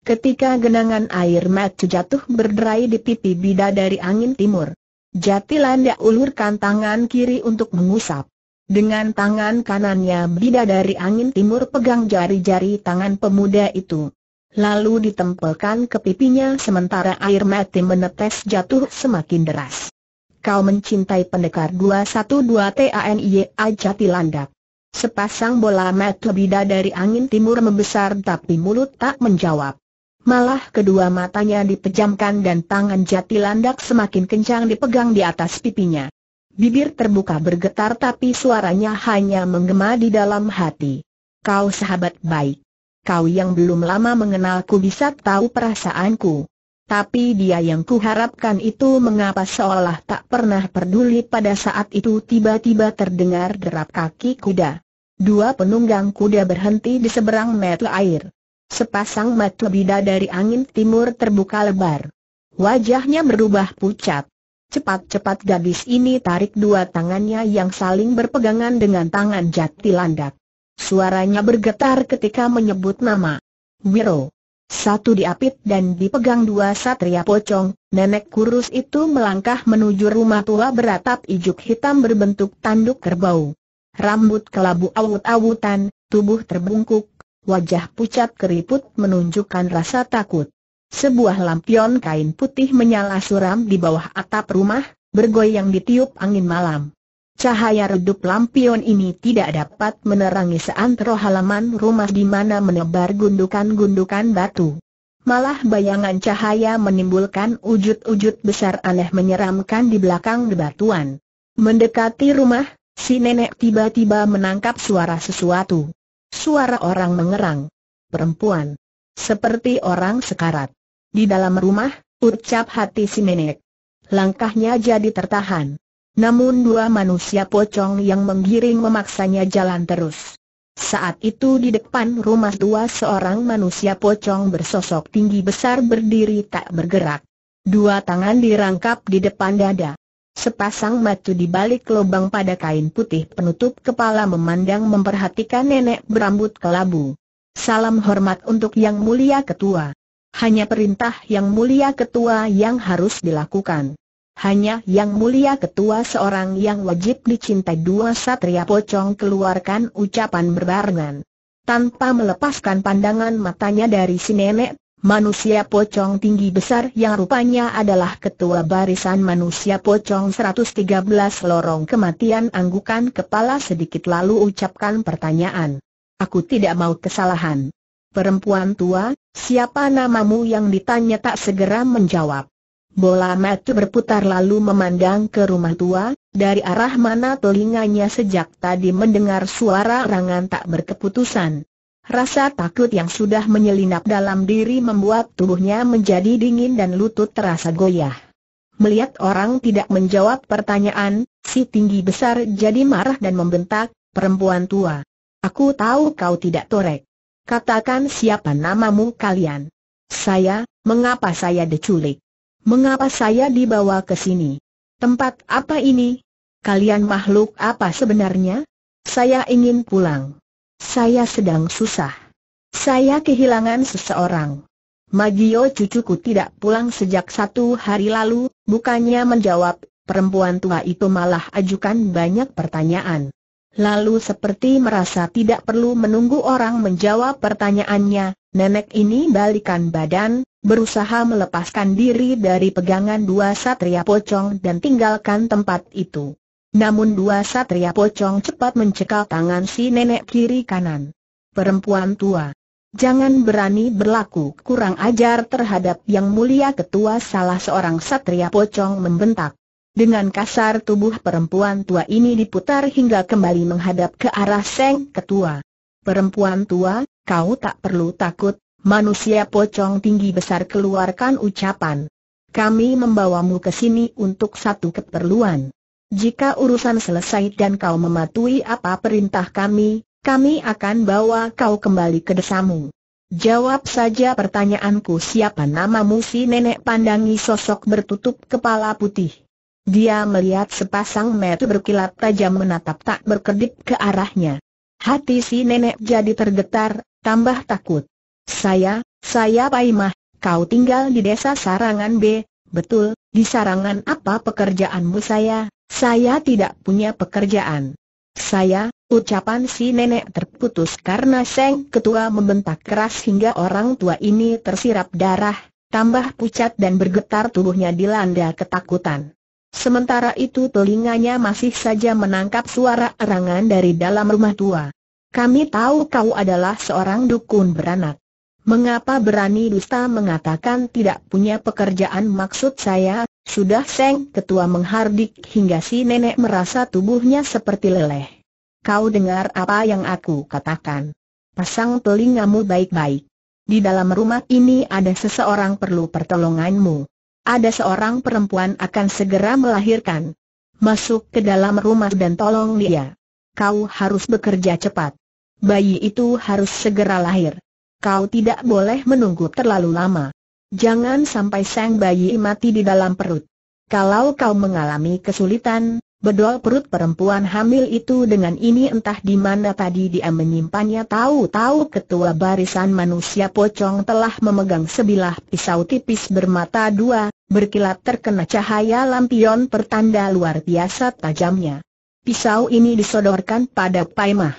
Ketika genangan air mata jatuh berderai di pipi bidadari angin timur Jatilanda ulurkan tangan kiri untuk mengusap. Dengan tangan kanannya bidadari angin timur pegang jari-jari tangan pemuda itu. Lalu ditempelkan ke pipinya sementara air mati menetes jatuh semakin deras. Kau mencintai pendekar 212 TANIA Jatilandak. Sepasang bola mata bidadari angin timur membesar tapi mulut tak menjawab. Malah kedua matanya dipejamkan dan tangan jati landak semakin kencang dipegang di atas pipinya. Bibir terbuka bergetar tapi suaranya hanya menggema di dalam hati. Kau sahabat baik. Kau yang belum lama mengenalku bisa tahu perasaanku. Tapi dia yang kuharapkan itu mengapa seolah tak pernah peduli pada saat itu tiba-tiba terdengar derap kaki kuda. Dua penunggang kuda berhenti di seberang mata air. Sepasang mata dari angin timur terbuka lebar. Wajahnya berubah pucat. Cepat-cepat gadis ini tarik dua tangannya yang saling berpegangan dengan tangan jati landak. Suaranya bergetar ketika menyebut nama. Wiro. Satu diapit dan dipegang dua satria pocong, nenek kurus itu melangkah menuju rumah tua beratap ijuk hitam berbentuk tanduk kerbau. Rambut kelabu awut-awutan, tubuh terbungkuk, wajah pucat keriput menunjukkan rasa takut. Sebuah lampion kain putih menyala suram di bawah atap rumah, bergoyang ditiup angin malam. Cahaya redup lampion ini tidak dapat menerangi seantero halaman rumah di mana menebar gundukan-gundukan batu. Malah bayangan cahaya menimbulkan wujud-wujud besar aneh menyeramkan di belakang bebatuan. Mendekati rumah, si nenek tiba-tiba menangkap suara sesuatu. Suara orang mengerang. Perempuan. Seperti orang sekarat. Di dalam rumah, ucap hati si nenek. Langkahnya jadi tertahan. Namun dua manusia pocong yang menggiring memaksanya jalan terus. Saat itu di depan rumah tua seorang manusia pocong bersosok tinggi besar berdiri tak bergerak. Dua tangan dirangkap di depan dada. Sepasang mata di balik lubang pada kain putih penutup kepala memandang memperhatikan nenek berambut kelabu. Salam hormat untuk yang mulia ketua. Hanya perintah yang mulia ketua yang harus dilakukan. Hanya yang mulia ketua seorang yang wajib dicintai dua satria pocong keluarkan ucapan berbarengan. Tanpa melepaskan pandangan matanya dari si nenek, manusia pocong tinggi besar yang rupanya adalah ketua barisan manusia pocong 113 lorong kematian anggukan kepala sedikit lalu ucapkan pertanyaan. Aku tidak mau kesalahan. Perempuan tua, siapa namamu yang ditanya tak segera menjawab. Bola mata berputar lalu memandang ke rumah tua, dari arah mana telinganya sejak tadi mendengar suara rangan tak berkeputusan. Rasa takut yang sudah menyelinap dalam diri membuat tubuhnya menjadi dingin dan lutut terasa goyah. Melihat orang tidak menjawab pertanyaan, si tinggi besar jadi marah dan membentak, perempuan tua. Aku tahu kau tidak torek. Katakan siapa namamu kalian. Saya, mengapa saya diculik? Mengapa saya dibawa ke sini? Tempat apa ini? Kalian makhluk apa sebenarnya? Saya ingin pulang. Saya sedang susah. Saya kehilangan seseorang. Magio cucuku tidak pulang sejak satu hari lalu, bukannya menjawab, perempuan tua itu malah ajukan banyak pertanyaan. Lalu seperti merasa tidak perlu menunggu orang menjawab pertanyaannya, nenek ini balikan badan, berusaha melepaskan diri dari pegangan dua satria pocong dan tinggalkan tempat itu. Namun dua satria pocong cepat mencekal tangan si nenek kiri kanan. Perempuan tua. Jangan berani berlaku kurang ajar terhadap yang mulia ketua salah seorang satria pocong membentak. Dengan kasar tubuh perempuan tua ini diputar hingga kembali menghadap ke arah Seng ketua. Perempuan tua, kau tak perlu takut, manusia pocong tinggi besar keluarkan ucapan. Kami membawamu ke sini untuk satu keperluan. Jika urusan selesai dan kau mematuhi apa perintah kami, kami akan bawa kau kembali ke desamu. Jawab saja pertanyaanku siapa namamu si nenek pandangi sosok bertutup kepala putih. Dia melihat sepasang mata berkilat tajam menatap tak berkedip ke arahnya. Hati si nenek jadi tergetar, tambah takut. Saya, saya Paimah, kau tinggal di desa Sarangan B, betul, di Sarangan apa pekerjaanmu saya? Saya tidak punya pekerjaan. Saya, ucapan si nenek terputus karena Seng Ketua membentak keras hingga orang tua ini tersirap darah, tambah pucat dan bergetar tubuhnya dilanda ketakutan. Sementara itu telinganya masih saja menangkap suara erangan dari dalam rumah tua. Kami tahu kau adalah seorang dukun beranak. Mengapa berani dusta mengatakan tidak punya pekerjaan maksud saya, sudah Seng Ketua menghardik hingga si nenek merasa tubuhnya seperti leleh. Kau dengar apa yang aku katakan. Pasang telingamu baik-baik. Di dalam rumah ini ada seseorang perlu pertolonganmu. Ada seorang perempuan akan segera melahirkan. Masuk ke dalam rumah dan tolong dia. Kau harus bekerja cepat. Bayi itu harus segera lahir. Kau tidak boleh menunggu terlalu lama. Jangan sampai sang bayi mati di dalam perut. Kalau kau mengalami kesulitan, bedol perut perempuan hamil itu dengan ini entah di mana tadi dia menyimpannya tahu-tahu ketua barisan manusia pocong telah memegang sebilah pisau tipis bermata dua, berkilat terkena cahaya lampion pertanda luar biasa tajamnya. Pisau ini disodorkan pada Paimah.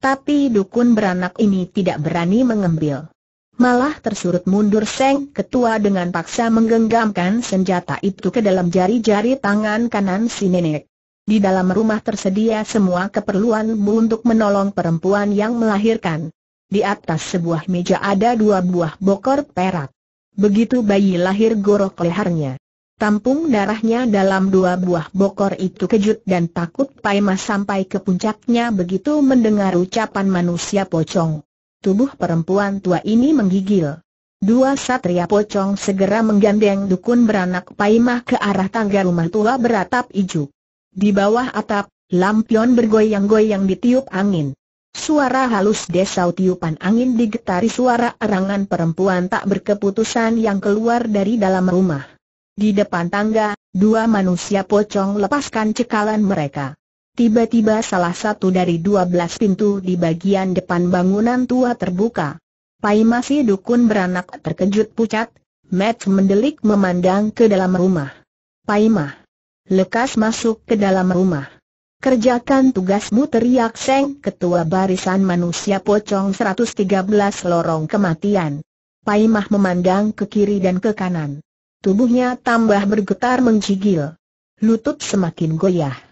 Tapi dukun beranak ini tidak berani mengambil. Malah tersurut mundur Seng Ketua dengan paksa menggenggamkan senjata itu ke dalam jari-jari tangan kanan si nenek. Di dalam rumah tersedia semua keperluanmu untuk menolong perempuan yang melahirkan. Di atas sebuah meja ada dua buah bokor perak. Begitu bayi lahir gorok lehernya. Tampung darahnya dalam dua buah bokor itu kejut dan takut Paimah sampai ke puncaknya begitu mendengar ucapan manusia pocong. Tubuh perempuan tua ini menggigil. Dua satria pocong segera menggandeng dukun beranak Paimah ke arah tangga rumah tua beratap ijuk. Di bawah atap, lampion bergoyang-goyang ditiup angin. Suara halus desau tiupan angin digetari suara erangan perempuan tak berkeputusan yang keluar dari dalam rumah. Di depan tangga, dua manusia pocong lepaskan cekalan mereka. Tiba-tiba salah satu dari dua belas pintu di bagian depan bangunan tua terbuka. Pai masih dukun beranak terkejut pucat, Matt mendelik memandang ke dalam rumah. Paimah. Lekas masuk ke dalam rumah. Kerjakan tugasmu teriak Seng Ketua Barisan Manusia Pocong 113 Lorong Kematian. Paimah memandang ke kiri dan ke kanan. Tubuhnya tambah bergetar menggigil. Lutut semakin goyah.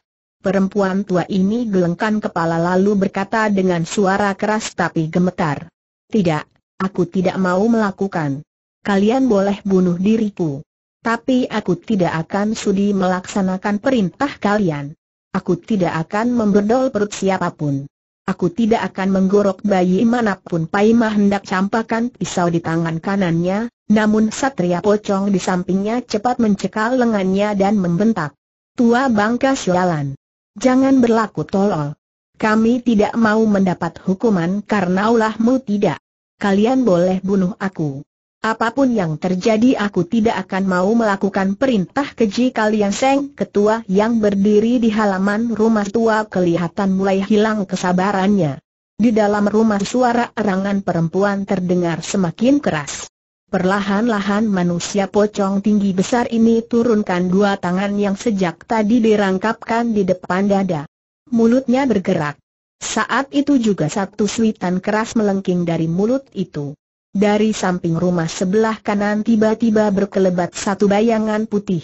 Perempuan tua ini gelengkan kepala lalu berkata dengan suara keras tapi gemetar. Tidak, aku tidak mau melakukan. Kalian boleh bunuh diriku. Tapi aku tidak akan sudi melaksanakan perintah kalian. Aku tidak akan memberdol perut siapa pun. Aku tidak akan menggorok bayi mana pun Paimah hendak campakan pisau di tangan kanannya, namun Satria Pocong di sampingnya cepat mencekal lengannya dan membentak. Tua bangka sialan. Jangan berlaku tolol. Kami tidak mau mendapat hukuman karena ulahmu tidak. Kalian boleh bunuh aku. Apa pun yang terjadi aku tidak akan mau melakukan perintah keji kalian Seng Ketua yang berdiri di halaman rumah tua kelihatan mulai hilang kesabarannya. Di dalam rumah suara erangan perempuan terdengar semakin keras. Perlahan-lahan manusia pocong tinggi besar ini turunkan dua tangan yang sejak tadi dirangkapkan di depan dada. Mulutnya bergerak. Saat itu juga satu suitan keras melengking dari mulut itu. Dari samping rumah sebelah kanan tiba-tiba berkelebat satu bayangan putih.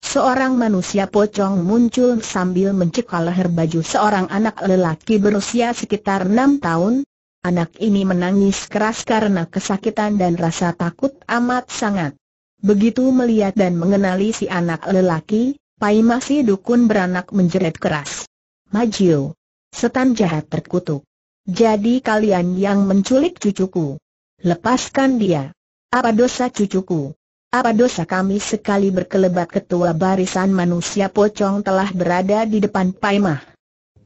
Seorang manusia pocong muncul sambil mencekal leher baju seorang anak lelaki berusia sekitar enam tahun. Anak ini menangis keras karena kesakitan dan rasa takut amat sangat. Begitu melihat dan mengenali si anak lelaki, Pai masih dukun beranak menjerit keras. Majio! Setan jahat terkutuk. Jadi kalian yang menculik cucuku. Lepaskan dia. Apa dosa cucuku? Apa dosa kami sekali berkelebat ketua barisan manusia pocong telah berada di depan Paimah.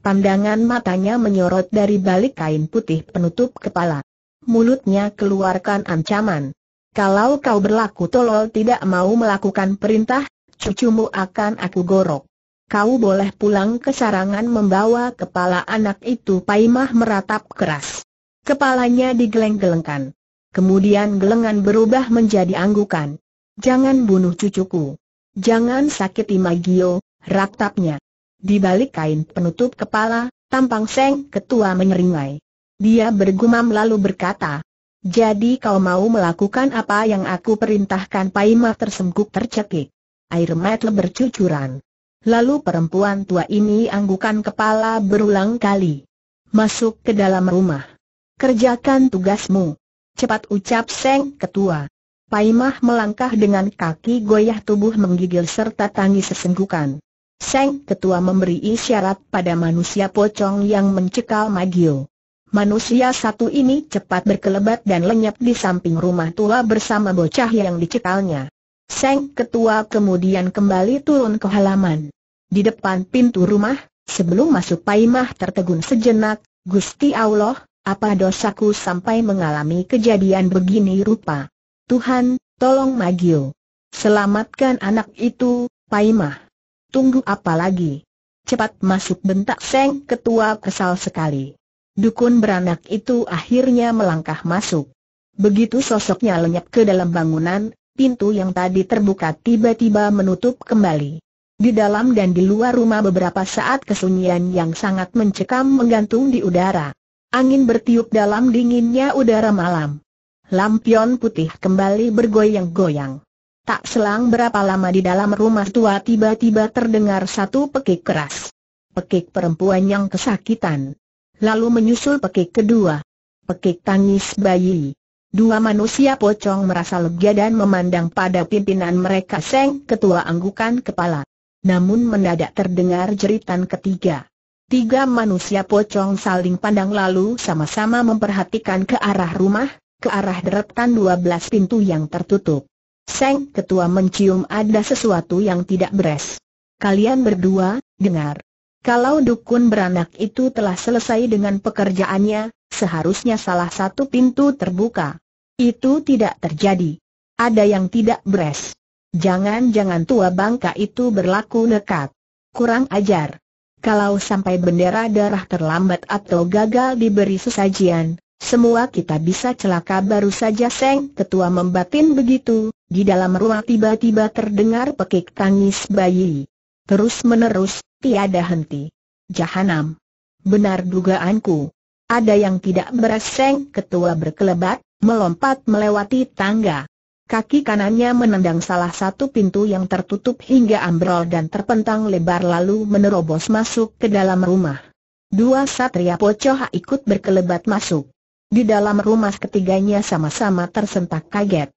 Pandangan matanya menyorot dari balik kain putih penutup kepala. Mulutnya keluarkan ancaman. Kalau kau berlaku tolol tidak mau melakukan perintah, cucumu akan aku gorok. Kau boleh pulang ke sarangan membawa kepala anak itu Paimah meratap keras. Kepalanya digeleng-gelengkan. Kemudian gelengan berubah menjadi anggukan. Jangan bunuh cucuku. Jangan sakiti Magio, ratapnya. Di balik kain penutup kepala, tampang Seng ketua menyeringai. Dia bergumam lalu berkata, jadi kau mau melakukan apa yang aku perintahkan Paimah tersengkuk tercekik. Air mata bercucuran. Lalu perempuan tua ini anggukan kepala berulang kali. Masuk ke dalam rumah. Kerjakan tugasmu. Cepat ucap Seng ketua. Paimah melangkah dengan kaki goyah tubuh menggigil serta tangis sesenggukan. Seng ketua memberi isyarat pada manusia pocong yang mencekal Magio. Manusia satu ini cepat berkelebat dan lenyap di samping rumah tua bersama bocah yang dicekalnya. Seng ketua kemudian kembali turun ke halaman. Di depan pintu rumah, sebelum masuk Paimah tertegun sejenak, Gusti Allah, apa dosaku sampai mengalami kejadian begini rupa? Tuhan, tolong Magio. Selamatkan anak itu, Paimah. Tunggu apa lagi? Cepat masuk bentak Seng ketua kesal sekali. Dukun beranak itu akhirnya melangkah masuk. Begitu sosoknya lenyap ke dalam bangunan, pintu yang tadi terbuka tiba-tiba menutup kembali. Di dalam dan di luar rumah beberapa saat kesunyian yang sangat mencekam menggantung di udara. Angin bertiup dalam dinginnya udara malam. Lampion putih kembali bergoyang-goyang. Tak selang berapa lama di dalam rumah tua tiba-tiba terdengar satu pekik keras. Pekik perempuan yang kesakitan. Lalu menyusul pekik kedua. Pekik tangis bayi. Dua manusia pocong merasa lega dan memandang pada pimpinan mereka Seng ketua anggukan kepala. Namun mendadak terdengar jeritan ketiga. Tiga manusia pocong saling pandang lalu sama-sama memperhatikan ke arah rumah, ke arah deretan dua belas pintu yang tertutup. Seng ketua mencium ada sesuatu yang tidak beres. Kalian berdua, dengar. Kalau dukun beranak itu telah selesai dengan pekerjaannya, seharusnya salah satu pintu terbuka. Itu tidak terjadi. Ada yang tidak beres. Jangan-jangan tua bangka itu berlaku nekat. Kurang ajar. Kalau sampai bendera darah terlambat atau gagal diberi sesajian, semua kita bisa celaka baru saja Seng Ketua membatin begitu, di dalam rumah tiba-tiba terdengar pekik tangis bayi. Terus menerus, tiada henti. Jahanam. Benar dugaanku. Ada yang tidak beres Seng Ketua berkelebat, melompat melewati tangga. Kaki kanannya menendang salah satu pintu yang tertutup hingga ambrol dan terpentang lebar lalu menerobos masuk ke dalam rumah. Dua satria pocoh ikut berkelebat masuk. Di dalam rumah ketiganya sama-sama tersentak kaget.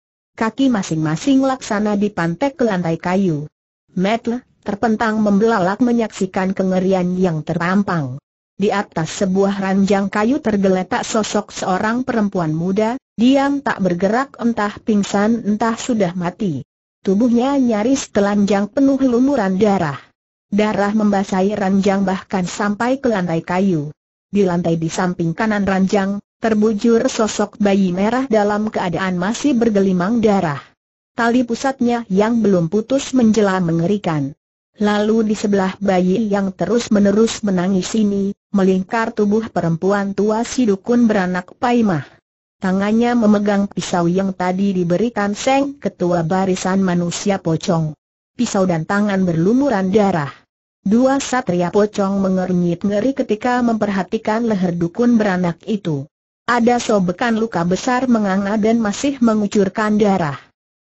Kaki masing-masing laksana dipantek ke lantai kayu. Metle, terpentang membelalak menyaksikan kengerian yang terpampang. Di atas sebuah ranjang kayu tergeletak sosok seorang perempuan muda, diam tak bergerak entah pingsan entah sudah mati. Tubuhnya nyaris telanjang penuh lumuran darah. Darah membasahi ranjang bahkan sampai ke lantai kayu. Di lantai di samping kanan ranjang, terbujur sosok bayi merah dalam keadaan masih bergelimang darah. Tali pusatnya yang belum putus menjela mengerikan. Lalu di sebelah bayi yang terus-menerus menangis ini, melingkar tubuh perempuan tua si dukun beranak Paimah. Tangannya memegang pisau yang tadi diberikan Seng ketua barisan manusia pocong. Pisau dan tangan berlumuran darah. Dua satria pocong mengernyit ngeri ketika memperhatikan leher dukun beranak itu. Ada sobekan luka besar menganga dan masih mengucurkan darah.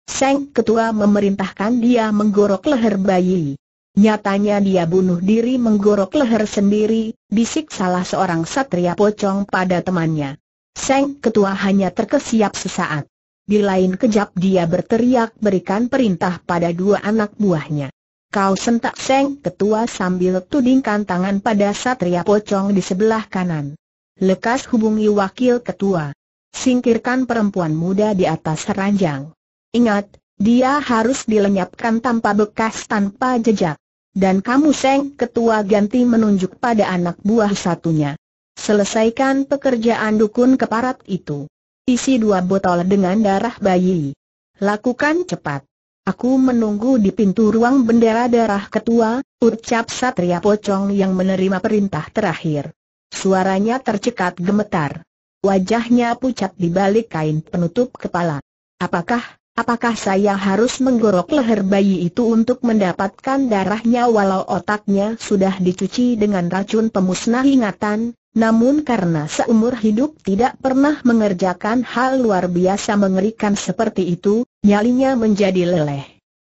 Seng ketua memerintahkan dia menggorok leher bayi. Nyatanya dia bunuh diri menggorok leher sendiri, bisik salah seorang satria pocong pada temannya. Seng ketua hanya terkesiap sesaat. Di lain kejap dia berteriak berikan perintah pada dua anak buahnya. Kau sentak Seng ketua sambil tudingkan tangan pada satria pocong di sebelah kanan. Lekas hubungi wakil ketua. Singkirkan perempuan muda di atas ranjang. Ingat, Dia harus dilenyapkan tanpa bekas tanpa jejak. Dan kamu Seng ketua ganti menunjuk pada anak buah satunya. Selesaikan pekerjaan dukun keparat itu. Isi dua botol dengan darah bayi. Lakukan cepat. Aku menunggu di pintu ruang bendera darah ketua, ucap Satria Pocong yang menerima perintah terakhir. Suaranya tercekat gemetar. Wajahnya pucat di balik kain penutup kepala. Apakah, Apakah saya harus menggorok leher bayi itu untuk mendapatkan darahnya walau otaknya sudah dicuci dengan racun pemusnah ingatan, namun karena seumur hidup tidak pernah mengerjakan hal luar biasa mengerikan seperti itu, nyalinya menjadi leleh.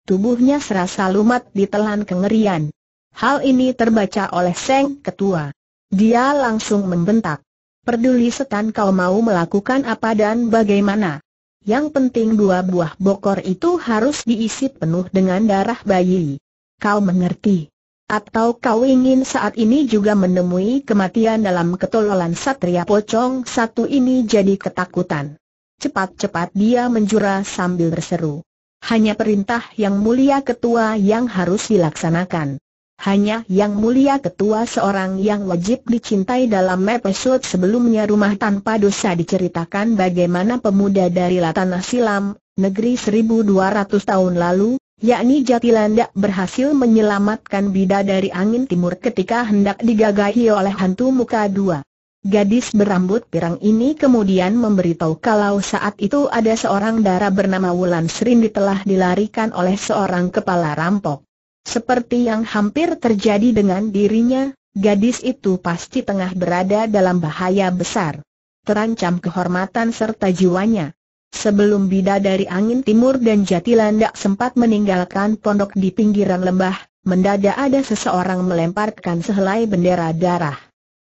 Tubuhnya serasa lumat ditelan kengerian. Hal ini terbaca oleh Seng Ketua. Dia langsung membentak. Peduli setan kau mau melakukan apa dan bagaimana? Yang penting dua buah bokor itu harus diisi penuh dengan darah bayi. Kau mengerti? Atau kau ingin saat ini juga menemui kematian dalam ketololan Satria Pocong satu ini jadi ketakutan. Cepat-cepat dia menjura sambil berseru. Hanya perintah yang mulia ketua yang harus dilaksanakan. Hanya yang mulia ketua seorang yang wajib dicintai dalam episode sebelumnya rumah tanpa dosa diceritakan bagaimana pemuda dari Latana Silam, negeri 1200 tahun lalu, yakni Jatilanda berhasil menyelamatkan Bida dari angin timur ketika hendak digagahi oleh hantu muka dua. Gadis berambut pirang ini kemudian memberitahu kalau saat itu ada seorang darah bernama Wulan Serindi telah dilarikan oleh seorang kepala rampok. Seperti yang hampir terjadi dengan dirinya, gadis itu pasti tengah berada dalam bahaya besar. Terancam kehormatan serta jiwanya. Sebelum bida dari angin timur dan jatilandak sempat meninggalkan pondok di pinggiran lembah, mendadak ada seseorang melemparkan sehelai bendera darah.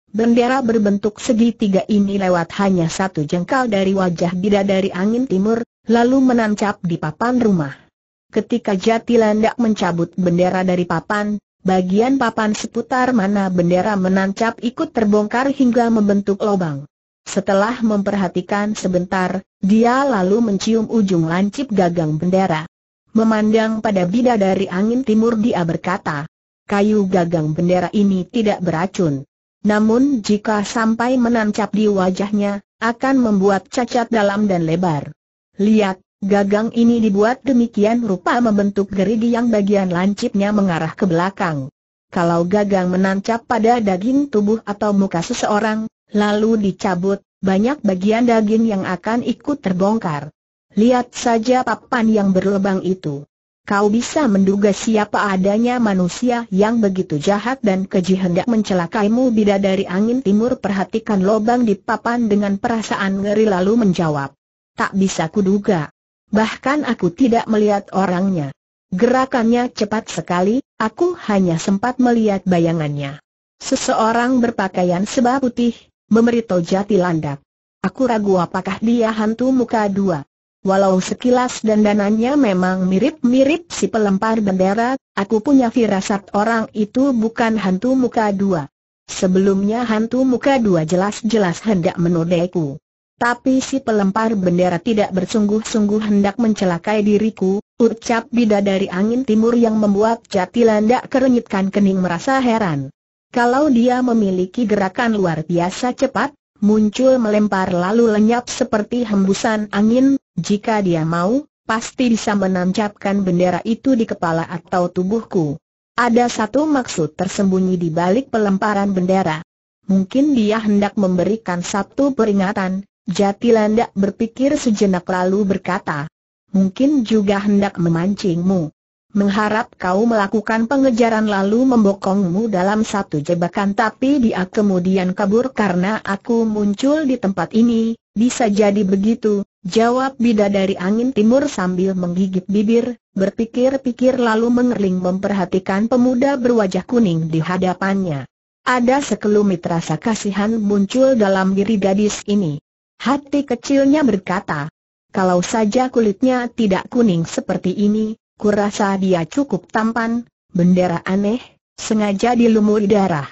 Bendera berbentuk segitiga ini lewat hanya satu jengkal dari wajah bida dari angin timur, lalu menancap di papan rumah. Ketika Jati Landak mencabut bendera dari papan, bagian papan seputar mana bendera menancap ikut terbongkar hingga membentuk lubang. Setelah memperhatikan sebentar, dia lalu mencium ujung lancip gagang bendera. Memandang pada bidadari angin timur dia berkata, kayu gagang bendera ini tidak beracun. Namun jika sampai menancap di wajahnya, akan membuat cacat dalam dan lebar. Lihat, Gagang ini dibuat demikian rupa membentuk gerigi yang bagian lancipnya mengarah ke belakang. Kalau gagang menancap pada daging tubuh atau muka seseorang, lalu dicabut, banyak bagian daging yang akan ikut terbongkar. Lihat saja papan yang berlubang itu. Kau bisa menduga siapa adanya manusia yang begitu jahat dan keji hendak mencelakaimu bidadari angin timur perhatikan lubang di papan dengan perasaan ngeri lalu menjawab. Tak bisa kuduga. Bahkan aku tidak melihat orangnya. Gerakannya cepat sekali, aku hanya sempat melihat bayangannya. Seseorang berpakaian sebab putih, memberitahu jati landak. Aku ragu apakah dia hantu muka dua. Walau sekilas dandanannya memang mirip-mirip si pelempar bendera, aku punya firasat orang itu bukan hantu muka dua. Sebelumnya hantu muka dua jelas-jelas hendak menodaiku. Tapi si pelempar bendera tidak bersungguh-sungguh hendak mencelakai diriku, ucap bidadari angin timur yang membuat jati landak kerenyitkan kening merasa heran. Kalau dia memiliki gerakan luar biasa cepat, muncul melempar lalu lenyap seperti hembusan angin, jika dia mau, pasti bisa menancapkan bendera itu di kepala atau tubuhku. Ada satu maksud tersembunyi di balik pelemparan bendera. Mungkin dia hendak memberikan satu peringatan, Jatilanda berpikir sejenak lalu berkata, mungkin juga hendak memancingmu. Mengharap kau melakukan pengejaran lalu membokongmu dalam satu jebakan tapi dia kemudian kabur karena aku muncul di tempat ini, bisa jadi begitu, jawab bidadari angin timur sambil menggigit bibir, berpikir-pikir lalu mengerling memperhatikan pemuda berwajah kuning di hadapannya. Ada sekelumit rasa kasihan muncul dalam diri gadis ini. Hati kecilnya berkata, kalau saja kulitnya tidak kuning seperti ini, kurasa dia cukup tampan, bendera aneh, sengaja dilumuri darah.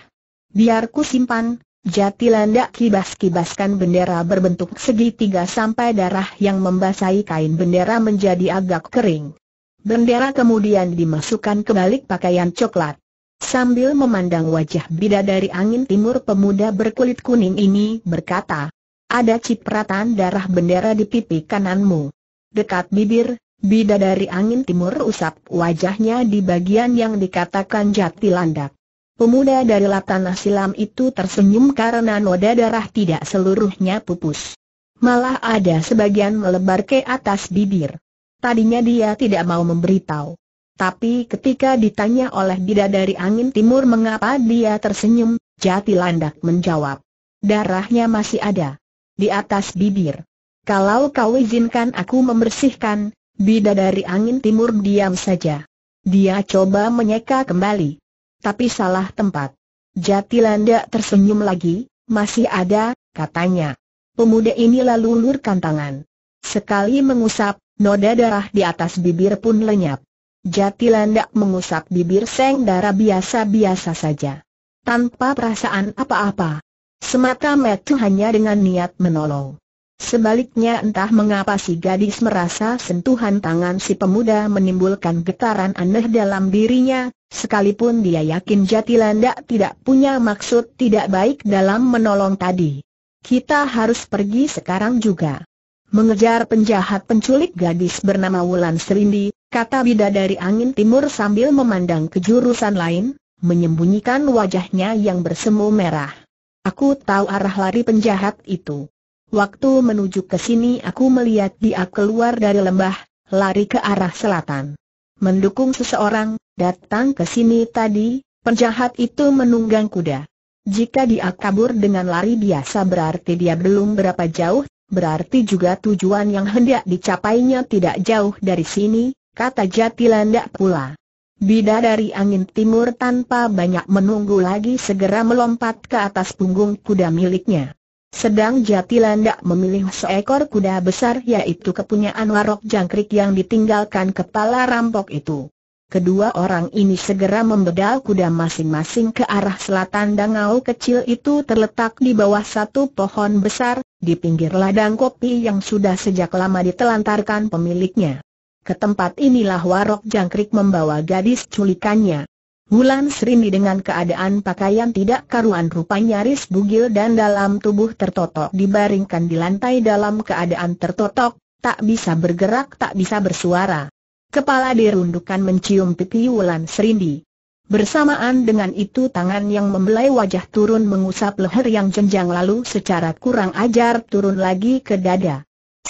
Biar ku simpan, Jati landak kibas-kibaskan bendera berbentuk segitiga sampai darah yang membasahi kain bendera menjadi agak kering. Bendera kemudian dimasukkan ke balik pakaian coklat. Sambil memandang wajah bidadari angin timur pemuda berkulit kuning ini berkata, ada cipratan darah bendera di pipi kananmu. Dekat bibir, bidadari angin timur usap wajahnya di bagian yang dikatakan jati landak. Pemuda dari Latana Silam itu tersenyum karena noda darah tidak seluruhnya pupus. Malah ada sebagian melebar ke atas bibir. Tadinya dia tidak mau memberitahu. Tapi ketika ditanya oleh bidadari angin timur mengapa dia tersenyum, Jati Landak menjawab. Darahnya masih ada. Di atas bibir. Kalau kau izinkan aku membersihkan, bidadari angin timur diam saja. Dia coba menyeka kembali tapi salah tempat. Jati Landa tersenyum lagi, masih ada, katanya. Pemuda ini lalu ulurkan tangan. Sekali mengusap, noda darah di atas bibir pun lenyap. Jati Landa mengusap bibir Seng darah biasa-biasa saja. Tanpa perasaan apa-apa. Semata-mata hanya dengan niat menolong. Sebaliknya entah mengapa si gadis merasa sentuhan tangan si pemuda menimbulkan getaran aneh dalam dirinya, sekalipun dia yakin Jatilanda tidak punya maksud tidak baik dalam menolong tadi. Kita harus pergi sekarang juga. Mengejar penjahat penculik gadis bernama Wulan Serindi, kata bidadari angin timur sambil memandang ke jurusan lain, menyembunyikan wajahnya yang bersemu merah. Aku tahu arah lari penjahat itu. Waktu menuju ke sini aku melihat dia keluar dari lembah, lari ke arah selatan. Mendukung seseorang, datang ke sini tadi, penjahat itu menunggang kuda. Jika dia kabur dengan lari biasa berarti dia belum berapa jauh, berarti juga tujuan yang hendak dicapainya tidak jauh dari sini, kata Jatilanda pula. Bidadari angin timur tanpa banyak menunggu lagi segera melompat ke atas punggung kuda miliknya. Sedang Jatilanda memilih seekor kuda besar yaitu kepunyaan Warok Jangkrik yang ditinggalkan kepala rampok itu. Kedua orang ini segera membedal kuda masing-masing ke arah selatan dangau kecil itu terletak di bawah satu pohon besar, di pinggir ladang kopi yang sudah sejak lama ditelantarkan pemiliknya. Ke tempat inilah Warok Jangkrik membawa gadis culikannya. Wulan Serindi dengan keadaan pakaian tidak karuan rupa nyaris bugil dan dalam tubuh tertotok dibaringkan di lantai dalam keadaan tertotok, tak bisa bergerak tak bisa bersuara. Kepala dirundukkan mencium pipi Wulan Serindi. Bersamaan dengan itu tangan yang membelai wajah turun mengusap leher yang jenjang lalu secara kurang ajar turun lagi ke dada.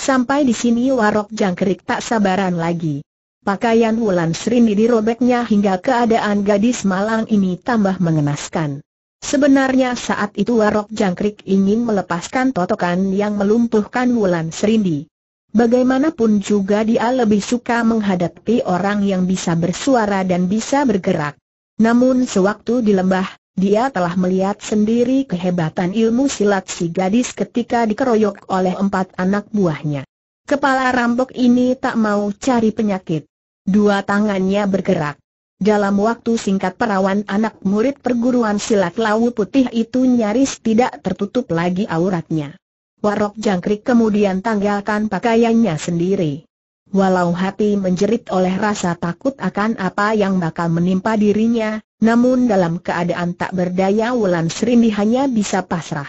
Sampai di sini Warok Jangkrik tak sabaran lagi. Pakaian Wulan Srini dirobeknya hingga keadaan gadis malang ini tambah mengenaskan. Sebenarnya saat itu Warok Jangkrik ingin melepaskan totokan yang melumpuhkan Wulan Serindi. Bagaimanapun juga dia lebih suka menghadapi orang yang bisa bersuara dan bisa bergerak. Namun sewaktu di lembah, dia telah melihat sendiri kehebatan ilmu silat si gadis ketika dikeroyok oleh empat anak buahnya. Kepala rampok ini tak mau cari penyakit. Dua tangannya bergerak. Dalam waktu singkat perawan anak murid perguruan silat lawu putih itu nyaris tidak tertutup lagi auratnya. Warok jangkrik kemudian tanggalkan pakaiannya sendiri. Walau hati menjerit oleh rasa takut akan apa yang bakal menimpa dirinya, namun dalam keadaan tak berdaya Wulan Serindi hanya bisa pasrah.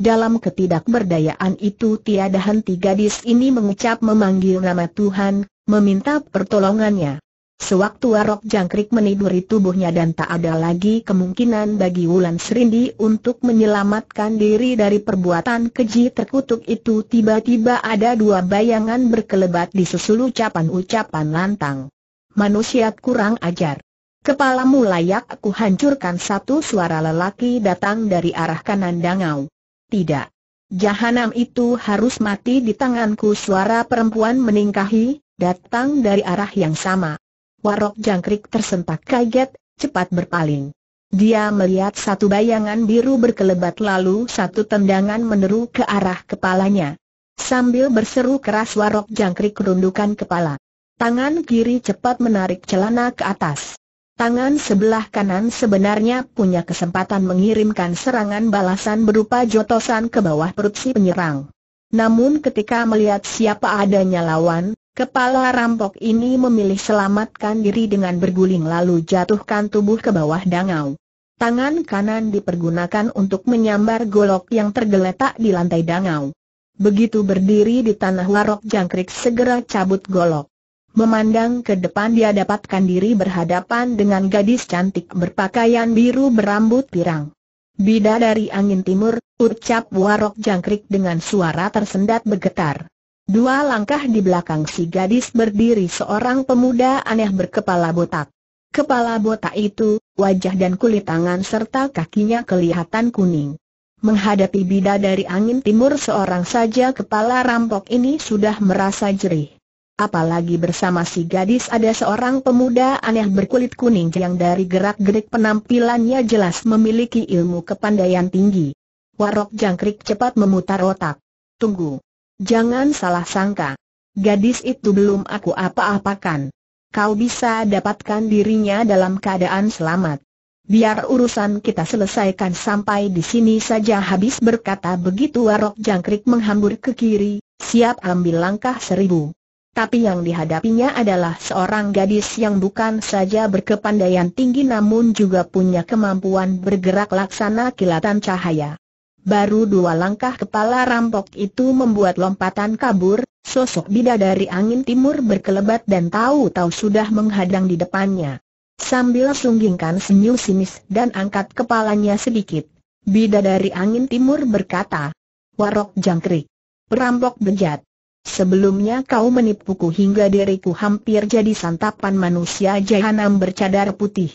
Dalam ketidakberdayaan itu tiada henti gadis ini mengucap memanggil nama Tuhan, meminta pertolongannya. Sewaktu Warok Jangkrik meniduri tubuhnya dan tak ada lagi kemungkinan bagi Wulan Serindi untuk menyelamatkan diri dari perbuatan keji terkutuk itu tiba-tiba ada dua bayangan berkelebat di susul ucapan-ucapan lantang. Manusia kurang ajar. Kepalamu layak aku hancurkan satu suara lelaki datang dari arah kanan dangau. Tidak. Jahanam itu harus mati di tanganku suara perempuan meningkahi, datang dari arah yang sama. Warok Jangkrik tersentak kaget, cepat berpaling. Dia melihat satu bayangan biru berkelebat lalu satu tendangan meneru ke arah kepalanya. Sambil berseru keras Warok Jangkrik rundukan kepala. Tangan kiri cepat menarik celana ke atas. Tangan sebelah kanan sebenarnya punya kesempatan mengirimkan serangan balasan berupa jotosan ke bawah perut si penyerang. Namun ketika melihat siapa adanya lawan, kepala rampok ini memilih selamatkan diri dengan berguling lalu jatuhkan tubuh ke bawah dangau. Tangan kanan dipergunakan untuk menyambar golok yang tergeletak di lantai dangau. Begitu berdiri di tanah warok jangkrik segera cabut golok. Memandang ke depan dia dapatkan diri berhadapan dengan gadis cantik berpakaian biru berambut pirang. Bida dari angin timur, ucap warok jangkrik dengan suara tersendat bergetar. Dua langkah di belakang si gadis berdiri seorang pemuda aneh berkepala botak. Kepala botak itu, wajah dan kulit tangan serta kakinya kelihatan kuning. Menghadapi bida dari angin timur seorang saja kepala rampok ini sudah merasa jerih. Apalagi bersama si gadis ada seorang pemuda aneh berkulit kuning yang dari gerak-gerik penampilannya jelas memiliki ilmu kepandaian tinggi. Warok jangkrik cepat memutar otak. Tunggu. Jangan salah sangka. Gadis itu belum aku apa-apakan. Kau bisa dapatkan dirinya dalam keadaan selamat. Biar urusan kita selesaikan sampai di sini saja habis berkata begitu Warok Jangkrik menghambur ke kiri, siap ambil langkah seribu. Tapi yang dihadapinya adalah seorang gadis yang bukan saja berkepandaian tinggi namun juga punya kemampuan bergerak laksana kilatan cahaya. Baru dua langkah kepala rampok itu membuat lompatan kabur, sosok bidadari angin timur berkelebat dan tahu-tahu sudah menghadang di depannya. Sambil sunggingkan senyum sinis dan angkat kepalanya sedikit, bidadari angin timur berkata, Warok jangkrik. Perampok bejat. Sebelumnya kau menipuku hingga diriku hampir jadi santapan manusia jahanam bercadar putih.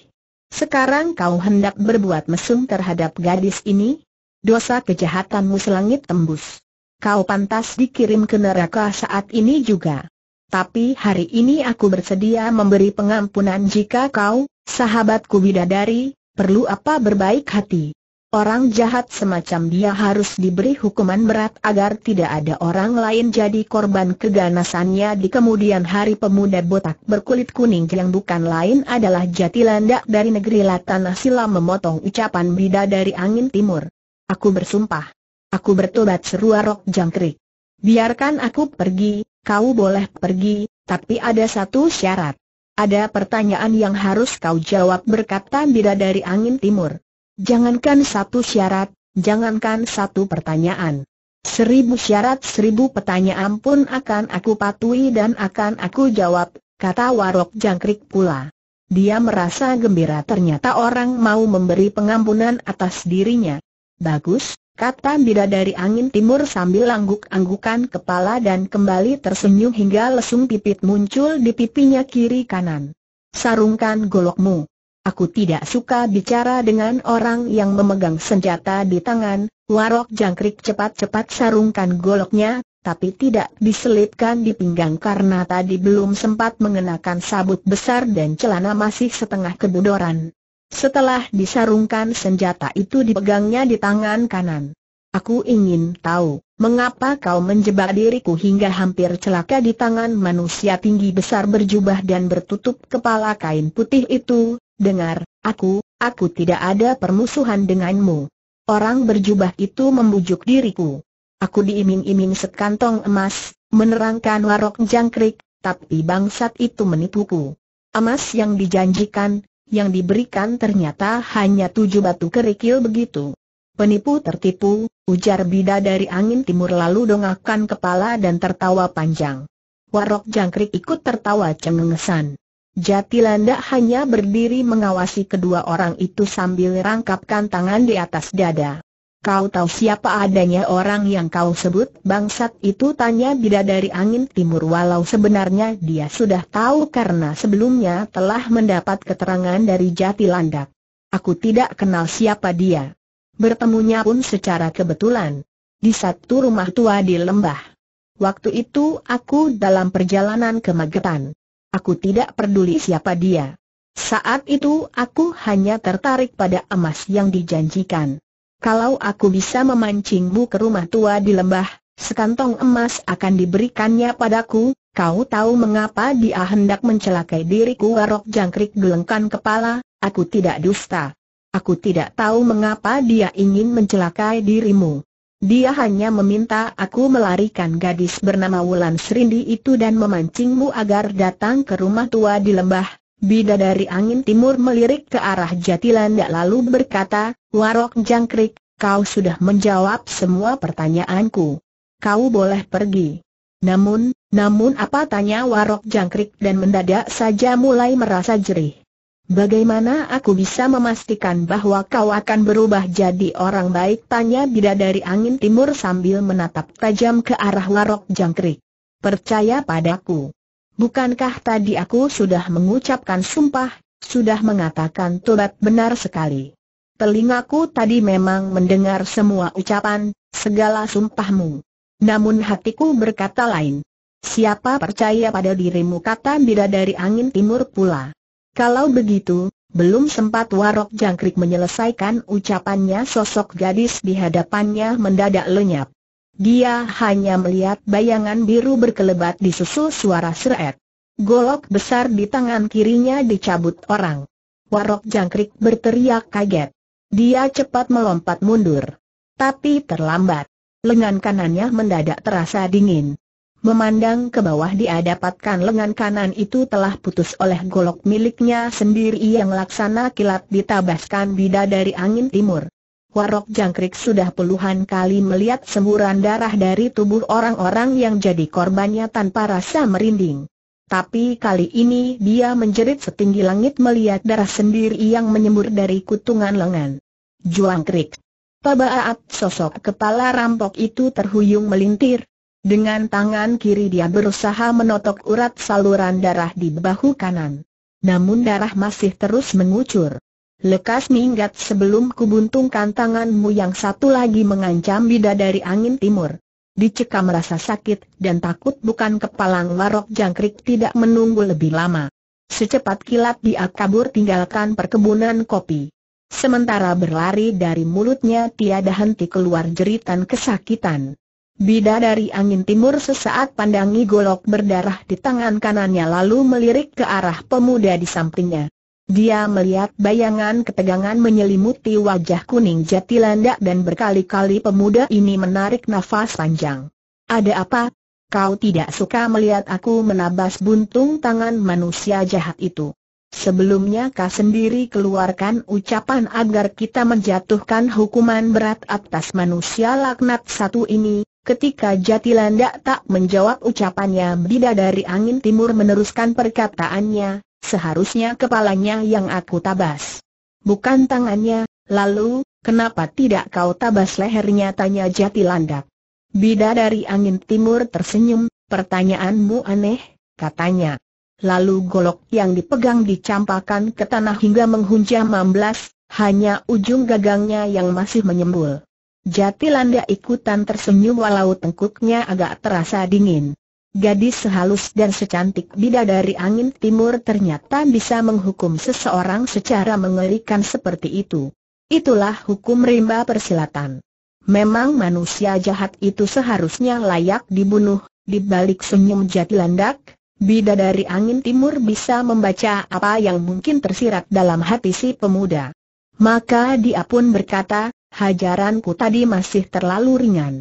Sekarang kau hendak berbuat mesum terhadap gadis ini? Dosa kejahatanmu selangit tembus. Kau pantas dikirim ke neraka saat ini juga. Tapi hari ini aku bersedia memberi pengampunan jika kau, sahabatku bidadari, perlu apa berbaik hati. Orang jahat semacam dia harus diberi hukuman berat agar tidak ada orang lain jadi korban keganasannya di kemudian hari pemuda botak berkulit kuning yang bukan lain adalah jati landak dari negeri Latana Sila memotong ucapan bida dari angin timur. Aku bersumpah. Aku bertobat seru Arok Jangkrik. Biarkan aku pergi, kau boleh pergi, tapi ada satu syarat. Ada pertanyaan yang harus kau jawab berkata bida dari angin timur. Jangankan satu syarat, jangankan satu pertanyaan. Seribu syarat seribu pertanyaan pun akan aku patuhi dan akan aku jawab, kata Warok Jangkrik pula. Dia merasa gembira ternyata orang mau memberi pengampunan atas dirinya. Bagus, kata bidadari angin timur sambil angguk-anggukan kepala dan kembali tersenyum hingga lesung pipit muncul di pipinya kiri kanan. Sarungkan golokmu. Aku tidak suka bicara dengan orang yang memegang senjata di tangan, warok jangkrik cepat-cepat sarungkan goloknya, tapi tidak diselipkan di pinggang karena tadi belum sempat mengenakan sabut besar dan celana masih setengah kebudoran. Setelah disarungkan senjata itu dipegangnya di tangan kanan. Aku ingin tahu, mengapa kau menjebak diriku hingga hampir celaka di tangan manusia tinggi besar berjubah dan bertutup kepala kain putih itu, Dengar, aku, aku tidak ada permusuhan denganmu. Orang berjubah itu membujuk diriku. Aku diiming-iming sekantong emas, menerangkan warok jangkrik, tapi bangsat itu menipuku. Emas yang dijanjikan, yang diberikan ternyata hanya tujuh batu kerikil begitu. Penipu tertipu, ujar bida dari angin timur lalu dongakkan kepala dan tertawa panjang. Warok jangkrik ikut tertawa cengengesan. Jatilanda hanya berdiri mengawasi kedua orang itu sambil rangkapkan tangan di atas dada. Kau tahu siapa adanya orang yang kau sebut bangsat itu tanya bidadari angin timur walau sebenarnya dia sudah tahu karena sebelumnya telah mendapat keterangan dari Jatilandak. Aku tidak kenal siapa dia. Bertemunya pun secara kebetulan. Di satu rumah tua di lembah. Waktu itu aku dalam perjalanan ke Magetan. Aku tidak peduli siapa dia. Saat itu aku hanya tertarik pada emas yang dijanjikan. Kalau aku bisa memancingmu ke rumah tua di lembah, sekantong emas akan diberikannya padaku, Kau tahu mengapa dia hendak mencelakai diriku Warok jangkrik gelengkan kepala, aku tidak dusta. Aku tidak tahu mengapa dia ingin mencelakai dirimu. Dia hanya meminta aku melarikan gadis bernama Wulan Serindi itu dan memancingmu agar datang ke rumah tua di lembah. Bidadari angin timur melirik ke arah Jatilanda lalu berkata, Warok jangkrik, kau sudah menjawab semua pertanyaanku. Kau boleh pergi. Namun, namun apa tanya Warok Jangkrik dan mendadak saja mulai merasa jerih. Bagaimana aku bisa memastikan bahwa kau akan berubah jadi orang baik? Tanya bidadari angin timur sambil menatap tajam ke arah Warok Jangkrik. Percaya padaku. Bukankah tadi aku sudah mengucapkan sumpah, sudah mengatakan tobat benar sekali. Telingaku tadi memang mendengar semua ucapan, segala sumpahmu. Namun hatiku berkata lain. Siapa percaya pada dirimu kata bidadari angin timur pula. Kalau begitu, belum sempat Warok Jangkrik menyelesaikan ucapannya sosok gadis di hadapannya mendadak lenyap. Dia hanya melihat bayangan biru berkelebat di susul suara seret. Golok besar di tangan kirinya dicabut orang. Warok Jangkrik berteriak kaget. Dia cepat melompat mundur. Tapi terlambat lengan kanannya mendadak terasa dingin. Memandang ke bawah dia dapatkan lengan kanan itu telah putus oleh golok miliknya sendiri yang laksana kilat ditabaskan bidadari angin timur. Warok jangkrik sudah puluhan kali melihat semburan darah dari tubuh orang-orang yang jadi korbannya tanpa rasa merinding. Tapi kali ini dia menjerit setinggi langit melihat darah sendiri yang menyembur dari kutungan lengan. Juangkrik. Pabaat sosok kepala rampok itu terhuyung melintir. Dengan tangan kiri dia berusaha menotok urat saluran darah di bahu kanan. Namun darah masih terus mengucur. Lekas minggat sebelum kubuntungkan tanganmu yang satu lagi mengancam bidadari angin timur. Dicekam rasa sakit dan takut bukan kepalang warok jangkrik tidak menunggu lebih lama. Secepat kilat dia kabur tinggalkan perkebunan kopi. Sementara berlari dari mulutnya tiada henti keluar jeritan kesakitan. Bidadari angin timur sesaat pandangi golok berdarah di tangan kanannya lalu melirik ke arah pemuda di sampingnya. Dia melihat bayangan ketegangan menyelimuti wajah kuning jati landak dan berkali-kali pemuda ini menarik nafas panjang. Ada apa? Kau tidak suka melihat aku menabas buntung tangan manusia jahat itu. Sebelumnya kau sendiri keluarkan ucapan agar kita menjatuhkan hukuman berat atas manusia laknat satu ini, ketika Jatilanda tak menjawab ucapannya bidadari angin timur meneruskan perkataannya, seharusnya kepalanya yang aku tabas. Bukan tangannya, lalu, kenapa tidak kau tabas lehernya tanya Jatilandak. Bidadari angin timur tersenyum, pertanyaanmu aneh, katanya. Lalu golok yang dipegang dicampakkan ke tanah hingga menghunjam mamblas, hanya ujung gagangnya yang masih menyembul. Jatilanda ikutan tersenyum walau tengkuknya agak terasa dingin. Gadis sehalus dan secantik bidadari angin timur ternyata bisa menghukum seseorang secara mengerikan seperti itu. Itulah hukum rimba persilatan. Memang manusia jahat itu seharusnya layak dibunuh, di balik senyum Jatilandak, Bidadari angin timur bisa membaca apa yang mungkin tersirat dalam hati si pemuda. Maka dia pun berkata, hajaranku tadi masih terlalu ringan.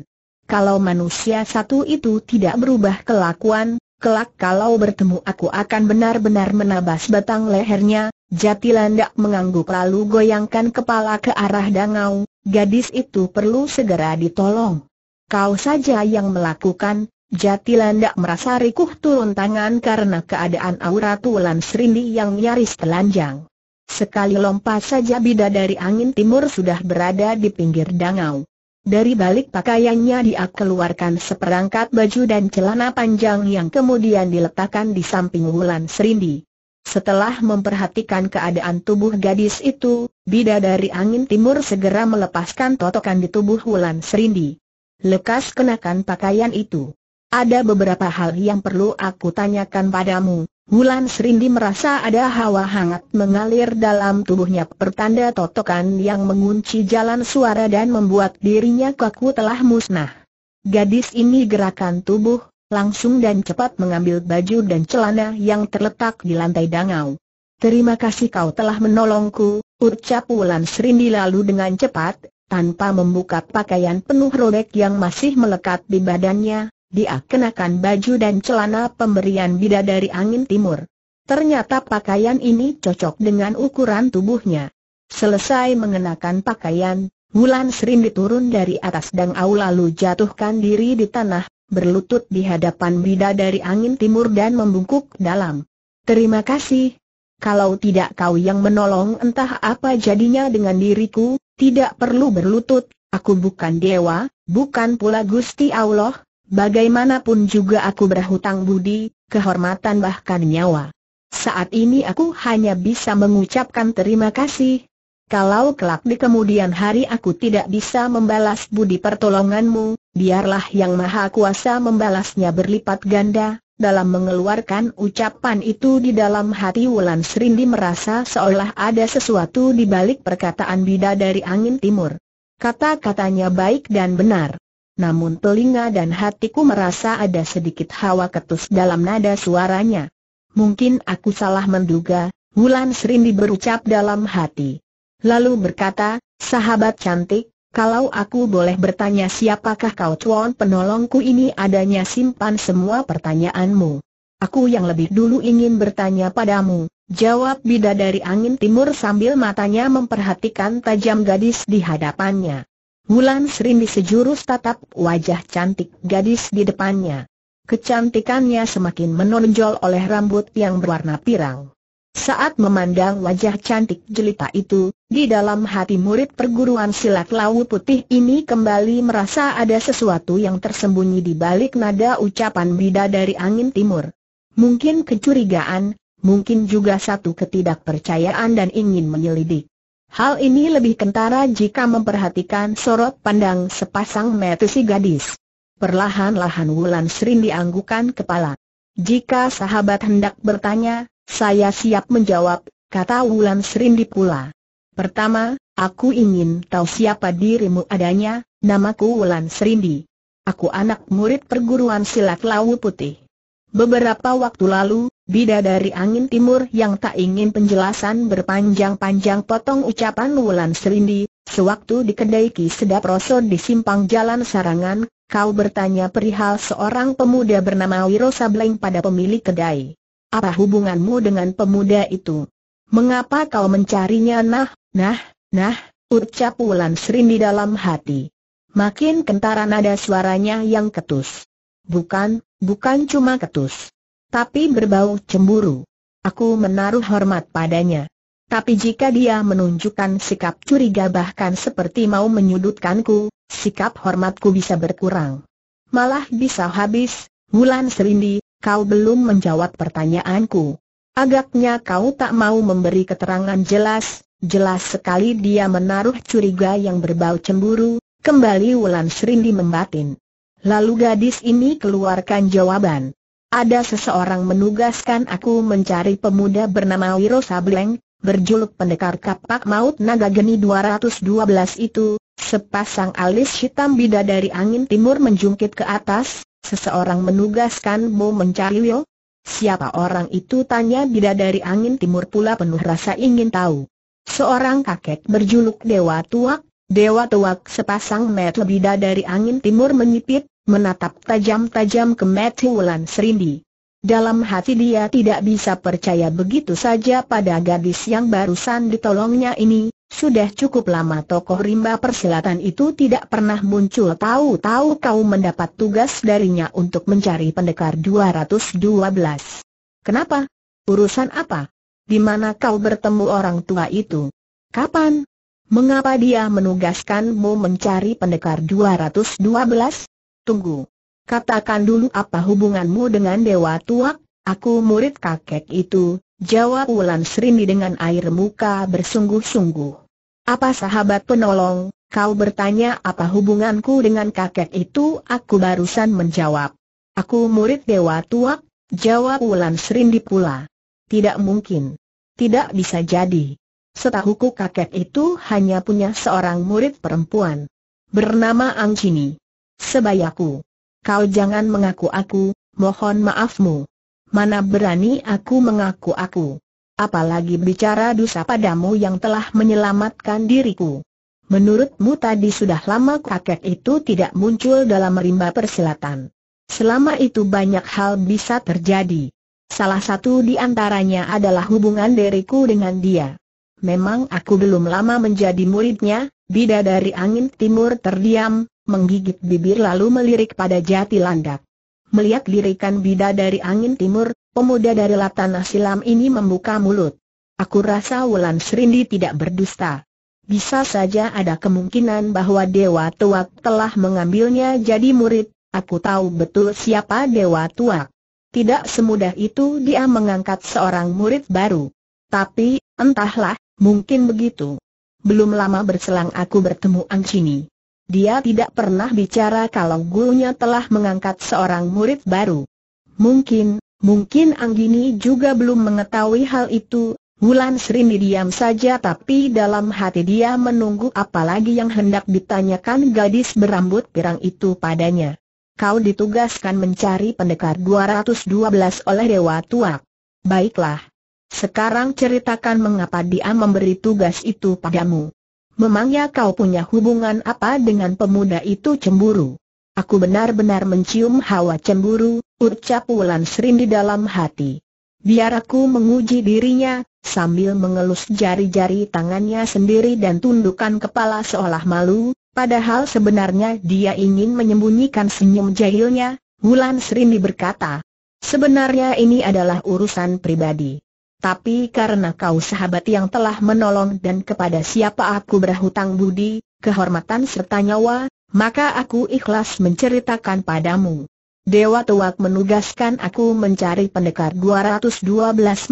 Kalau manusia satu itu tidak berubah kelakuan, kelak kalau bertemu aku akan benar-benar menabas batang lehernya, Jati landak mengangguk lalu goyangkan kepala ke arah dangau, gadis itu perlu segera ditolong. Kau saja yang melakukan, Jati landak merasa rikuh turun tangan karena keadaan aura Tulan Serindi yang nyaris telanjang. Sekali lompat saja bidadari angin timur sudah berada di pinggir dangau. Dari balik pakaiannya dia keluarkan seperangkat baju dan celana panjang yang kemudian diletakkan di samping Wulan Serindi. Setelah memperhatikan keadaan tubuh gadis itu, bidadari angin timur segera melepaskan totokan di tubuh Wulan Serindi. Lekas kenakan pakaian itu. Ada beberapa hal yang perlu aku tanyakan padamu. Wulan Serindi merasa ada hawa hangat mengalir dalam tubuhnya pertanda totokan yang mengunci jalan suara dan membuat dirinya kaku telah musnah. Gadis ini gerakan tubuh, langsung dan cepat mengambil baju dan celana yang terletak di lantai dangau. Terima kasih kau telah menolongku, ucap Wulan Serindi lalu dengan cepat, tanpa membuka pakaian penuh robek yang masih melekat di badannya, dia kenakan baju dan celana pemberian bidadari angin timur. Ternyata pakaian ini cocok dengan ukuran tubuhnya. Selesai mengenakan pakaian, Wulan Serindi turun dari atas dangau lalu jatuhkan diri di tanah, berlutut di hadapan bidadari angin timur dan membungkuk dalam. Terima kasih, kalau tidak kau yang menolong entah apa jadinya dengan diriku, tidak perlu berlutut, aku bukan dewa, bukan pula Gusti Allah, bagaimanapun juga aku berhutang budi, kehormatan bahkan nyawa. Saat ini aku hanya bisa mengucapkan terima kasih. Kalau kelak di kemudian hari aku tidak bisa membalas budi pertolonganmu, biarlah yang maha kuasa membalasnya berlipat ganda, dalam mengeluarkan ucapan itu di dalam hati Wulan Serindi merasa seolah ada sesuatu di balik perkataan bidadari angin timur. Kata-katanya baik dan benar. Namun telinga dan hatiku merasa ada sedikit hawa ketus dalam nada suaranya. Mungkin aku salah menduga, Wulan Serindi berucap dalam hati. Lalu berkata, sahabat cantik, kalau aku boleh bertanya siapakah kau tuan penolongku ini adanya simpan semua pertanyaanmu. Aku yang lebih dulu ingin bertanya padamu, jawab bidadari angin timur sambil matanya memperhatikan tajam gadis di hadapannya. Wulan Serindi sejurus tatap wajah cantik gadis di depannya. Kecantikannya semakin menonjol oleh rambut yang berwarna pirang. Saat memandang wajah cantik jelita itu, di dalam hati murid perguruan silat lawu putih ini kembali merasa ada sesuatu yang tersembunyi di balik nada ucapan bida dari angin timur. Mungkin kecurigaan, mungkin juga satu ketidakpercayaan dan ingin menyelidik. Hal ini lebih kentara jika memperhatikan sorot pandang sepasang mata si gadis. Perlahan-lahan Wulan Srin dianggukan kepala. Jika sahabat hendak bertanya, saya siap menjawab, kata Wulan Serindi pula. Pertama, aku ingin tahu siapa dirimu adanya, namaku Wulan Serindi. Aku anak murid perguruan silat Lawu Putih. Beberapa waktu lalu, bidadari angin timur yang tak ingin penjelasan berpanjang-panjang potong ucapan Wulan Serindi, sewaktu di kedai Ki Sedap Roso di simpang jalan Sarangan, kau bertanya perihal seorang pemuda bernama Wiro Sableng pada pemilik kedai. Apa hubunganmu dengan pemuda itu? Mengapa kau mencarinya nah, nah, nah, ucap Wulan Srin di dalam hati. Makin kentara nada suaranya yang ketus. Bukan, bukan cuma ketus. Tapi berbau cemburu. Aku menaruh hormat padanya. Tapi jika dia menunjukkan sikap curiga bahkan seperti mau menyudutkanku, sikap hormatku bisa berkurang. Malah bisa habis, Wulan Serindi, kau belum menjawab pertanyaanku. Agaknya kau tak mau memberi keterangan jelas, jelas sekali dia menaruh curiga yang berbau cemburu, kembali Wulan Serindi membatin. Lalu gadis ini keluarkan jawaban. Ada seseorang menugaskan aku mencari pemuda bernama Wiro Sableng, berjuluk pendekar kapak maut naga geni 212 itu, sepasang alis hitam bidadari angin timur menjungkit ke atas, Seseorang menugaskanmu mencari Wio? Siapa orang itu tanya bidadari angin timur pula penuh rasa ingin tahu. Seorang kakek berjuluk Dewa Tuak, Dewa Tuak sepasang mata bidadari angin timur menyipit, menatap tajam-tajam ke mata Wulan Serindi. Dalam hati dia tidak bisa percaya begitu saja pada gadis yang barusan ditolongnya ini, sudah cukup lama tokoh rimba persilatan itu tidak pernah muncul tahu-tahu kau mendapat tugas darinya untuk mencari pendekar 212. Kenapa? Urusan apa? Di mana kau bertemu orang tua itu? Kapan? Mengapa dia menugaskanmu mencari pendekar 212? Tunggu. Katakan dulu apa hubunganmu dengan Dewa Tuak, aku murid kakek itu, jawab Wulan Srini dengan air muka bersungguh-sungguh. Apa sahabat penolong, kau bertanya apa hubunganku dengan kakek itu? Aku barusan menjawab. Aku murid Dewa Tuak, jawab Wulan Serindi pula. Tidak mungkin. Tidak bisa jadi. Setahuku kakek itu hanya punya seorang murid perempuan. Bernama Angcini. Sebayaku. Kau jangan mengaku aku, mohon maafmu. Mana berani aku mengaku aku. Apalagi bicara dosa padamu yang telah menyelamatkan diriku. Menurutmu tadi sudah lama kakek itu tidak muncul dalam rimba persilatan. Selama itu banyak hal bisa terjadi. Salah satu di antaranya adalah hubungan diriku dengan dia. Memang aku belum lama menjadi muridnya, bidadari angin timur terdiam, menggigit bibir lalu melirik pada jati landak. Melihat lirikan bidadari angin timur, pemuda dari Latana Silam ini membuka mulut. Aku rasa Wulan Serindi tidak berdusta. Bisa saja ada kemungkinan bahwa Dewa Tuak telah mengambilnya jadi murid, aku tahu betul siapa Dewa Tuak. Tidak semudah itu dia mengangkat seorang murid baru. Tapi, entahlah, mungkin begitu. Belum lama berselang aku bertemu Angcini. Dia tidak pernah bicara kalau gurunya telah mengangkat seorang murid baru. Mungkin, mungkin Anggini juga belum mengetahui hal itu. Wulan Serindi diam saja tapi dalam hati dia menunggu apalagi yang hendak ditanyakan gadis berambut pirang itu padanya. Kau ditugaskan mencari pendekar 212 oleh Dewa Tuak. Baiklah. Sekarang ceritakan mengapa dia memberi tugas itu padamu. Memangnya kau punya hubungan apa dengan pemuda itu cemburu? Aku benar-benar mencium hawa cemburu, ucap Wulan Srin di dalam hati. Biar aku menguji dirinya, sambil mengelus jari-jari tangannya sendiri dan tundukkan kepala seolah malu, padahal sebenarnya dia ingin menyembunyikan senyum jahilnya, Wulan Srin berkata. Sebenarnya ini adalah urusan pribadi. Tapi karena kau sahabat yang telah menolong dan kepada siapa aku berhutang budi, kehormatan serta nyawa, maka aku ikhlas menceritakan padamu. Dewa Tuak menugaskan aku mencari pendekar 212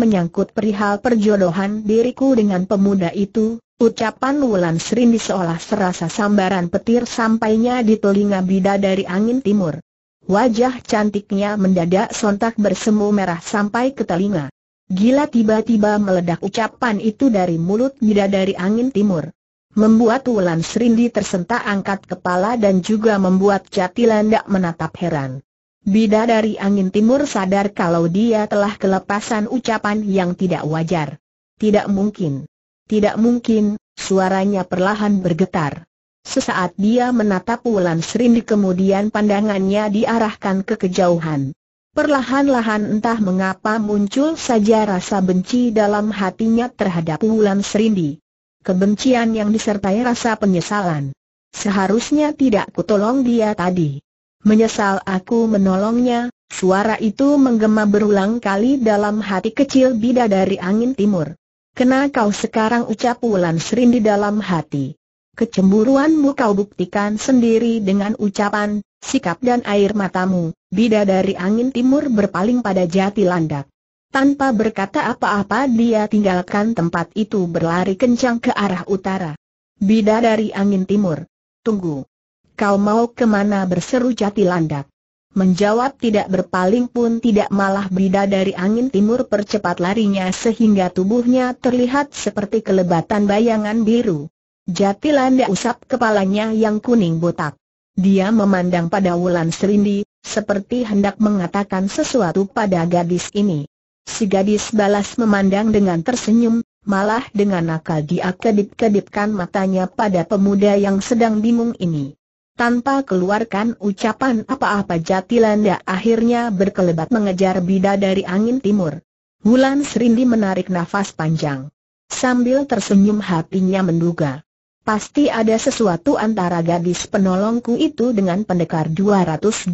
menyangkut perihal perjodohan diriku dengan pemuda itu, ucapan Wulan Serindi seolah serasa sambaran petir sampainya di telinga bidadari angin timur. Wajah cantiknya mendadak sontak bersemu merah sampai ke telinga. Gila tiba-tiba meledak ucapan itu dari mulut bidadari angin timur. Membuat Wulan Serindi tersentak angkat kepala dan juga membuat Jatilandak menatap heran. Bidadari angin timur sadar kalau dia telah kelepasan ucapan yang tidak wajar. Tidak mungkin. Tidak mungkin, suaranya perlahan bergetar. Sesaat dia menatap Wulan Serindi kemudian pandangannya diarahkan ke kejauhan. Perlahan-lahan entah mengapa muncul saja rasa benci dalam hatinya terhadap Wulan Serindi. Kebencian yang disertai rasa penyesalan. Seharusnya tidak kutolong dia tadi. Menyesal aku menolongnya, suara itu menggema berulang kali dalam hati kecil bidadari angin timur. Kena kau sekarang ucap Wulan Serindi dalam hati. Kecemburuanmu kau buktikan sendiri dengan ucapan, sikap dan air matamu, bidadari angin timur berpaling pada jati landak. Tanpa berkata apa-apa dia tinggalkan tempat itu berlari kencang ke arah utara. Bidadari angin timur. Tunggu. Kau mau ke mana berseru jati landak? Menjawab tidak berpaling pun tidak malah bidadari angin timur percepat larinya sehingga tubuhnya terlihat seperti kelebatan bayangan biru. Jati landak usap kepalanya yang kuning botak. Dia memandang pada Wulan Serindi, seperti hendak mengatakan sesuatu pada gadis ini. Si gadis balas memandang dengan tersenyum, malah dengan nakal dia kedip-kedipkan matanya pada pemuda yang sedang bingung ini. Tanpa keluarkan ucapan apa-apa Jatilanda akhirnya berkelebat mengejar bidadari angin timur. Wulan Serindi menarik nafas panjang. Sambil tersenyum hatinya menduga. Pasti ada sesuatu antara gadis penolongku itu dengan pendekar 212.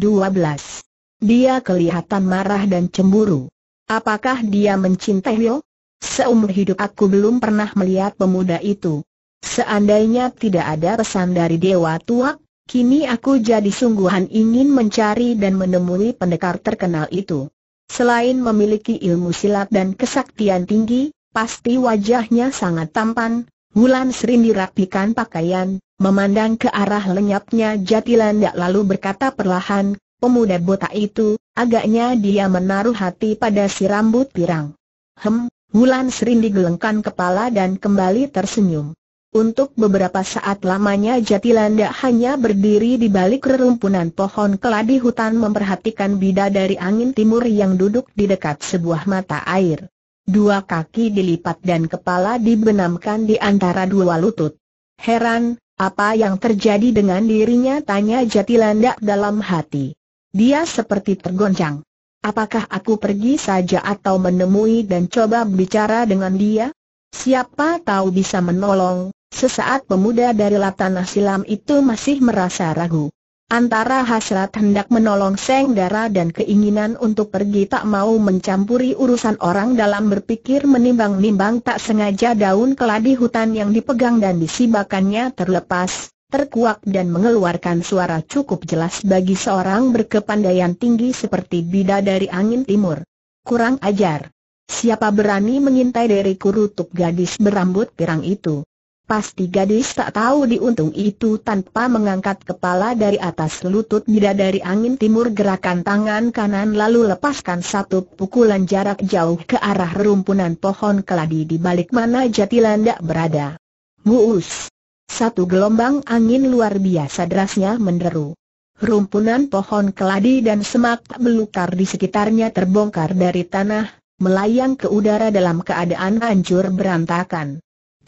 Dia kelihatan marah dan cemburu. Apakah dia mencintai Yo? Seumur hidup aku belum pernah melihat pemuda itu. Seandainya tidak ada pesan dari Dewa Tuak, kini aku jadi sungguhan ingin mencari dan menemui pendekar terkenal itu. Selain memiliki ilmu silat dan kesaktian tinggi, pasti wajahnya sangat tampan, Wulan Srin dirapikan pakaian, memandang ke arah lenyapnya Jatilandak lalu berkata perlahan, pemuda botak itu, agaknya dia menaruh hati pada si rambut pirang. Hem, Wulan Srin digelengkan kepala dan kembali tersenyum. Untuk beberapa saat lamanya Jatilanda hanya berdiri di balik rerumpunan pohon keladi hutan memperhatikan bidadari angin timur yang duduk di dekat sebuah mata air. Dua kaki dilipat dan kepala dibenamkan di antara dua lutut. Heran, apa yang terjadi dengan dirinya tanya Jatilanda dalam hati. Dia seperti tergoncang. Apakah aku pergi saja atau menemui dan coba bicara dengan dia? Siapa tahu bisa menolong, Sesaat pemuda dari Latana Silam itu masih merasa ragu. Antara hasrat hendak menolong Seng Dara dan keinginan untuk pergi tak mau mencampuri urusan orang dalam berpikir menimbang-nimbang tak sengaja daun keladi hutan yang dipegang dan disibakannya terlepas, terkuak dan mengeluarkan suara cukup jelas bagi seorang berkepandaian tinggi seperti bidadari angin timur. Kurang ajar. Siapa berani mengintai dari kurutuk gadis berambut pirang itu? Pasti gadis tak tahu diuntung itu tanpa mengangkat kepala dari atas lutut dari angin timur gerakan tangan kanan lalu lepaskan satu pukulan jarak jauh ke arah rumpunan pohon keladi di balik mana Jatilanda berada. Muus! Satu gelombang angin luar biasa derasnya menderu. Rumpunan pohon keladi dan semak belukar di sekitarnya terbongkar dari tanah, melayang ke udara dalam keadaan hancur berantakan.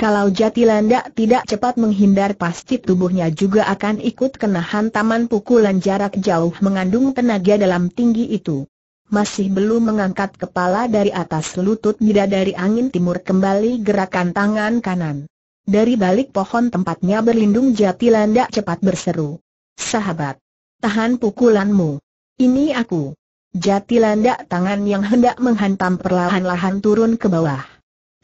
Kalau Jatilanda tidak cepat menghindar pasti tubuhnya juga akan ikut kena hantaman pukulan jarak jauh mengandung tenaga dalam tinggi itu. Masih belum mengangkat kepala dari atas lutut dari angin timur kembali gerakan tangan kanan. Dari balik pohon tempatnya berlindung Jatilanda cepat berseru. Sahabat, tahan pukulanmu. Ini aku. Jatilanda tangan yang hendak menghantam perlahan-lahan turun ke bawah.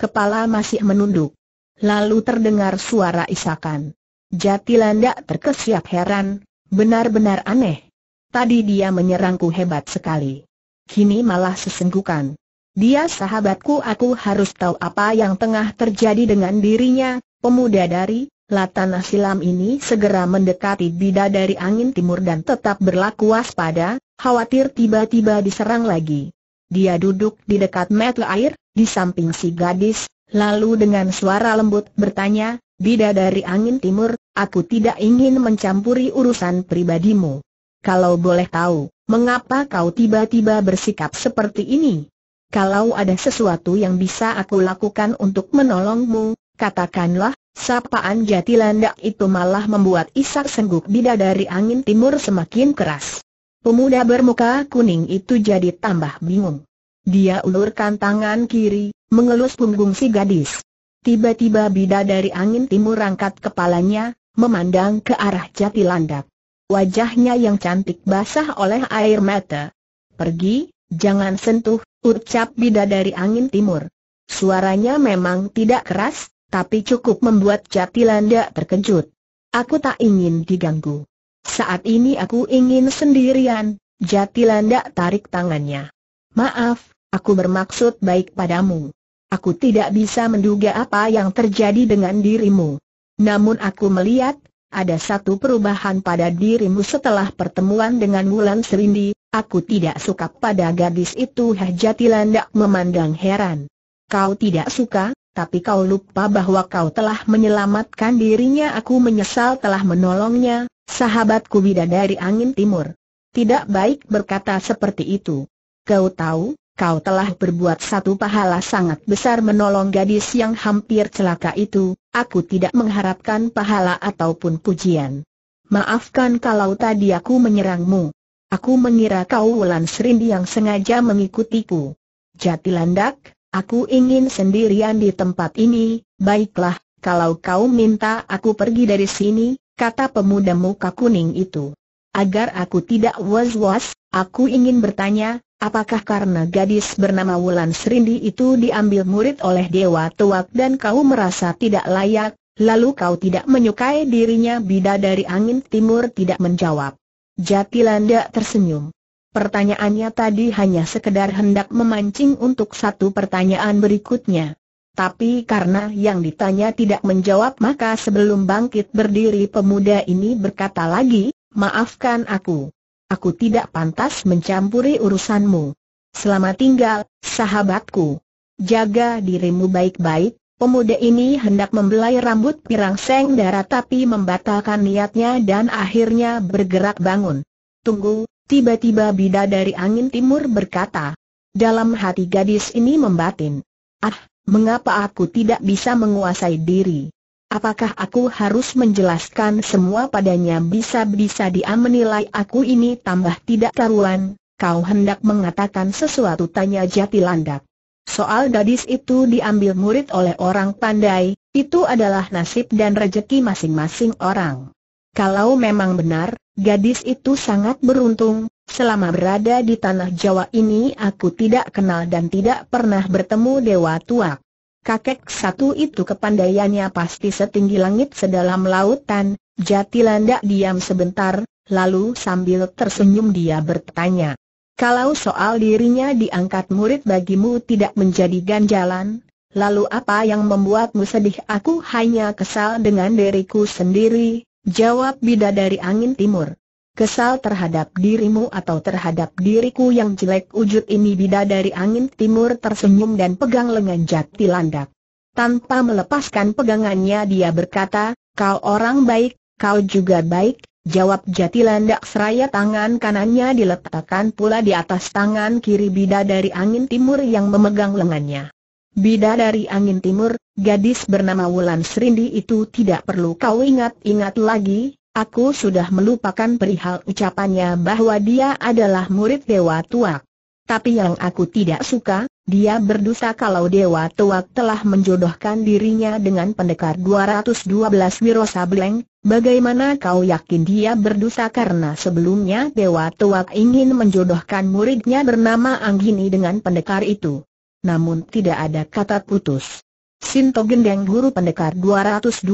Kepala masih menunduk. Lalu terdengar suara isakan. Jatilanda terkesiap heran, benar-benar aneh. Tadi dia menyerangku hebat sekali. Kini malah sesenggukan. Dia sahabatku aku harus tahu apa yang tengah terjadi dengan dirinya, pemuda dari Latana Silam ini segera mendekati bidadari angin timur dan tetap berlaku waspada, khawatir tiba-tiba diserang lagi. Dia duduk di dekat mata air, di samping si gadis, Lalu dengan suara lembut bertanya, Bidadari angin timur, aku tidak ingin mencampuri urusan pribadimu. Kalau boleh tahu, mengapa kau tiba-tiba bersikap seperti ini? Kalau ada sesuatu yang bisa aku lakukan untuk menolongmu, katakanlah, sapaan Jatilanda itu malah membuat isak sengguk bidadari angin timur semakin keras. Pemuda bermuka kuning itu jadi tambah bingung. Dia ulurkan tangan kiri, mengelus punggung si gadis. Tiba-tiba bidadari angin timur angkat kepalanya, memandang ke arah jati landak. Wajahnya yang cantik basah oleh air mata. Pergi, jangan sentuh, ucap bidadari angin timur. Suaranya memang tidak keras, tapi cukup membuat jati landak terkejut. Aku tak ingin diganggu. Saat ini aku ingin sendirian, jati landak tarik tangannya. Maaf, aku bermaksud baik padamu. Aku tidak bisa menduga apa yang terjadi dengan dirimu. Namun aku melihat, ada satu perubahan pada dirimu setelah pertemuan dengan Wulan Serindi, aku tidak suka pada gadis itu Hajatilandak memandang heran. Kau tidak suka, tapi kau lupa bahwa kau telah menyelamatkan dirinya aku menyesal telah menolongnya, sahabatku bidadari angin timur. Tidak baik berkata seperti itu. Kau tahu, kau telah berbuat satu pahala sangat besar menolong gadis yang hampir celaka itu, aku tidak mengharapkan pahala ataupun pujian. Maafkan kalau tadi aku menyerangmu. Aku mengira kau Wulan Serindi yang sengaja mengikutiku. Jatilandak, aku ingin sendirian di tempat ini, baiklah, kalau kau minta aku pergi dari sini, kata pemuda muka kuning itu. Agar aku tidak was-was, aku ingin bertanya, Apakah karena gadis bernama Wulan Serindi itu diambil murid oleh Dewa Tuak dan kau merasa tidak layak, lalu kau tidak menyukai dirinya bidadari angin timur tidak menjawab. Jatilanda tersenyum. Pertanyaannya tadi hanya sekedar hendak memancing untuk satu pertanyaan berikutnya. Tapi karena yang ditanya tidak menjawab maka sebelum bangkit berdiri pemuda ini berkata lagi, maafkan aku. Aku tidak pantas mencampuri urusanmu. Selamat tinggal, sahabatku. Jaga dirimu baik-baik, Pemuda ini hendak membelai rambut pirang Seng Dara tapi membatalkan niatnya dan akhirnya bergerak bangun. Tunggu, tiba-tiba bidadari angin timur berkata. Dalam hati gadis ini membatin. Ah, mengapa aku tidak bisa menguasai diri? Apakah aku harus menjelaskan semua padanya bisa-bisa dia menilai aku ini tambah tidak karuan? Kau hendak mengatakan sesuatu tanya Jati Landak. Soal gadis itu diambil murid oleh orang pandai, itu adalah nasib dan rejeki masing-masing orang. Kalau memang benar, gadis itu sangat beruntung, selama berada di tanah Jawa ini aku tidak kenal dan tidak pernah bertemu Dewa Tuak. Kakek satu itu kepandaiannya pasti setinggi langit sedalam lautan, Jatilanda diam sebentar, lalu sambil tersenyum dia bertanya. Kalau soal dirinya diangkat murid bagimu tidak menjadi ganjalan, lalu apa yang membuatmu sedih? Aku hanya kesal dengan diriku sendiri, jawab bidadari angin timur. Kesal terhadap dirimu atau terhadap diriku yang jelek wujud ini bidadari angin timur tersenyum dan pegang lengan jati landak. Tanpa melepaskan pegangannya dia berkata, kau orang baik, kau juga baik, Jawab Jatilandak seraya tangan kanannya diletakkan pula di atas tangan kiri bidadari angin timur yang memegang lengannya. Bidadari angin timur, gadis bernama Wulan Serindi itu tidak perlu kau ingat-ingat lagi, aku sudah melupakan perihal ucapannya bahwa dia adalah murid Dewa Tuak. Tapi yang aku tidak suka, dia berdosa kalau Dewa Tuak telah menjodohkan dirinya dengan pendekar 212 Wiro Sableng, bagaimana kau yakin dia berdosa karena sebelumnya Dewa Tuak ingin menjodohkan muridnya bernama Anggini dengan pendekar itu. Namun tidak ada kata putus. Sinto Gendeng guru pendekar 212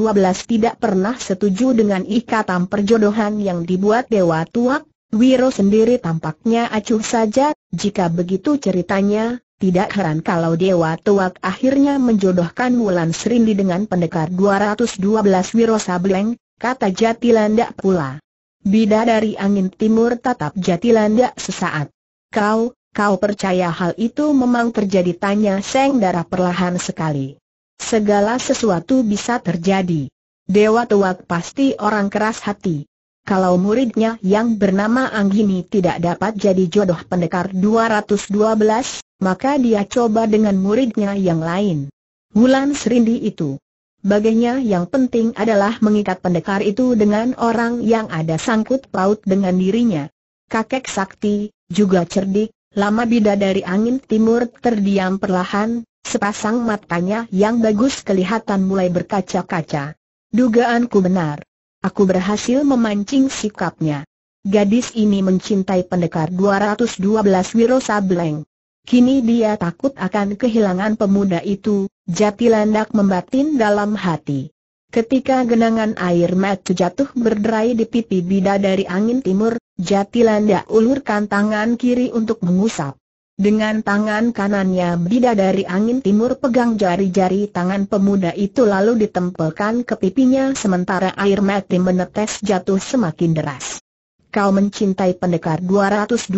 tidak pernah setuju dengan ikatan perjodohan yang dibuat Dewa Tuak, Wiro sendiri tampaknya acuh saja, jika begitu ceritanya, tidak heran kalau Dewa Tuak akhirnya menjodohkan Wulan Serindi dengan pendekar 212 Wiro Sableng, kata Jatilanda pula. Bidadari angin timur tatap Jatilanda sesaat. Kau, kau percaya hal itu memang terjadi tanya Seng darah perlahan sekali. Segala sesuatu bisa terjadi. Dewa Tuak pasti orang keras hati. Kalau muridnya yang bernama Anggini tidak dapat jadi jodoh pendekar 212, maka dia coba dengan muridnya yang lain. Wulan Serindi itu. Baginya yang penting adalah mengikat pendekar itu dengan orang yang ada sangkut paut dengan dirinya. Kakek sakti, juga cerdik, lama bidadari angin timur terdiam perlahan, sepasang matanya yang bagus kelihatan mulai berkaca-kaca. Dugaanku benar. Aku berhasil memancing sikapnya. Gadis ini mencintai pendekar 212 Wiro Sableng. Kini dia takut akan kehilangan pemuda itu, jati landak membatin dalam hati. Ketika genangan air mata jatuh berderai di pipi bidadari angin timur, jati landak ulurkan tangan kiri untuk mengusap. Dengan tangan kanannya bidadari angin timur pegang jari-jari tangan pemuda itu lalu ditempelkan ke pipinya sementara air mati menetes jatuh semakin deras. Kau mencintai pendekar 212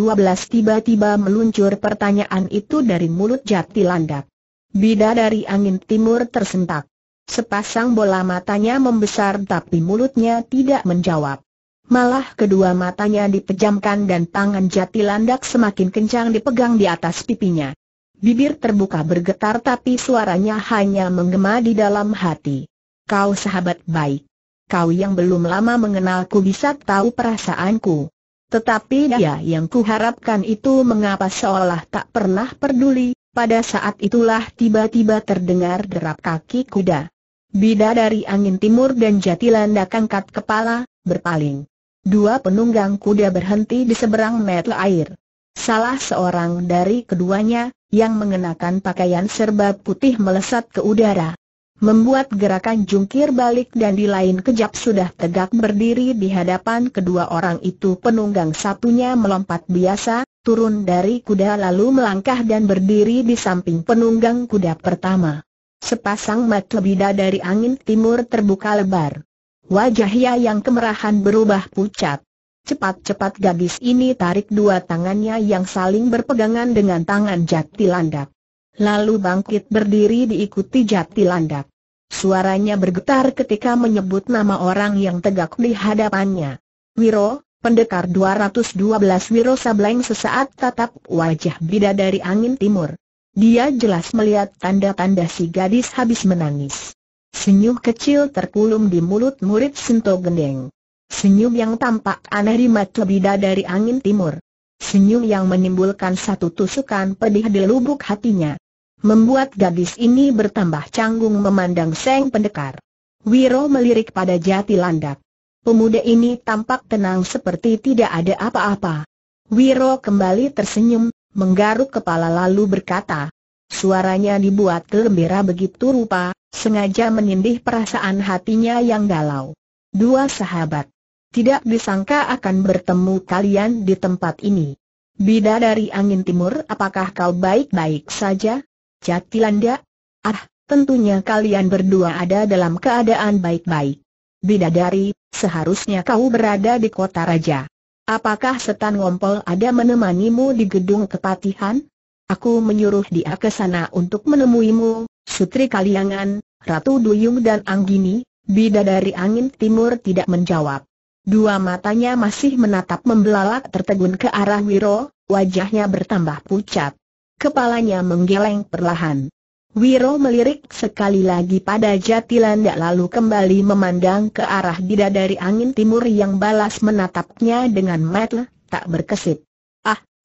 tiba-tiba meluncur pertanyaan itu dari mulut jati landak. Bidadari angin timur tersentak. Sepasang bola matanya membesar tapi mulutnya tidak menjawab. Malah kedua matanya dipejamkan dan tangan jati landak semakin kencang dipegang di atas pipinya. Bibir terbuka bergetar tapi suaranya hanya menggema di dalam hati. Kau sahabat baik. Kau yang belum lama mengenalku bisa tahu perasaanku. Tetapi dia yang kuharapkan itu mengapa seolah tak pernah peduli, pada saat itulah tiba-tiba terdengar derap kaki kuda. Bidadari angin timur dan jati landak angkat kepala, berpaling. Dua penunggang kuda berhenti di seberang mata air. Salah seorang dari keduanya, yang mengenakan pakaian serba putih melesat ke udara. Membuat gerakan jungkir balik dan di lain kejap sudah tegak berdiri di hadapan kedua orang itu penunggang satunya melompat biasa, turun dari kuda lalu melangkah dan berdiri di samping penunggang kuda pertama. Sepasang mata dari angin timur terbuka lebar. Wajahnya yang kemerahan berubah pucat. Cepat-cepat gadis ini tarik dua tangannya yang saling berpegangan dengan tangan jati landak. lalu bangkit berdiri diikuti Jati Landak. Suaranya bergetar ketika menyebut nama orang yang tegak di hadapannya. Wiro, pendekar 212 Wiro Sableng sesaat tatap wajah bidadari angin timur. Dia jelas melihat tanda-tanda si gadis habis menangis. Senyum kecil terkulum di mulut murid Sinto Gendeng. Senyum yang tampak aneh di mata bidadari angin timur. Senyum yang menimbulkan satu tusukan pedih di lubuk hatinya. Membuat gadis ini bertambah canggung memandang Seng Pendekar. Wiro melirik pada jati landak. Pemuda ini tampak tenang seperti tidak ada apa-apa. Wiro kembali tersenyum, menggaruk kepala lalu berkata, Suaranya dibuat gembira begitu rupa, sengaja menindih perasaan hatinya yang galau. Dua sahabat. Tidak disangka akan bertemu kalian di tempat ini. Bidadari angin timur apakah kau baik-baik saja? Jatilanda? Ah, tentunya kalian berdua ada dalam keadaan baik-baik. Bidadari, seharusnya kau berada di kota raja. Apakah setan ngompol ada menemanimu di gedung kepatihan? Aku menyuruh dia ke sana untuk menemuimu, Sutri Kaliangan, Ratu Duyung dan Anggini, bidadari angin timur tidak menjawab. Dua matanya masih menatap membelalak tertegun ke arah Wiro, wajahnya bertambah pucat. Kepalanya menggeleng perlahan. Wiro melirik sekali lagi pada Jatilanda lalu kembali memandang ke arah bidadari angin timur yang balas menatapnya dengan mata tak berkesit.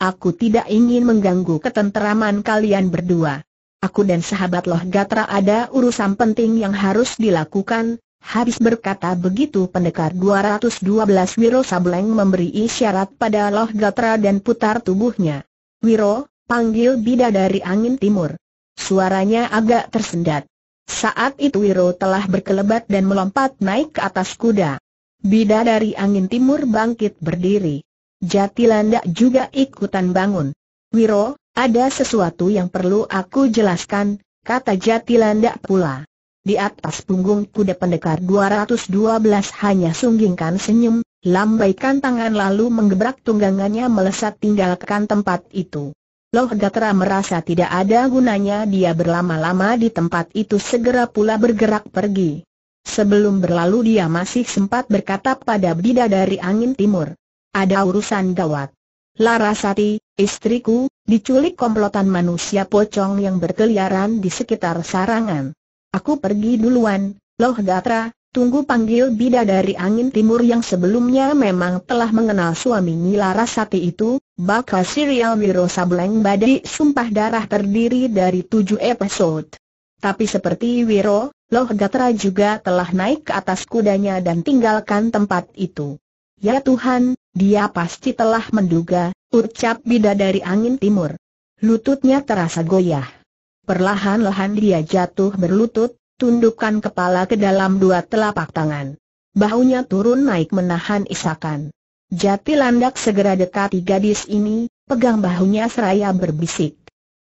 Aku tidak ingin mengganggu ketenteraman kalian berdua. Aku dan sahabat Loh Gatra ada urusan penting yang harus dilakukan. Habis berkata begitu pendekar 212 Wiro Sableng memberi isyarat pada Loh Gatra dan putar tubuhnya. Wiro, panggil bidadari angin timur. Suaranya agak tersendat. Saat itu Wiro telah berkelebat dan melompat naik ke atas kuda. Bidadari angin timur bangkit berdiri. Jatilanda juga ikutan bangun. Wiro, ada sesuatu yang perlu aku jelaskan, kata Jatilanda pula. Di atas punggung kuda pendekar 212 hanya sunggingkan senyum, lambaikan tangan lalu menggebrak tunggangannya melesat tinggalkan tempat itu. Loh Gatra merasa tidak ada gunanya dia berlama-lama di tempat itu segera pula bergerak pergi. Sebelum berlalu dia masih sempat berkata pada bidadari angin timur. Ada urusan gawat. Larasati, istriku, diculik komplotan manusia pocong yang berkeliaran di sekitar sarangan. Aku pergi duluan, Loh Gatra, tunggu panggil bidadari angin timur yang sebelumnya memang telah mengenal suami Larasati itu, bakal serial Wiro Sableng Badai Sumpah Darah terdiri dari tujuh episode. Tapi seperti Wiro, Loh Gatra juga telah naik ke atas kudanya dan tinggalkan tempat itu. Ya Tuhan, dia pasti telah menduga, ucap bidadari angin timur. Lututnya terasa goyah. Perlahan-lahan dia jatuh berlutut, tundukkan kepala ke dalam dua telapak tangan. Bahunya turun naik menahan isakan. Jati landak segera dekati gadis ini, pegang bahunya seraya berbisik.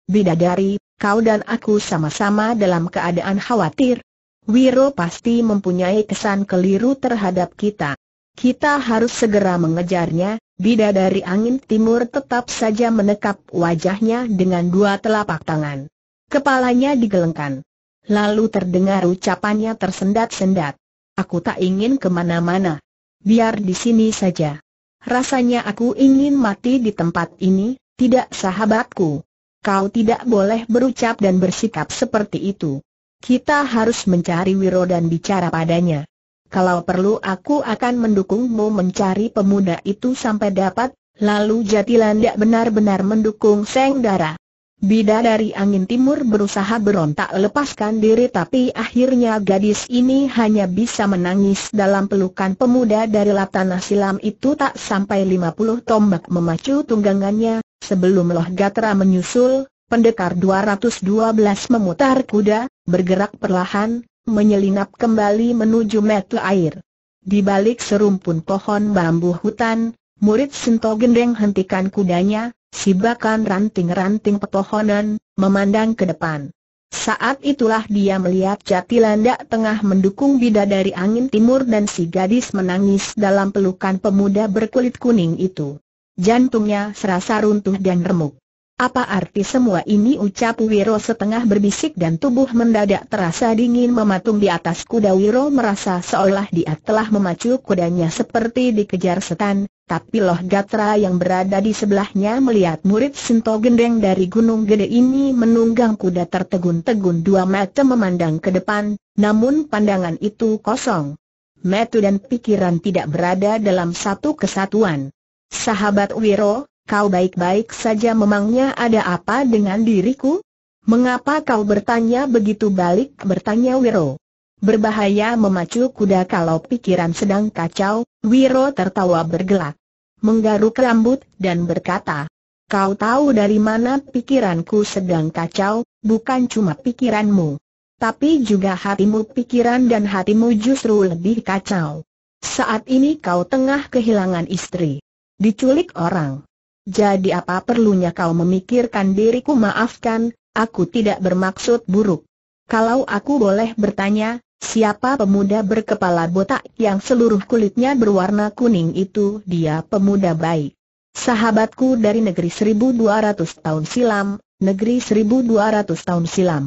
Bidadari, kau dan aku sama-sama dalam keadaan khawatir. Wiro pasti mempunyai kesan keliru terhadap kita. Kita harus segera mengejarnya, bidadari angin timur tetap saja menekap wajahnya dengan dua telapak tangan. Kepalanya digelengkan. Lalu terdengar ucapannya tersendat-sendat. Aku tak ingin ke mana-mana. Biar di sini saja. Rasanya aku ingin mati di tempat ini, tidak sahabatku. Kau tidak boleh berucap dan bersikap seperti itu. Kita harus mencari Wiro dan bicara padanya. Kalau perlu aku akan mendukungmu mencari pemuda itu sampai dapat, lalu Jatilanda benar-benar mendukung Seng Dara. Bidadari angin timur berusaha berontak lepaskan diri tapi akhirnya gadis ini hanya bisa menangis dalam pelukan pemuda dari Latana Silam itu tak sampai 50 tombak memacu tunggangannya, sebelum Loh Gatra menyusul, pendekar 212 memutar kuda, bergerak perlahan, menyelinap kembali menuju mata air. Di balik serumpun pohon bambu hutan, murid Sinto Gendeng hentikan kudanya, sibakan ranting-ranting pepohonan, memandang ke depan. Saat itulah dia melihat Jatilanda tengah mendukung bidadari angin timur dan si gadis menangis dalam pelukan pemuda berkulit kuning itu. Jantungnya serasa runtuh dan remuk. Apa arti semua ini ucap Wiro setengah berbisik dan tubuh mendadak terasa dingin mematung di atas kuda Wiro merasa seolah dia telah memacu kudanya seperti dikejar setan, tapi Loh Gatra yang berada di sebelahnya melihat murid Sinto Gendeng dari Gunung Gede ini menunggang kuda tertegun-tegun dua mata memandang ke depan, namun pandangan itu kosong. Metu dan pikiran tidak berada dalam satu kesatuan. Sahabat Wiro, Kau baik-baik saja memangnya ada apa dengan diriku? Mengapa kau bertanya begitu balik bertanya Wiro? Berbahaya memacu kuda kalau pikiran sedang kacau, Wiro tertawa bergelak. Menggaruk rambut dan berkata, Kau tahu dari mana pikiranku sedang kacau, bukan cuma pikiranmu. Tapi juga hatimu pikiran dan hatimu justru lebih kacau. Saat ini kau tengah kehilangan istri. Diculik orang. Jadi apa perlunya kau memikirkan diriku maafkan, aku tidak bermaksud buruk. Kalau aku boleh bertanya, siapa pemuda berkepala botak yang seluruh kulitnya berwarna kuning itu dia pemuda baik. Sahabatku dari negeri 1200 tahun silam, negeri 1200 tahun silam.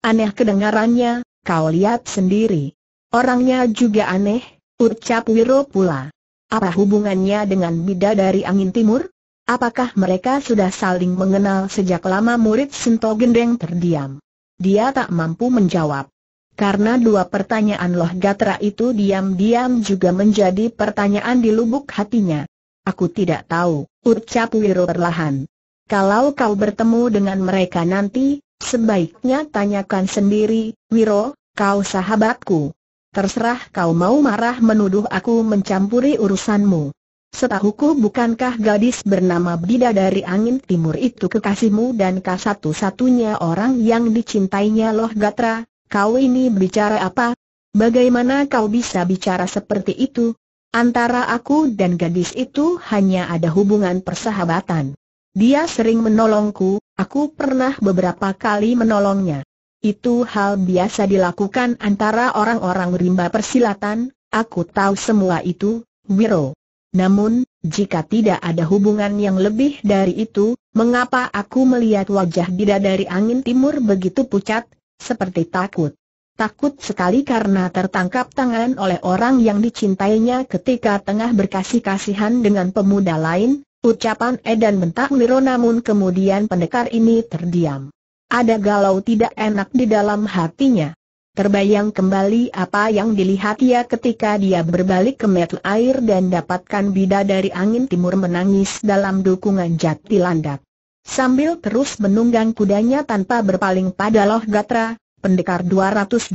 Aneh kedengarannya, kau lihat sendiri. Orangnya juga aneh, ucap Wiro pula. Apa hubungannya dengan bidadari angin timur? Apakah mereka sudah saling mengenal sejak lama murid Sinto Gendeng terdiam? Dia tak mampu menjawab. Karena dua pertanyaan Loh Gatra itu diam-diam juga menjadi pertanyaan di lubuk hatinya. Aku tidak tahu, ucap Wiro perlahan. Kalau kau bertemu dengan mereka nanti, sebaiknya tanyakan sendiri, Wiro, kau sahabatku. Terserah kau mau marah menuduh aku mencampuri urusanmu. Setahuku bukankah gadis bernama Bida dari Angin Timur itu kekasihmu dan kau satu-satunya orang yang dicintainya loh Gatra, kau ini bicara apa? Bagaimana kau bisa bicara seperti itu? Antara aku dan gadis itu hanya ada hubungan persahabatan. Dia sering menolongku, aku pernah beberapa kali menolongnya. Itu hal biasa dilakukan antara orang-orang rimba persilatan, aku tahu semua itu, Wiro. Namun, jika tidak ada hubungan yang lebih dari itu, mengapa aku melihat wajah bidadari angin timur begitu pucat, seperti takut? Takut sekali karena tertangkap tangan oleh orang yang dicintainya ketika tengah berkasih-kasihan dengan pemuda lain, ucapan Edan bentak Wiro namun kemudian pendekar ini terdiam. Ada galau tidak enak di dalam hatinya. Terbayang kembali apa yang dilihat dia ketika dia berbalik ke metu air dan dapatkan bidadari angin timur menangis dalam dukungan jati landak. Sambil terus menunggang kudanya tanpa berpaling pada Loh Gatra, pendekar 212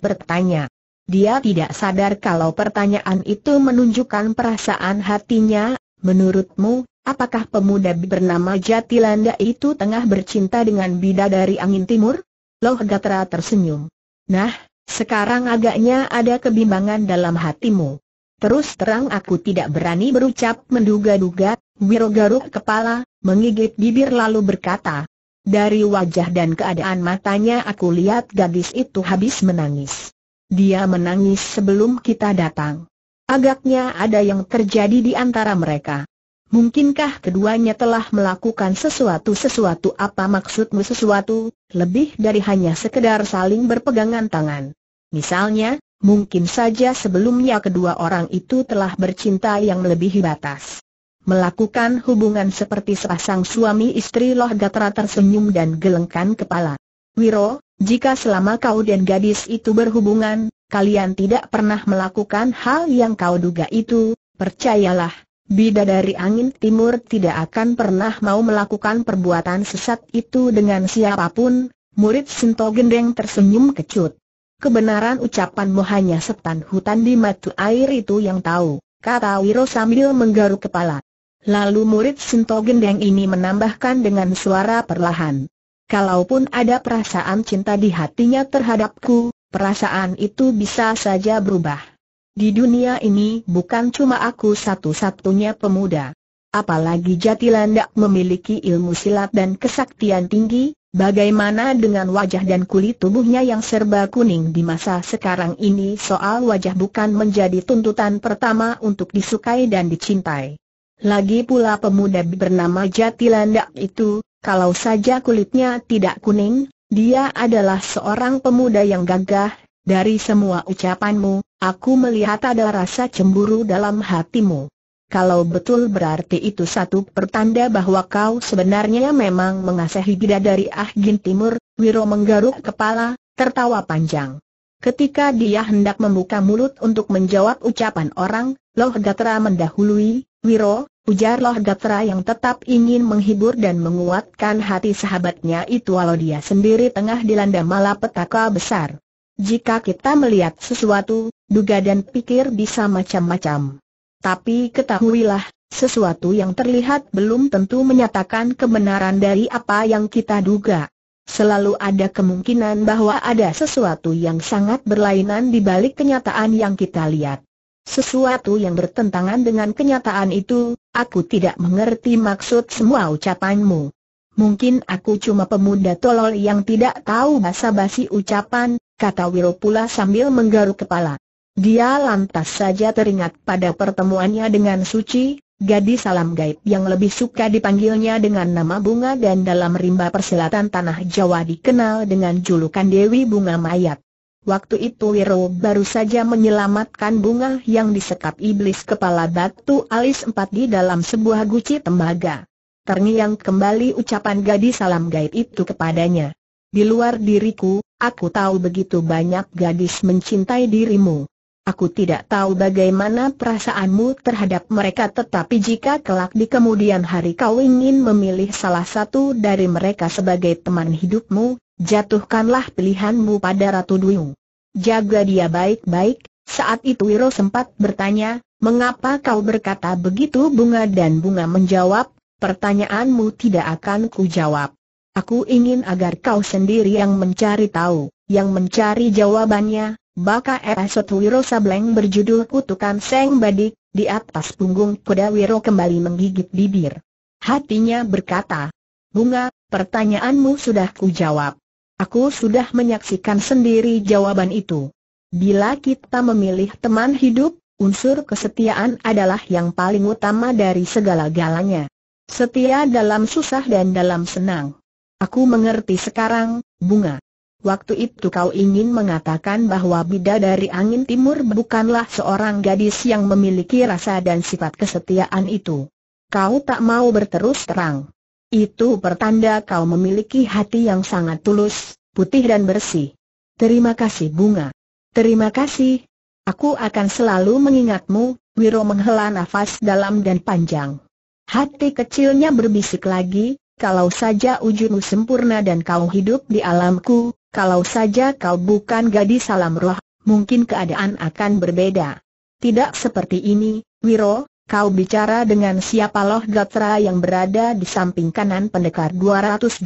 bertanya. Dia tidak sadar kalau pertanyaan itu menunjukkan perasaan hatinya, menurutmu, apakah pemuda bernama Jatilanda itu tengah bercinta dengan bidadari angin timur? Loh Gatra tersenyum. Nah, sekarang agaknya ada kebimbangan dalam hatimu. Terus terang aku tidak berani berucap menduga-duga, Wiro garuk kepala, menggigit bibir lalu berkata. Dari wajah dan keadaan matanya aku lihat gadis itu habis menangis. Dia menangis sebelum kita datang. Agaknya ada yang terjadi di antara mereka. Mungkinkah keduanya telah melakukan sesuatu-sesuatu apa maksudmu sesuatu, lebih dari hanya sekedar saling berpegangan tangan? Misalnya, mungkin saja sebelumnya kedua orang itu telah bercinta yang melebihi batas. Melakukan hubungan seperti sepasang suami istri Loh Gatra tersenyum dan gelengkan kepala. Wiro, jika selama kau dan gadis itu berhubungan, kalian tidak pernah melakukan hal yang kau duga itu, percayalah, Bidadari angin timur tidak akan pernah mau melakukan perbuatan sesat itu dengan siapa pun, murid Sinto Gendeng tersenyum kecut. Kebenaran ucapanmu hanya setan hutan di matu air itu yang tahu, kata Wiro sambil menggaruk kepala. Lalu murid Sinto Gendeng ini menambahkan dengan suara perlahan. Kalaupun ada perasaan cinta di hatinya terhadapku, perasaan itu bisa saja berubah. Di dunia ini bukan cuma aku satu-satunya pemuda. Apalagi Jatilandak memiliki ilmu silat dan kesaktian tinggi, bagaimana dengan wajah dan kulit tubuhnya yang serba kuning di masa sekarang ini soal wajah bukan menjadi tuntutan pertama untuk disukai dan dicintai. Lagi pula pemuda bernama Jatilandak itu, kalau saja kulitnya tidak kuning, dia adalah seorang pemuda yang gagah, dari semua ucapanmu, aku melihat ada rasa cemburu dalam hatimu. Kalau betul berarti itu satu pertanda bahwa kau sebenarnya memang mengasihi dari Ahgin Timur, Wiro menggaruk kepala, tertawa panjang. Ketika dia hendak membuka mulut untuk menjawab ucapan orang, Loh Gatra mendahului, Wiro, ujar Loh Gatra yang tetap ingin menghibur dan menguatkan hati sahabatnya itu walau dia sendiri tengah dilanda malapetaka besar. Jika kita melihat sesuatu, duga dan pikir bisa macam-macam. Tapi ketahuilah, sesuatu yang terlihat belum tentu menyatakan kebenaran dari apa yang kita duga. Selalu ada kemungkinan bahwa ada sesuatu yang sangat berlainan di balik kenyataan yang kita lihat. Sesuatu yang bertentangan dengan kenyataan itu, aku tidak mengerti maksud semua ucapanmu. Mungkin aku cuma pemuda tolol yang tidak tahu basa-basi ucapan, kata Wiro pula sambil menggaruk kepala. Dia lantas saja teringat pada pertemuannya dengan Suci, gadis salam gaib yang lebih suka dipanggilnya dengan nama Bunga dan dalam rimba persilatan Tanah Jawa dikenal dengan julukan Dewi Bunga Mayat. Waktu itu Wiro baru saja menyelamatkan bunga yang disekap iblis kepala batu alis empat di dalam sebuah guci tembaga. Terngiang kembali ucapan gadis salam gaib itu kepadanya. Di luar diriku, aku tahu begitu banyak gadis mencintai dirimu. Aku tidak tahu bagaimana perasaanmu terhadap mereka tetapi jika kelak di kemudian hari kau ingin memilih salah satu dari mereka sebagai teman hidupmu, jatuhkanlah pilihanmu pada Ratu Duyung. Jaga dia baik-baik, saat itu Wiro sempat bertanya, mengapa kau berkata begitu bunga dan bunga menjawab, pertanyaanmu tidak akan kujawab. Aku ingin agar kau sendiri yang mencari tahu, yang mencari jawabannya, Baka episode Wiro Sableng berjudul Kutukan Seng Badik, di atas punggung kuda Wiro kembali menggigit bibir. Hatinya berkata, Bunga, pertanyaanmu sudah kujawab. Aku sudah menyaksikan sendiri jawaban itu. Bila kita memilih teman hidup, unsur kesetiaan adalah yang paling utama dari segala-galanya. Setia dalam susah dan dalam senang. Aku mengerti sekarang, Bunga. Waktu itu kau ingin mengatakan bahwa bidadari angin timur bukanlah seorang gadis yang memiliki rasa dan sifat kesetiaan itu. Kau tak mau berterus terang. Itu pertanda kau memiliki hati yang sangat tulus, putih dan bersih. Terima kasih bunga. Terima kasih. Aku akan selalu mengingatmu, Wiro menghela nafas dalam dan panjang. Hati kecilnya berbisik lagi, kalau saja wujudmu sempurna dan kau hidup di alamku, kalau saja kau bukan gadis salam roh, mungkin keadaan akan berbeda. Tidak seperti ini, Wiro, kau bicara dengan siapa loh Gatra yang berada di samping kanan pendekar 212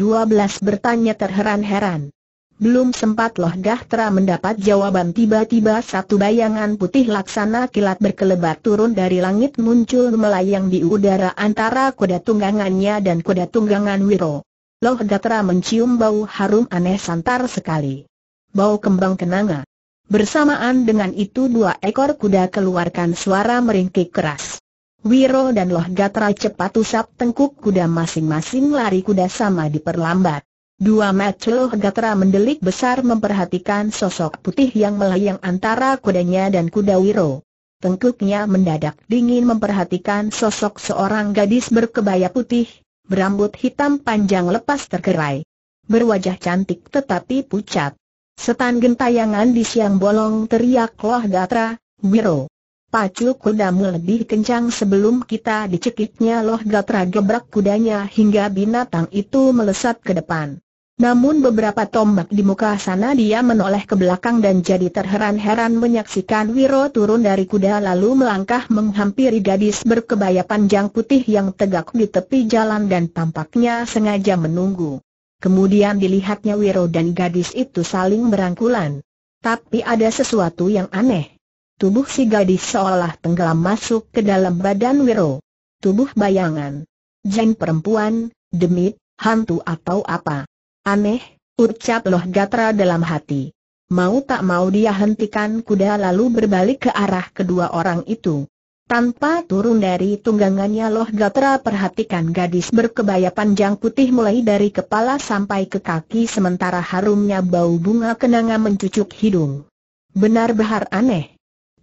bertanya terheran-heran. Belum sempat loh Gatra mendapat jawaban tiba-tiba satu bayangan putih laksana kilat berkelebat turun dari langit muncul melayang di udara antara kuda tunggangannya dan kuda tunggangan Wiro. Loh Gatra mencium bau harum aneh santar sekali. Bau kembang kenanga. Bersamaan dengan itu dua ekor kuda keluarkan suara meringkik keras. Wiro dan Loh Gatra cepat usap tengkuk kuda masing-masing lari kuda sama diperlambat. Dua mata Loh Gatra mendelik besar memperhatikan sosok putih yang melayang antara kudanya dan kuda Wiro. Tengkuknya mendadak dingin memperhatikan sosok seorang gadis berkebaya putih, berambut hitam panjang lepas terkerai. Berwajah cantik tetapi pucat. Setan gentayangan di siang bolong teriak Loh Gatra, Wiro. Pacu kudamu lebih kencang sebelum kita dicekiknya Loh Gatra gebrak kudanya hingga binatang itu melesat ke depan. Namun beberapa tombak di muka sana dia menoleh ke belakang dan jadi terheran-heran menyaksikan Wiro turun dari kuda lalu melangkah menghampiri gadis berkebaya panjang putih yang tegak di tepi jalan dan tampaknya sengaja menunggu. Kemudian dilihatnya Wiro dan gadis itu saling berangkulan. Tapi ada sesuatu yang aneh. Tubuh si gadis seolah tenggelam masuk ke dalam badan Wiro. Tubuh bayangan. Jen perempuan, demit, hantu atau apa. Aneh, ucap Loh Gatra dalam hati. Mau tak mau dia hentikan kuda lalu berbalik ke arah kedua orang itu. Tanpa turun dari tunggangannya Loh Gatra perhatikan gadis berkebaya panjang putih mulai dari kepala sampai ke kaki sementara harumnya bau bunga kenanga mencucuk hidung. Benar-benar aneh.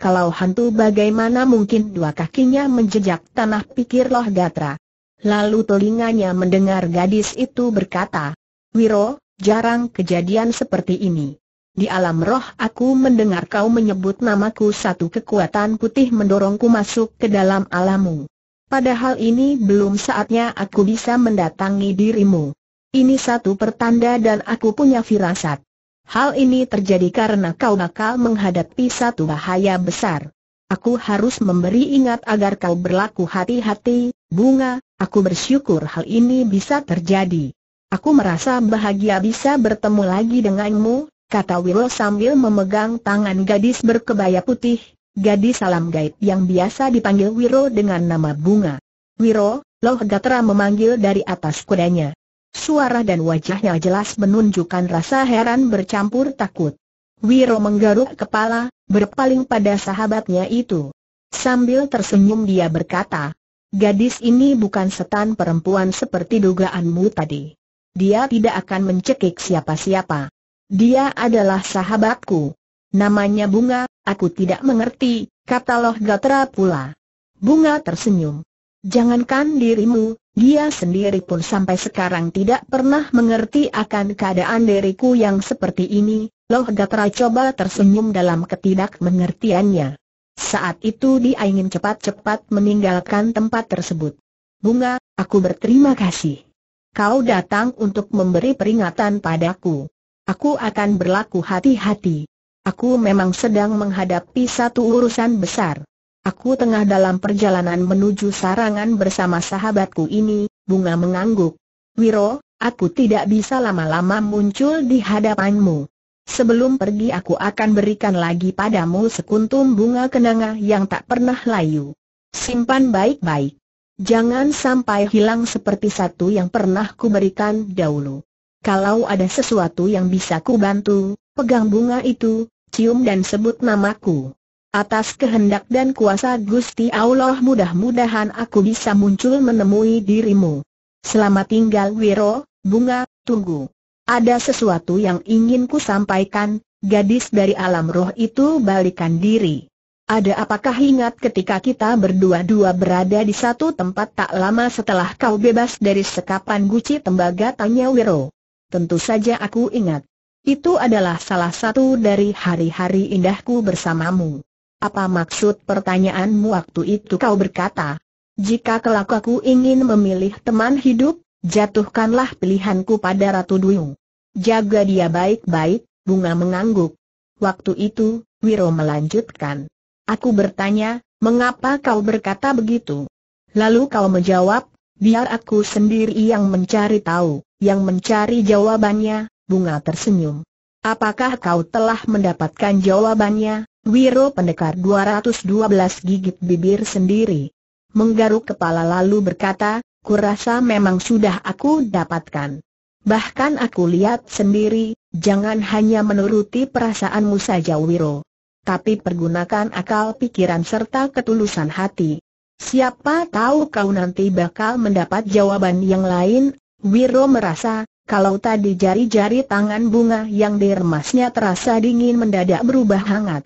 Kalau hantu bagaimana mungkin dua kakinya menjejak tanah pikir Loh Gatra. Lalu telinganya mendengar gadis itu berkata, Wiro, jarang kejadian seperti ini. Di alam roh aku mendengar kau menyebut namaku satu kekuatan putih mendorongku masuk ke dalam alammu. Padahal ini belum saatnya aku bisa mendatangi dirimu. Ini satu pertanda dan aku punya firasat. Hal ini terjadi karena kau bakal menghadapi satu bahaya besar. Aku harus memberi ingat agar kau berlaku hati-hati, bunga, aku bersyukur hal ini bisa terjadi. Aku merasa bahagia bisa bertemu lagi denganmu, kata Wiro sambil memegang tangan gadis berkebaya putih, gadis salam gaib yang biasa dipanggil Wiro dengan nama Bunga. Wiro, Loh Gatra memanggil dari atas kudanya. Suara dan wajahnya jelas menunjukkan rasa heran bercampur takut. Wiro menggaruk kepala, berpaling pada sahabatnya itu. Sambil tersenyum dia berkata, Gadis ini bukan setan perempuan seperti dugaanmu tadi. Dia tidak akan mencekik siapa-siapa. Dia adalah sahabatku. Namanya Bunga, aku tidak mengerti, kata Loh Gatra pula. Bunga tersenyum. Jangankan dirimu, dia sendiri pun sampai sekarang tidak pernah mengerti akan keadaan diriku yang seperti ini, Loh Gatra coba tersenyum dalam ketidakmengertiannya. Saat itu dia ingin cepat-cepat meninggalkan tempat tersebut. Bunga, aku berterima kasih. Kau datang untuk memberi peringatan padaku. Aku akan berlaku hati-hati. Aku memang sedang menghadapi satu urusan besar. Aku tengah dalam perjalanan menuju sarangan bersama sahabatku ini, bunga mengangguk. Wiro, aku tidak bisa lama-lama muncul di hadapanmu. Sebelum pergi aku akan berikan lagi padamu sekuntum bunga kenanga yang tak pernah layu. Simpan baik-baik. Jangan sampai hilang seperti satu yang pernah kuberikan dahulu. Kalau ada sesuatu yang bisa ku bantu, pegang bunga itu, cium dan sebut namaku. Atas kehendak dan kuasa Gusti Allah mudah-mudahan aku bisa muncul menemui dirimu. Selamat tinggal Wiro, bunga, tunggu. Ada sesuatu yang ingin ku sampaikan, gadis dari alam roh itu balikan diri. Ada apakah ingat ketika kita berdua-dua berada di satu tempat tak lama setelah kau bebas dari sekapan guci tembaga tanya Wiro. Tentu saja aku ingat. Itu adalah salah satu dari hari-hari indahku bersamamu. Apa maksud pertanyaanmu waktu itu kau berkata? Jika kelak aku ingin memilih teman hidup, jatuhkanlah pilihanku pada Ratu Duyung. Jaga dia baik-baik, bunga mengangguk. Waktu itu, Wiro melanjutkan. Aku bertanya, mengapa kau berkata begitu? Lalu kau menjawab, biar aku sendiri yang mencari tahu yang mencari jawabannya, bunga tersenyum. Apakah kau telah mendapatkan jawabannya? Wiro pendekar 212 gigit bibir sendiri. Menggaruk kepala lalu berkata, kurasa memang sudah aku dapatkan. Bahkan aku lihat sendiri, jangan hanya menuruti perasaanmu saja Wiro. Tapi pergunakan akal pikiran serta ketulusan hati. Siapa tahu kau nanti bakal mendapat jawaban yang lain, Wiro merasa, kalau tadi jari-jari tangan bunga yang diremasnya terasa dingin mendadak berubah hangat.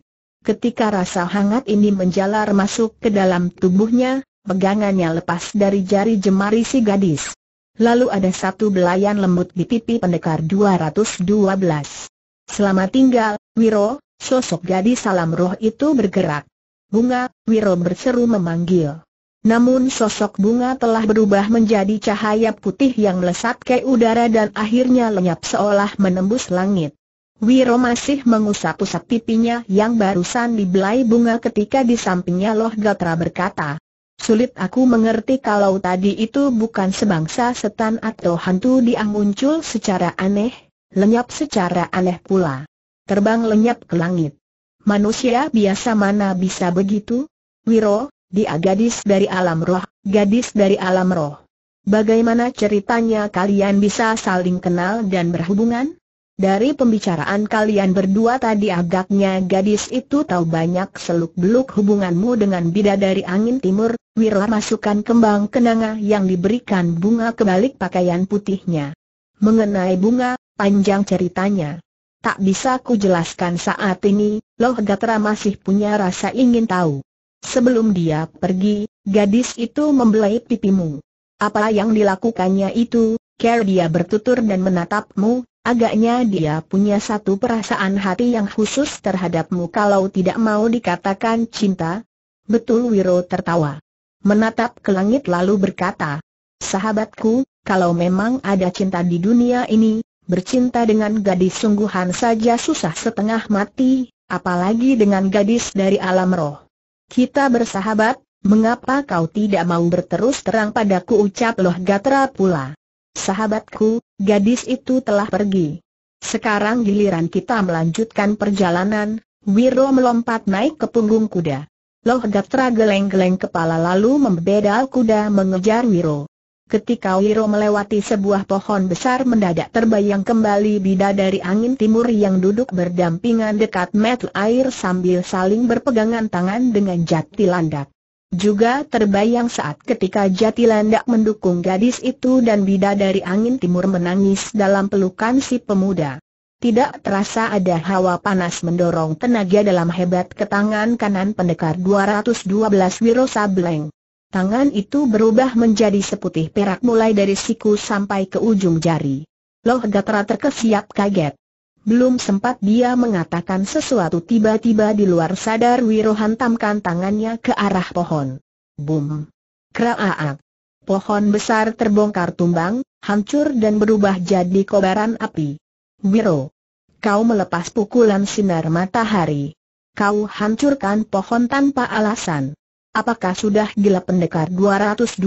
Ketika rasa hangat ini menjalar masuk ke dalam tubuhnya, pegangannya lepas dari jari jemari si gadis. Lalu ada satu belayan lembut di pipi pendekar 212. Selamat tinggal, Wiro, sosok gadis salam roh itu bergerak. Bunga, Wiro berseru memanggil. Namun sosok bunga telah berubah menjadi cahaya putih yang melesat ke udara dan akhirnya lenyap seolah menembus langit. Wiro masih mengusap-usap pipinya yang barusan dibelai bunga ketika di sampingnya Loh Gatra berkata, Sulit aku mengerti kalau tadi itu bukan sebangsa setan atau hantu dia muncul secara aneh, lenyap secara aneh pula. Terbang lenyap ke langit. Manusia biasa mana bisa begitu? Wiro, dia gadis dari alam roh, gadis dari alam roh. Bagaimana ceritanya kalian bisa saling kenal dan berhubungan? Dari pembicaraan kalian berdua tadi agaknya gadis itu tahu banyak seluk-beluk hubunganmu dengan bidadari angin timur, Wira masukkan kembang kenanga yang diberikan bunga kebalik pakaian putihnya. Mengenai bunga, panjang ceritanya. Tak bisa ku jelaskan saat ini, Loh Gatra masih punya rasa ingin tahu. Sebelum dia pergi, gadis itu membelai pipimu. Apa yang dilakukannya itu, Care dia bertutur dan menatapmu, Agaknya dia punya satu perasaan hati yang khusus terhadapmu kalau tidak mau dikatakan cinta. Betul Wiro tertawa. Menatap ke langit lalu berkata, Sahabatku, kalau memang ada cinta di dunia ini, bercinta dengan gadis sungguhan saja susah setengah mati, apalagi dengan gadis dari alam roh. Kita bersahabat, mengapa kau tidak mau berterus terang padaku ucap Loh Gatra pula. Sahabatku, gadis itu telah pergi. Sekarang giliran kita melanjutkan perjalanan, Wiro melompat naik ke punggung kuda. Loh Gatra geleng-geleng kepala lalu membeda kuda mengejar Wiro. Ketika Wiro melewati sebuah pohon besar mendadak terbayang kembali bidadari angin timur yang duduk berdampingan dekat metu air sambil saling berpegangan tangan dengan jati landak. Juga terbayang saat ketika Jati Landak mendukung gadis itu dan bidadari angin timur menangis dalam pelukan si pemuda. Tidak terasa ada hawa panas mendorong tenaga dalam hebat ke tangan kanan pendekar 212 Wiro Sableng. Tangan itu berubah menjadi seputih perak mulai dari siku sampai ke ujung jari. Loh Gatra terkesiap kaget. Belum sempat dia mengatakan sesuatu tiba-tiba di luar sadar Wiro hantamkan tangannya ke arah pohon. Bum! Kraaak! Pohon besar terbongkar tumbang, hancur dan berubah jadi kobaran api. Wiro! Kau melepas pukulan sinar matahari. Kau hancurkan pohon tanpa alasan. Apakah sudah gila pendekar 212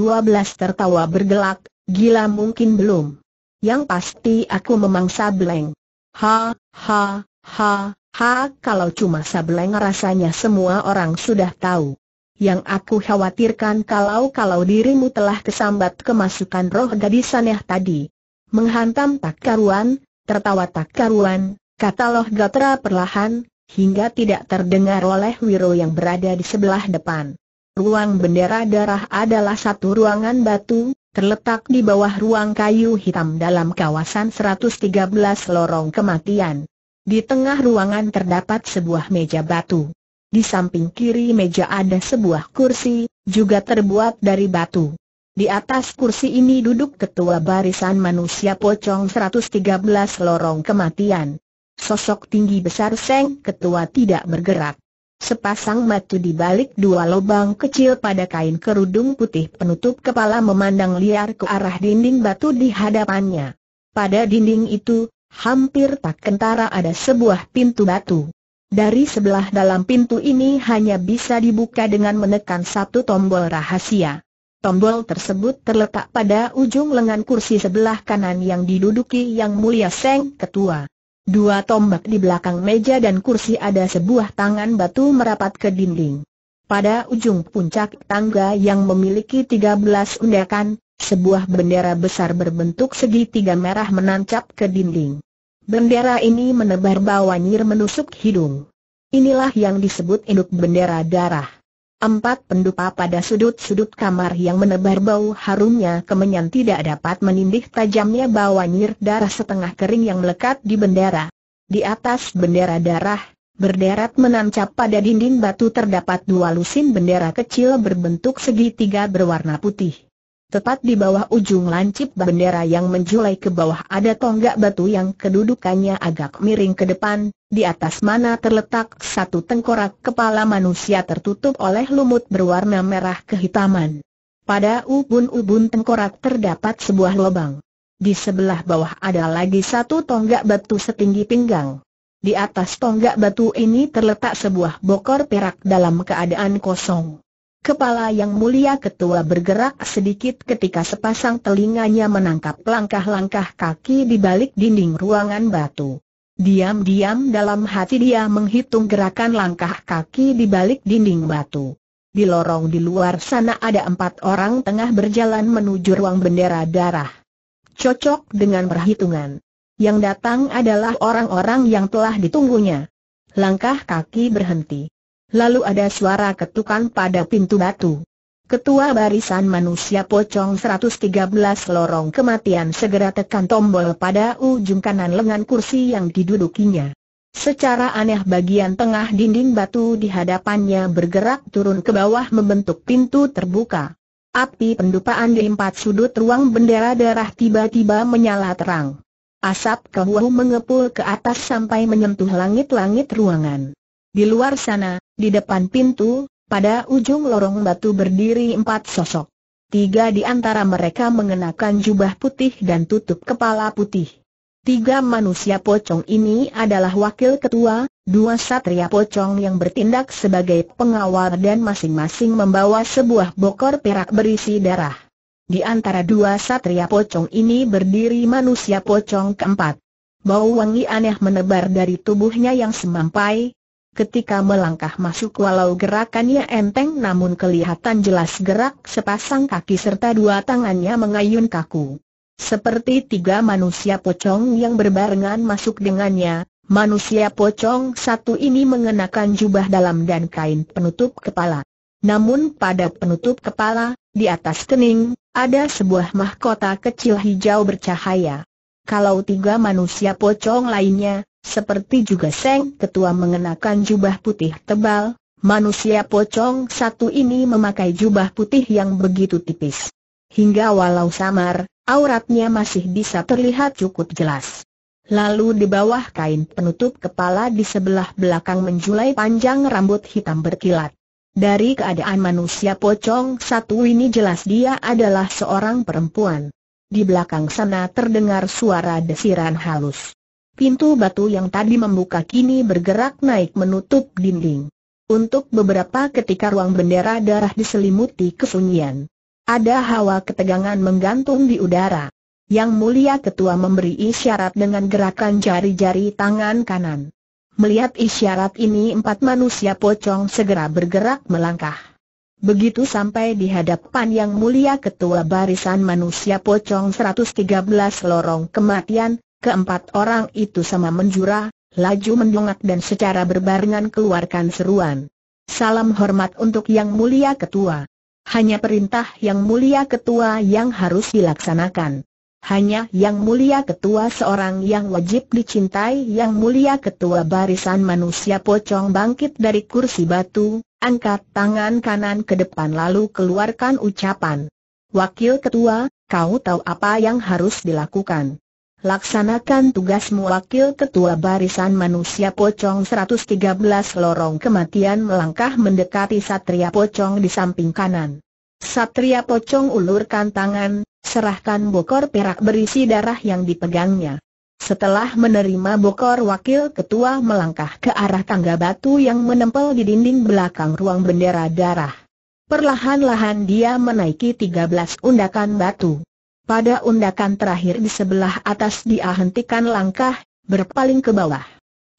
tertawa bergelak, gila mungkin belum. Yang pasti aku memangsa Bleng. Ha, ha, ha, ha, kalau cuma sableng rasanya semua orang sudah tahu. Yang aku khawatirkan kalau-kalau dirimu telah kesambat kemasukan roh gadis aneh tadi. Menghantam tak karuan, tertawa tak karuan, kata Loh Gatra perlahan, hingga tidak terdengar oleh Wiro yang berada di sebelah depan. Ruang bendera darah adalah satu ruangan batu, terletak di bawah ruang kayu hitam dalam kawasan 113 lorong kematian. Di tengah ruangan terdapat sebuah meja batu. Di samping kiri meja ada sebuah kursi, juga terbuat dari batu. Di atas kursi ini duduk ketua barisan manusia pocong 113 lorong kematian. Sosok tinggi besar Seng ketua tidak bergerak. Sepasang mata di balik dua lubang kecil pada kain kerudung putih penutup kepala memandang liar ke arah dinding batu di hadapannya. Pada dinding itu, hampir tak kentara ada sebuah pintu batu. Dari sebelah dalam pintu ini hanya bisa dibuka dengan menekan satu tombol rahasia. Tombol tersebut terletak pada ujung lengan kursi sebelah kanan yang diduduki Yang Mulia Seng Ketua. Dua tombak di belakang meja dan kursi ada sebuah tangan batu merapat ke dinding. Pada ujung puncak tangga yang memiliki 13 undakan, sebuah bendera besar berbentuk segitiga merah menancap ke dinding. Bendera ini menebar bau nyir menusuk hidung. Inilah yang disebut induk bendera darah. Empat pendupa pada sudut-sudut kamar yang menebar bau harumnya kemenyan tidak dapat menindih tajamnya bau nyir darah setengah kering yang melekat di bendera. Di atas bendera darah, berderet menancap pada dinding batu terdapat dua lusin bendera kecil berbentuk segitiga berwarna putih. Tepat di bawah ujung lancip bendera yang menjulai ke bawah ada tonggak batu yang kedudukannya agak miring ke depan, di atas mana terletak satu tengkorak kepala manusia tertutup oleh lumut berwarna merah kehitaman. Pada ubun-ubun tengkorak terdapat sebuah lubang. Di sebelah bawah ada lagi satu tonggak batu setinggi pinggang. Di atas tonggak batu ini terletak sebuah bokor perak dalam keadaan kosong. Kepala yang mulia ketua bergerak sedikit ketika sepasang telinganya menangkap langkah-langkah kaki di balik dinding ruangan batu. Diam-diam dalam hati dia menghitung gerakan langkah kaki di balik dinding batu. Di lorong di luar sana ada empat orang tengah berjalan menuju ruang bendera darah. Cocok dengan perhitungan. Yang datang adalah orang-orang yang telah ditunggunya. Langkah kaki berhenti. Lalu ada suara ketukan pada pintu batu. Ketua barisan manusia pocong 113 lorong kematian segera tekan tombol pada ujung kanan lengan kursi yang didudukinya. Secara aneh bagian tengah dinding batu di hadapannya bergerak turun ke bawah membentuk pintu terbuka. Api pendupaan di empat sudut ruang bendera darah tiba-tiba menyala terang. Asap kehuhu mengepul ke atas sampai menyentuh langit-langit ruangan. Di luar sana, di depan pintu, pada ujung lorong batu berdiri empat sosok. Tiga di antara mereka mengenakan jubah putih dan tutup kepala putih. Tiga manusia pocong ini adalah wakil ketua, dua satria pocong yang bertindak sebagai pengawal dan masing-masing membawa sebuah bokor perak berisi darah. Di antara dua satria pocong ini berdiri manusia pocong keempat. Bau wangi aneh menebar dari tubuhnya yang semampai, Ketika melangkah masuk walau gerakannya enteng namun kelihatan jelas gerak sepasang kaki serta dua tangannya mengayun kaku. Seperti tiga manusia pocong yang berbarengan masuk dengannya, manusia pocong satu ini mengenakan jubah dalam dan kain penutup kepala. Namun pada penutup kepala, di atas kening, ada sebuah mahkota kecil hijau bercahaya. Kalau tiga manusia pocong lainnya, seperti juga Seng Ketua mengenakan jubah putih tebal, manusia pocong satu ini memakai jubah putih yang begitu tipis. Hingga walau samar, auratnya masih bisa terlihat cukup jelas. Lalu di bawah kain penutup kepala di sebelah belakang menjulai panjang rambut hitam berkilat. Dari keadaan manusia pocong satu ini jelas dia adalah seorang perempuan. Di belakang sana terdengar suara desiran halus. Pintu batu yang tadi membuka kini bergerak naik menutup dinding. Untuk beberapa ketika ruang bendera darah diselimuti kesunyian. Ada hawa ketegangan menggantung di udara. Yang mulia ketua memberi isyarat dengan gerakan jari-jari tangan kanan. Melihat isyarat ini empat manusia pocong segera bergerak melangkah. Begitu sampai di hadapan yang mulia ketua barisan manusia pocong 113 lorong kematian, Keempat orang itu sama menjura, laju mendongak dan secara berbarengan keluarkan seruan. Salam hormat untuk yang mulia ketua. Hanya perintah yang mulia ketua yang harus dilaksanakan. Hanya yang mulia ketua seorang yang wajib dicintai yang mulia ketua barisan manusia pocong bangkit dari kursi batu, angkat tangan kanan ke depan lalu keluarkan ucapan. Wakil ketua, kau tahu apa yang harus dilakukan. Laksanakan tugasmu wakil ketua barisan manusia pocong 113 lorong kematian melangkah mendekati satria pocong di samping kanan. Satria pocong ulurkan tangan, serahkan bokor perak berisi darah yang dipegangnya. Setelah menerima bokor wakil ketua melangkah ke arah tangga batu yang menempel di dinding belakang ruang bendera darah. Perlahan-lahan dia menaiki 13 undakan batu. Pada undakan terakhir di sebelah atas dia hentikan langkah, berpaling ke bawah.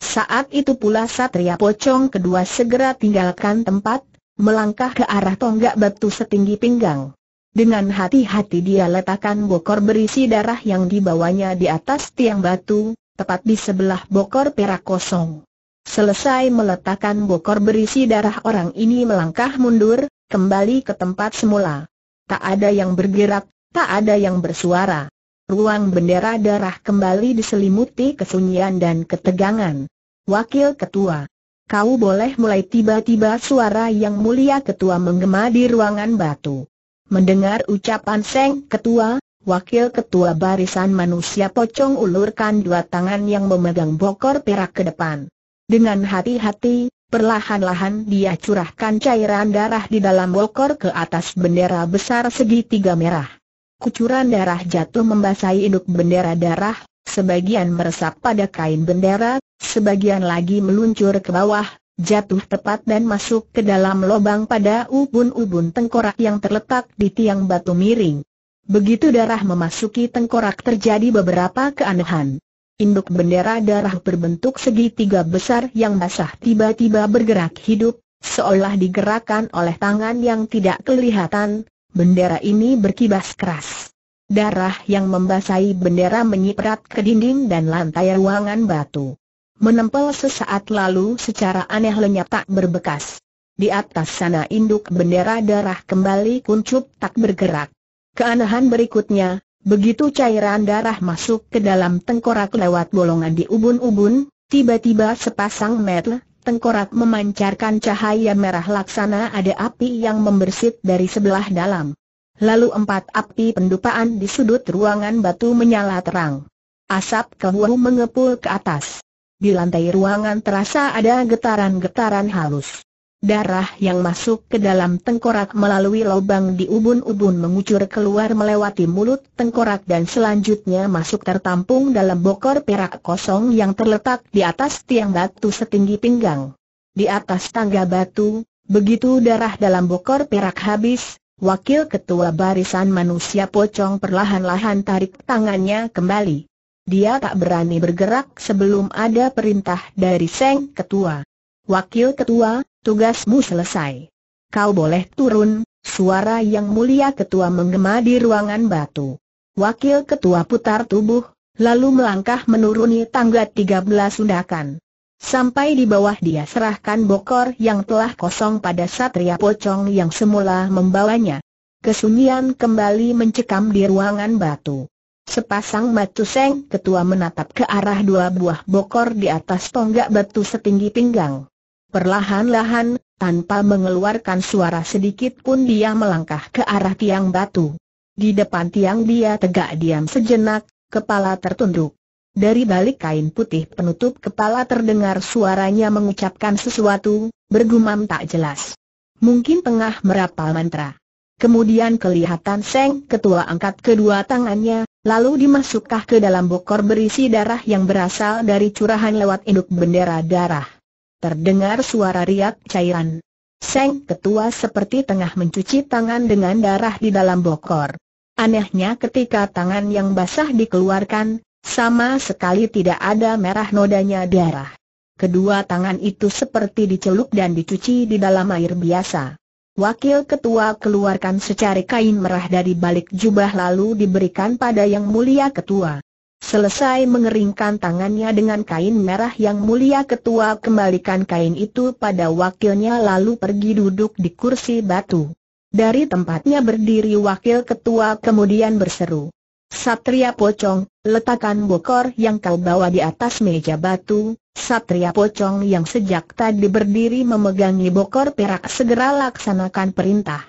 Saat itu pula Satria Pocong kedua segera tinggalkan tempat, melangkah ke arah tonggak batu setinggi pinggang. Dengan hati-hati dia letakkan bokor berisi darah yang dibawanya di atas tiang batu, tepat di sebelah bokor perak kosong. Selesai meletakkan bokor berisi darah orang ini melangkah mundur, kembali ke tempat semula. Tak ada yang bergerak, Tak ada yang bersuara. Ruang bendera darah kembali diselimuti kesunyian dan ketegangan. Wakil Ketua. Kau boleh mulai tiba-tiba suara yang mulia Ketua menggema di ruangan batu. Mendengar ucapan Seng Ketua, Wakil Ketua Barisan Manusia Pocong ulurkan dua tangan yang memegang bokor perak ke depan. Dengan hati-hati, perlahan-lahan dia curahkan cairan darah di dalam bokor ke atas bendera besar segitiga merah. Kucuran darah jatuh membasahi induk bendera darah, sebagian meresap pada kain bendera, sebagian lagi meluncur ke bawah, jatuh tepat dan masuk ke dalam lubang pada ubun-ubun tengkorak yang terletak di tiang batu miring. Begitu darah memasuki tengkorak terjadi beberapa keanehan. Induk bendera darah berbentuk segitiga besar yang basah tiba-tiba bergerak hidup, seolah digerakkan oleh tangan yang tidak kelihatan, bendera ini berkibas keras. Darah yang membasahi bendera menyiprat ke dinding dan lantai ruangan batu. Menempel sesaat lalu secara aneh lenyap tak berbekas. Di atas sana induk bendera darah kembali kuncup tak bergerak. Keanehan berikutnya, begitu cairan darah masuk ke dalam tengkorak lewat bolongan di ubun-ubun, tiba-tiba sepasang mata, tengkorak memancarkan cahaya merah laksana ada api yang membersit dari sebelah dalam. Lalu empat api pendupaan di sudut ruangan batu menyala terang. Asap kewu mengepul ke atas. Di lantai ruangan terasa ada getaran-getaran halus. Darah yang masuk ke dalam tengkorak melalui lubang di ubun-ubun mengucur keluar melewati mulut tengkorak dan selanjutnya masuk tertampung dalam bokor perak kosong yang terletak di atas tiang batu setinggi pinggang. Di atas tangga batu, begitu darah dalam bokor perak habis, Wakil Ketua Barisan Manusia Pocong perlahan-lahan tarik tangannya kembali. Dia tak berani bergerak sebelum ada perintah dari Seng Ketua. Wakil Ketua, tugasmu selesai. Kau boleh turun, suara yang mulia Ketua menggema di ruangan batu. Wakil Ketua putar tubuh, lalu melangkah menuruni tangga 13 undakan. Sampai di bawah dia serahkan bokor yang telah kosong pada satria pocong yang semula membawanya. Kesunyian kembali mencekam di ruangan batu. Sepasang matu seng ketua menatap ke arah dua buah bokor di atas tonggak batu setinggi pinggang. Perlahan-lahan, tanpa mengeluarkan suara sedikit pun dia melangkah ke arah tiang batu. Di depan tiang dia tegak diam sejenak, kepala tertunduk. Dari balik kain putih penutup kepala terdengar suaranya mengucapkan sesuatu, bergumam tak jelas. Mungkin tengah merapal mantra. Kemudian kelihatan Seng Ketua angkat kedua tangannya, lalu dimasukkan ke dalam bokor berisi darah yang berasal dari curahan lewat induk bendera darah. Terdengar suara riak cairan. Seng Ketua seperti tengah mencuci tangan dengan darah di dalam bokor. Anehnya ketika tangan yang basah dikeluarkan, sama sekali tidak ada merah nodanya darah. Kedua tangan itu seperti diceluk dan dicuci di dalam air biasa. Wakil ketua keluarkan secari kain merah dari balik jubah lalu diberikan pada yang mulia ketua. Selesai mengeringkan tangannya dengan kain merah yang mulia ketua kembalikan kain itu pada wakilnya lalu pergi duduk di kursi batu. Dari tempatnya berdiri wakil ketua kemudian berseru. Satria Pocong, letakkan bokor yang kau bawa di atas meja batu. Satria Pocong yang sejak tadi berdiri memegangi bokor perak segera laksanakan perintah.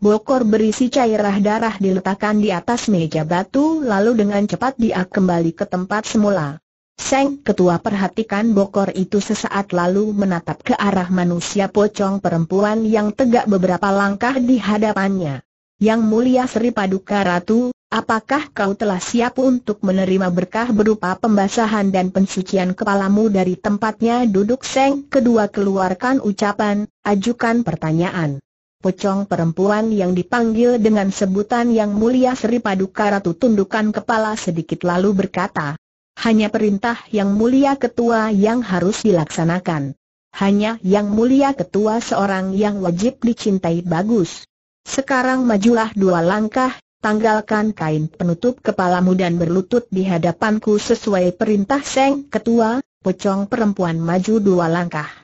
Bokor berisi cairan darah diletakkan di atas meja batu lalu dengan cepat dia kembali ke tempat semula. Seng ketua perhatikan bokor itu sesaat lalu menatap ke arah manusia pocong perempuan yang tegak beberapa langkah di hadapannya. Yang mulia Sri Paduka Ratu, Apakah kau telah siap untuk menerima berkah berupa pembasahan dan pensucian kepalamu dari tempatnya duduk Seng? Kedua keluarkan ucapan, ajukan pertanyaan. Pocong perempuan yang dipanggil dengan sebutan yang mulia Sri Paduka Ratu tundukkan kepala sedikit lalu berkata, hanya perintah yang mulia ketua yang harus dilaksanakan. Hanya yang mulia ketua seorang yang wajib dicintai bagus. Sekarang majulah dua langkah, tanggalkan kain penutup kepalamu dan berlutut di hadapanku sesuai perintah Seng Ketua, pocong perempuan maju dua langkah.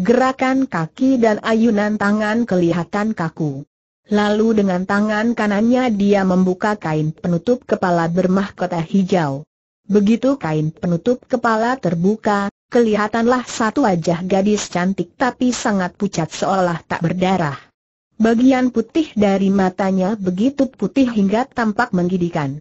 Gerakan kaki dan ayunan tangan kelihatan kaku. Lalu dengan tangan kanannya dia membuka kain penutup kepala bermahkota hijau. Begitu kain penutup kepala terbuka, kelihatanlah satu wajah gadis cantik tapi sangat pucat seolah tak berdarah. Bagian putih dari matanya begitu putih hingga tampak menggidikan.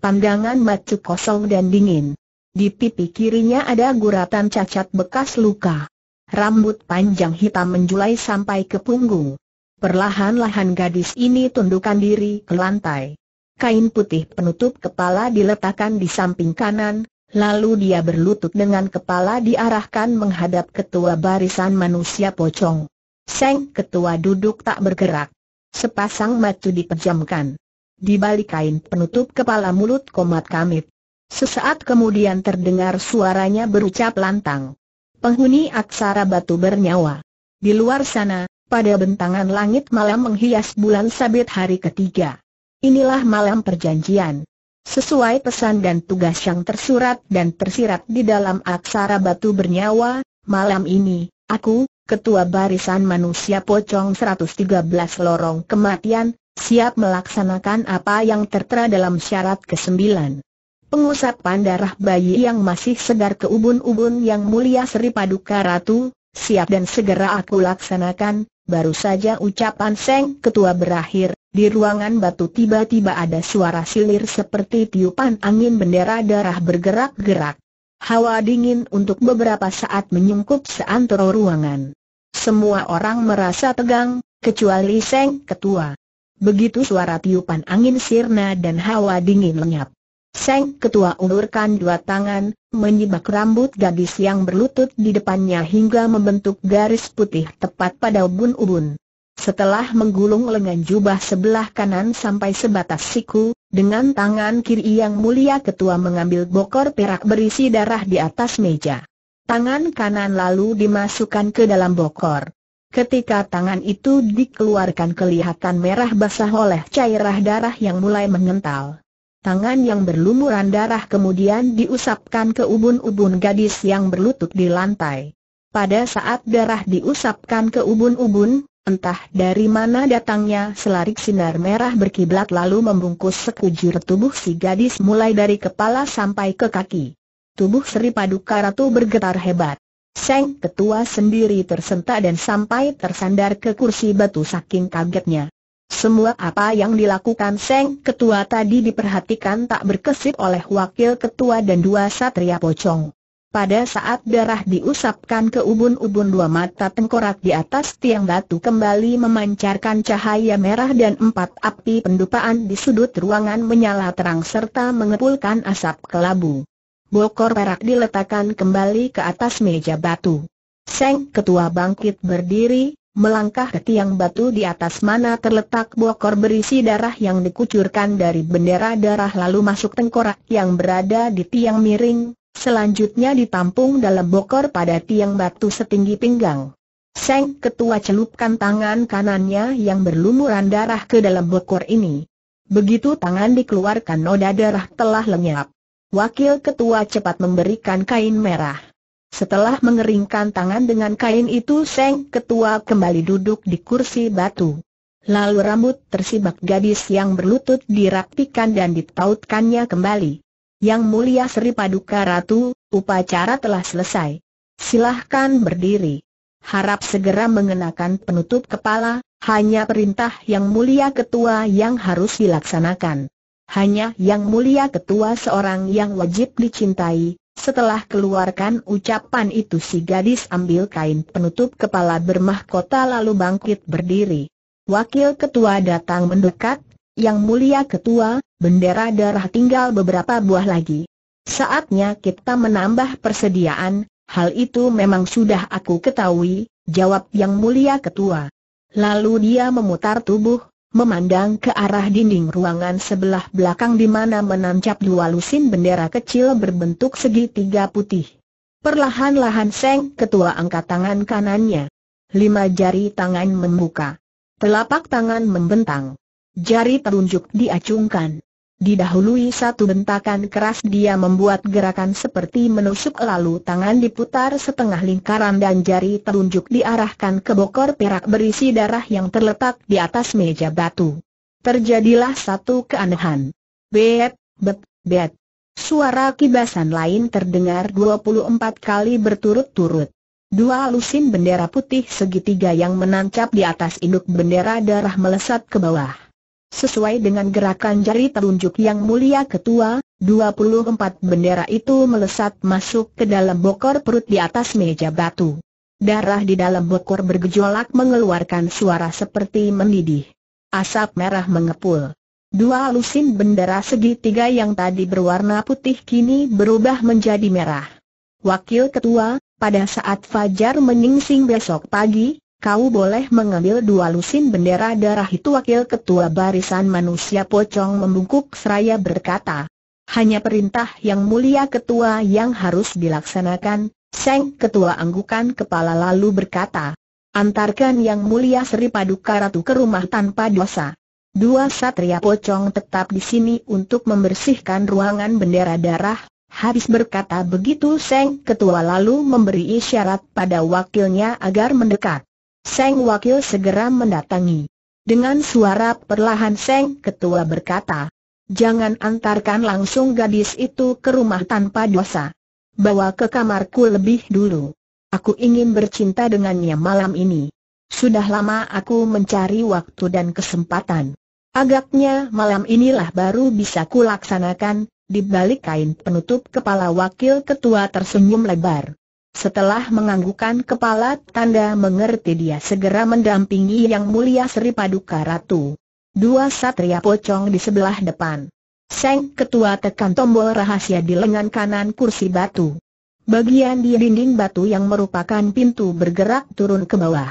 Pandangan mata kosong dan dingin. Di pipi kirinya ada guratan cacat bekas luka. Rambut panjang hitam menjulai sampai ke punggung. Perlahan-lahan gadis ini tundukkan diri ke lantai. Kain putih penutup kepala diletakkan di samping kanan, lalu dia berlutut dengan kepala diarahkan menghadap ketua barisan manusia pocong. Seng ketua duduk tak bergerak. Sepasang mata dipejamkan. Di balik kain penutup kepala mulut komat kamit. Sesaat kemudian terdengar suaranya berucap lantang. Penghuni aksara batu bernyawa. Di luar sana, pada bentangan langit malam menghias bulan sabit hari ketiga. Inilah malam perjanjian. Sesuai pesan dan tugas yang tersurat dan tersirat di dalam aksara batu bernyawa, malam ini, aku, Ketua Barisan Manusia Pocong 113 Lorong Kematian, siap melaksanakan apa yang tertera dalam syarat ke-9. Pengusapan darah bayi yang masih segar ke ubun-ubun yang mulia Sri Paduka Ratu, siap dan segera aku laksanakan, baru saja ucapan Seng Ketua berakhir, di ruangan batu tiba-tiba ada suara silir seperti tiupan angin bendera darah bergerak-gerak. Hawa dingin untuk beberapa saat menyungkup seantero ruangan. Semua orang merasa tegang, kecuali Seng Ketua. Begitu suara tiupan angin sirna dan hawa dingin lenyap. Seng Ketua ulurkan dua tangan, menyibak rambut gadis yang berlutut di depannya hingga membentuk garis putih tepat pada ubun-ubun. Setelah menggulung lengan jubah sebelah kanan sampai sebatas siku, dengan tangan kiri yang mulia ketua mengambil bokor perak berisi darah di atas meja. Tangan kanan lalu dimasukkan ke dalam bokor. Ketika tangan itu dikeluarkan kelihatan merah basah oleh cairah darah yang mulai mengental. Tangan yang berlumuran darah kemudian diusapkan ke ubun-ubun gadis yang berlutut di lantai. Pada saat darah diusapkan ke ubun-ubun, Entah dari mana datangnya selarik sinar merah berkiblat lalu membungkus sekujur tubuh si gadis mulai dari kepala sampai ke kaki. Tubuh Sri Paduka Ratu bergetar hebat. Seng ketua sendiri tersentak dan sampai tersandar ke kursi batu saking kagetnya. Semua apa yang dilakukan Seng ketua tadi diperhatikan tak berkesip oleh wakil ketua dan dua satria pocong. Pada saat darah diusapkan ke ubun-ubun dua mata tengkorak di atas tiang batu kembali memancarkan cahaya merah dan empat api pendupaan di sudut ruangan menyala terang serta mengepulkan asap kelabu. Bokor perak diletakkan kembali ke atas meja batu. Seng ketua bangkit berdiri, melangkah ke tiang batu di atas mana terletak bokor berisi darah yang dikucurkan dari bendera darah lalu masuk tengkorak yang berada di tiang miring, Selanjutnya ditampung dalam bokor pada tiang batu setinggi pinggang. Seng ketua celupkan tangan kanannya yang berlumuran darah ke dalam bokor ini. Begitu tangan dikeluarkan noda darah telah lenyap. Wakil ketua cepat memberikan kain merah. Setelah mengeringkan tangan dengan kain itu Seng ketua kembali duduk di kursi batu. Lalu rambut tersibak gadis yang berlutut dirapikan dan ditautkannya kembali. Yang mulia Sri Paduka Ratu, upacara telah selesai. Silahkan berdiri. Harap segera mengenakan penutup kepala, hanya perintah yang mulia ketua yang harus dilaksanakan. Hanya yang mulia ketua seorang yang wajib dicintai, setelah keluarkan ucapan itu si gadis ambil kain penutup kepala bermahkota lalu bangkit berdiri. Wakil ketua datang mendekat, yang mulia ketua, bendera darah tinggal beberapa buah lagi. Saatnya kita menambah persediaan, hal itu memang sudah aku ketahui, jawab yang mulia ketua. Lalu dia memutar tubuh, memandang ke arah dinding ruangan sebelah belakang di mana menancap dua lusin bendera kecil berbentuk segitiga putih. Perlahan-lahan Seng ketua angkat tangan kanannya. Lima jari tangan membuka. Telapak tangan membentang. Jari telunjuk diacungkan. Didahului satu bentakan keras dia membuat gerakan seperti menusuk lalu tangan diputar setengah lingkaran dan jari telunjuk diarahkan ke bokor perak berisi darah yang terletak di atas meja batu. Terjadilah satu keanehan. Bet, bet, bet. Suara kibasan lain terdengar 24 kali berturut-turut. Dua lusin bendera putih segitiga yang menancap di atas induk bendera darah melesat ke bawah. Sesuai dengan gerakan jari telunjuk yang mulia ketua, 24 bendera itu melesat masuk ke dalam bokor perut di atas meja batu. Darah di dalam bokor bergejolak mengeluarkan suara seperti mendidih. Asap merah mengepul. Dua lusin bendera segitiga yang tadi berwarna putih kini berubah menjadi merah. Wakil ketua, pada saat Fajar menyingsing besok pagi, Kau boleh mengambil dua lusin bendera darah itu Wakil Ketua Barisan Manusia Pocong membungkuk seraya berkata. Hanya perintah yang mulia ketua yang harus dilaksanakan, Seng Ketua anggukan kepala lalu berkata. Antarkan yang mulia Sri Paduka Ratu ke rumah tanpa dosa. Dua satria pocong tetap di sini untuk membersihkan ruangan bendera darah. Habis berkata begitu Seng Ketua lalu memberi isyarat pada wakilnya agar mendekat. Seng Wakil segera mendatangi. Dengan suara perlahan Seng Ketua berkata, Jangan antarkan langsung gadis itu ke rumah tanpa dosa. Bawa ke kamarku lebih dulu. Aku ingin bercinta dengannya malam ini. Sudah lama aku mencari waktu dan kesempatan. Agaknya malam inilah baru bisa kulaksanakan, di balik kain penutup kepala wakil ketua tersenyum lebar. Setelah menganggukkan kepala tanda mengerti dia segera mendampingi yang mulia Sri Paduka Ratu. Dua satria pocong di sebelah depan. Seng ketua tekan tombol rahasia di lengan kanan kursi batu. Bagian di dinding batu yang merupakan pintu bergerak turun ke bawah.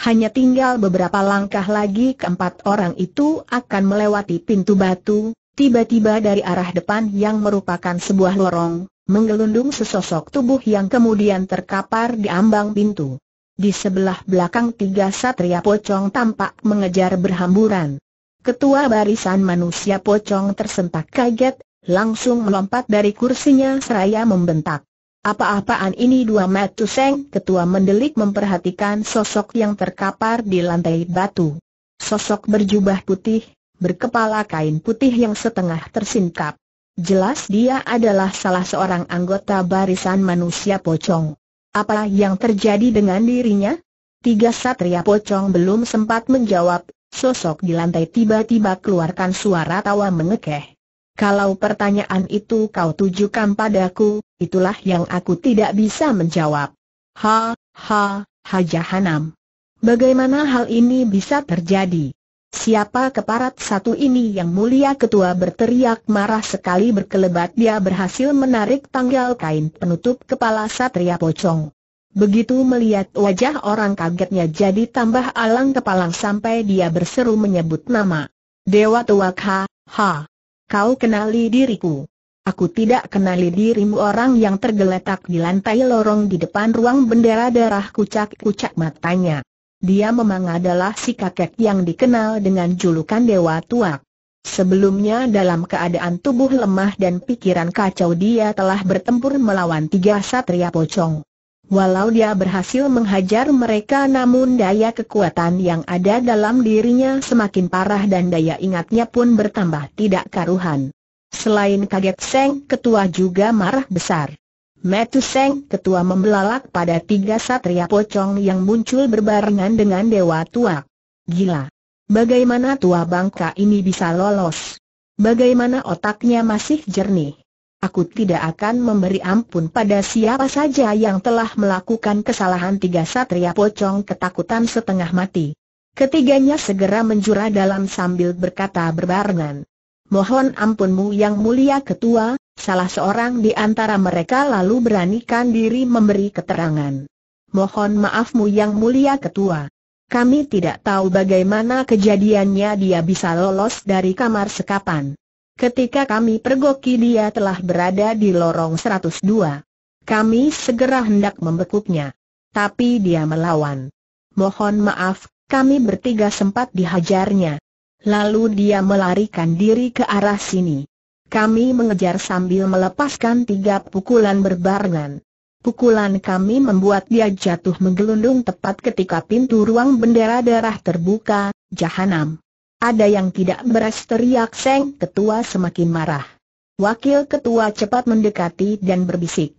Hanya tinggal beberapa langkah lagi keempat orang itu akan melewati pintu batu, tiba-tiba dari arah depan yang merupakan sebuah lorong, menggelundung sesosok tubuh yang kemudian terkapar di ambang pintu. Di sebelah belakang tiga satria pocong tampak mengejar berhamburan. Ketua barisan manusia pocong tersentak kaget, langsung melompat dari kursinya seraya membentak. Apa-apaan ini dua mata Seng ketua mendelik memperhatikan sosok yang terkapar di lantai batu. Sosok berjubah putih, berkepala kain putih yang setengah tersingkap. Jelas dia adalah salah seorang anggota barisan manusia pocong. Apa yang terjadi dengan dirinya? Tiga satria pocong belum sempat menjawab, sosok di lantai tiba-tiba keluarkan suara tawa mengekeh. Kalau pertanyaan itu kau tujukan padaku, itulah yang aku tidak bisa menjawab. Ha, ha, ha jahanam. Bagaimana hal ini bisa terjadi? Siapa keparat satu ini yang mulia ketua berteriak marah sekali berkelebat dia berhasil menarik tanggal kain penutup kepala satria pocong. Begitu melihat wajah orang kagetnya jadi tambah alang kepalang sampai dia berseru menyebut nama. Dewa Tuak ha, ha. Kau kenali diriku. Aku tidak kenali dirimu orang yang tergeletak di lantai lorong di depan ruang bendera darah kucak-kucak matanya. Dia memang adalah si kakek yang dikenal dengan julukan Dewa Tuak. Sebelumnya dalam keadaan tubuh lemah dan pikiran kacau dia telah bertempur melawan tiga satria pocong. Walau dia berhasil menghajar mereka namun daya kekuatan yang ada dalam dirinya semakin parah dan daya ingatnya pun bertambah tidak karuhan. Selain kaget Seng Ketua juga marah besar. Metu Seng Ketua membelalak pada tiga satria pocong yang muncul berbarengan dengan Dewa Tua. Gila! Bagaimana tua bangka ini bisa lolos? Bagaimana otaknya masih jernih? Aku tidak akan memberi ampun pada siapa saja yang telah melakukan kesalahan tiga satria pocong ketakutan setengah mati. Ketiganya segera menjura dalam sambil berkata berbarengan. Mohon ampunmu yang mulia ketua, salah seorang di antara mereka lalu beranikan diri memberi keterangan. Mohon maafmu yang mulia ketua. Kami tidak tahu bagaimana kejadiannya dia bisa lolos dari kamar sekapan. Ketika kami pergoki dia telah berada di lorong 102. Kami segera hendak membekuknya. Tapi dia melawan. Mohon maaf, kami bertiga sempat dihajarnya. Lalu dia melarikan diri ke arah sini. Kami mengejar sambil melepaskan tiga pukulan berbarengan. Pukulan kami membuat dia jatuh menggelundung tepat ketika pintu ruang bendera darah terbuka, jahanam. Ada yang tidak beres teriak Seng Ketua semakin marah. Wakil Ketua cepat mendekati dan berbisik.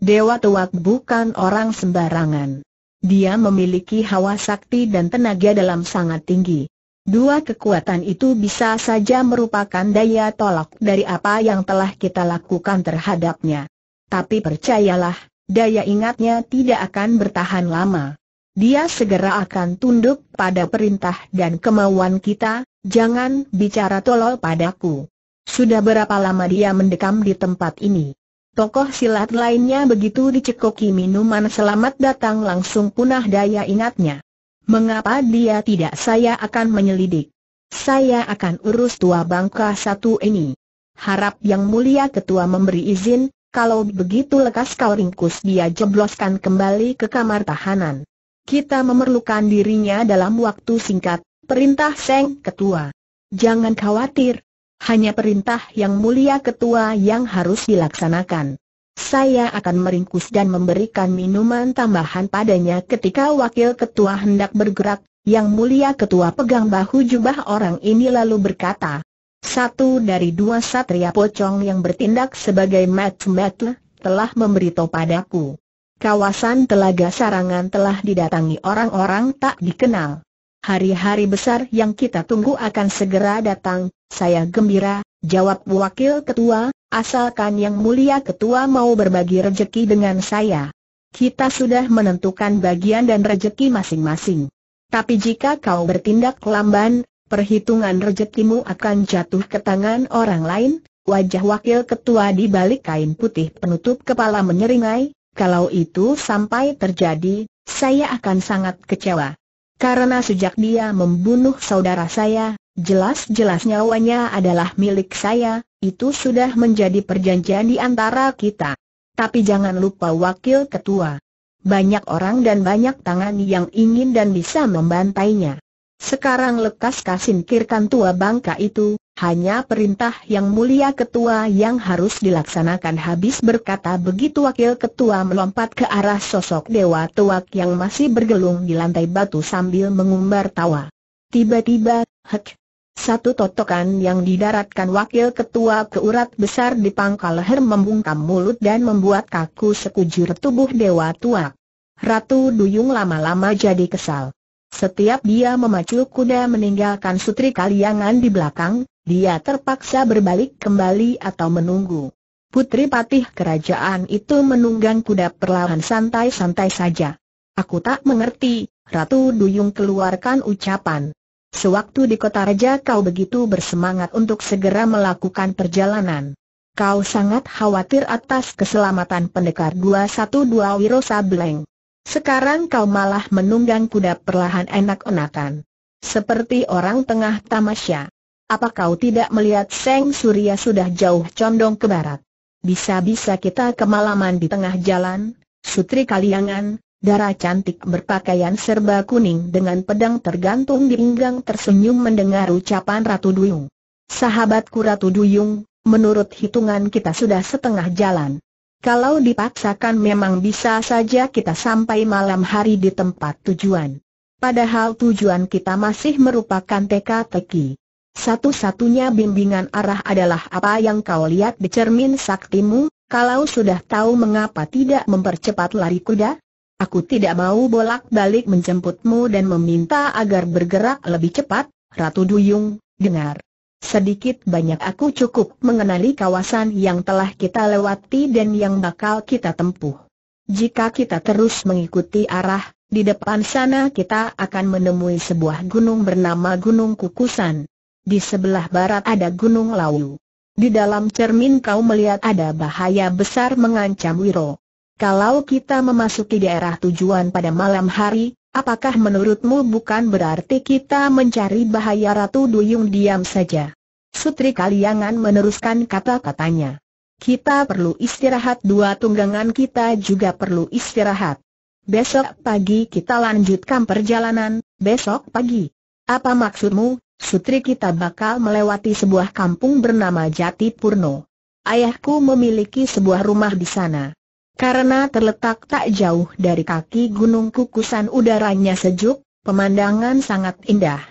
Dewa Tuak bukan orang sembarangan. Dia memiliki hawa sakti dan tenaga dalam sangat tinggi. Dua kekuatan itu bisa saja merupakan daya tolak dari apa yang telah kita lakukan terhadapnya. Tapi percayalah, daya ingatnya tidak akan bertahan lama. Dia segera akan tunduk pada perintah dan kemauan kita, jangan bicara tolol padaku. Sudah berapa lama dia mendekam di tempat ini? Tokoh silat lainnya begitu dicekoki minuman selamat datang langsung punah daya ingatnya. Mengapa dia tidak saya akan menyelidik? Saya akan urus tua bangka satu ini. Harap yang mulia ketua memberi izin, kalau begitu lekas kau ringkus dia jebloskan kembali ke kamar tahanan. Kita memerlukan dirinya dalam waktu singkat, perintah Seng Ketua. Jangan khawatir. Hanya perintah yang mulia ketua yang harus dilaksanakan. Saya akan meringkus dan memberikan minuman tambahan padanya ketika wakil ketua hendak bergerak. Yang mulia ketua pegang bahu jubah orang ini lalu berkata, satu dari dua satria pocong yang bertindak sebagai mat-mat telah memberitahu padaku. Kawasan Telaga Sarangan telah didatangi orang-orang tak dikenal. Hari-hari besar yang kita tunggu akan segera datang, saya gembira, jawab wakil ketua, asalkan yang mulia ketua mau berbagi rejeki dengan saya. Kita sudah menentukan bagian dan rejeki masing-masing. Tapi jika kau bertindak lamban, perhitungan rejekimu akan jatuh ke tangan orang lain, wajah wakil ketua di balik kain putih penutup kepala menyeringai, kalau itu sampai terjadi, saya akan sangat kecewa. Karena sejak dia membunuh saudara saya, jelas-jelas nyawanya adalah milik saya, itu sudah menjadi perjanjian di antara kita. Tapi jangan lupa wakil ketua. Banyak orang dan banyak tangan yang ingin dan bisa membantainya. Sekarang lekas kasingkirkan tua bangka itu, hanya perintah yang mulia ketua yang harus dilaksanakan habis berkata begitu wakil ketua melompat ke arah sosok dewa tuak yang masih bergelung di lantai batu sambil mengumbar tawa. Tiba-tiba, hek, satu totokan yang didaratkan wakil ketua ke urat besar di pangkal leher membungkam mulut dan membuat kaku sekujur tubuh dewa tuak. Ratu Duyung lama-lama jadi kesal. Setiap dia memacu kuda meninggalkan Sutri Kaliangan di belakang, dia terpaksa berbalik kembali atau menunggu. Putri Patih kerajaan itu menunggang kuda perlahan santai-santai saja. Aku tak mengerti, Ratu Duyung keluarkan ucapan. Sewaktu di kota raja kau begitu bersemangat untuk segera melakukan perjalanan. Kau sangat khawatir atas keselamatan pendekar 212 Wiro Sableng. Sekarang kau malah menunggang kuda perlahan enak-enakan. Seperti orang tengah tamasya. Apa kau tidak melihat Seng Surya sudah jauh condong ke barat? Bisa-bisa kita kemalaman di tengah jalan, Sutri Kaliangan, darah cantik berpakaian serba kuning dengan pedang tergantung di pinggang tersenyum mendengar ucapan Ratu Duyung. Sahabatku Ratu Duyung, menurut hitungan kita sudah setengah jalan. Kalau dipaksakan memang bisa saja kita sampai malam hari di tempat tujuan. Padahal tujuan kita masih merupakan teka-teki. Satu-satunya bimbingan arah adalah apa yang kau lihat di cermin saktimu, kalau sudah tahu mengapa tidak mempercepat lari kuda? Aku tidak mau bolak-balik menjemputmu dan meminta agar bergerak lebih cepat, Ratu Duyung, dengar. Sedikit banyak aku cukup mengenali kawasan yang telah kita lewati dan yang bakal kita tempuh. Jika kita terus mengikuti arah, di depan sana kita akan menemui sebuah gunung bernama Gunung Kukusan. Di sebelah barat ada Gunung Lawu. Di dalam cermin kau melihat ada bahaya besar mengancam Wiro. Kalau kita memasuki daerah tujuan pada malam hari, apakah menurutmu bukan berarti kita mencari bahaya Ratu Duyung diam saja? Sutri Kaliangan meneruskan kata-katanya. Kita perlu istirahat dua tunggangan kita juga perlu istirahat. Besok pagi kita lanjutkan perjalanan, besok pagi. Apa maksudmu, Sutri kita bakal melewati sebuah kampung bernama Jati Purno. Ayahku memiliki sebuah rumah di sana. Karena terletak tak jauh dari kaki gunung kukusan udaranya sejuk, pemandangan sangat indah.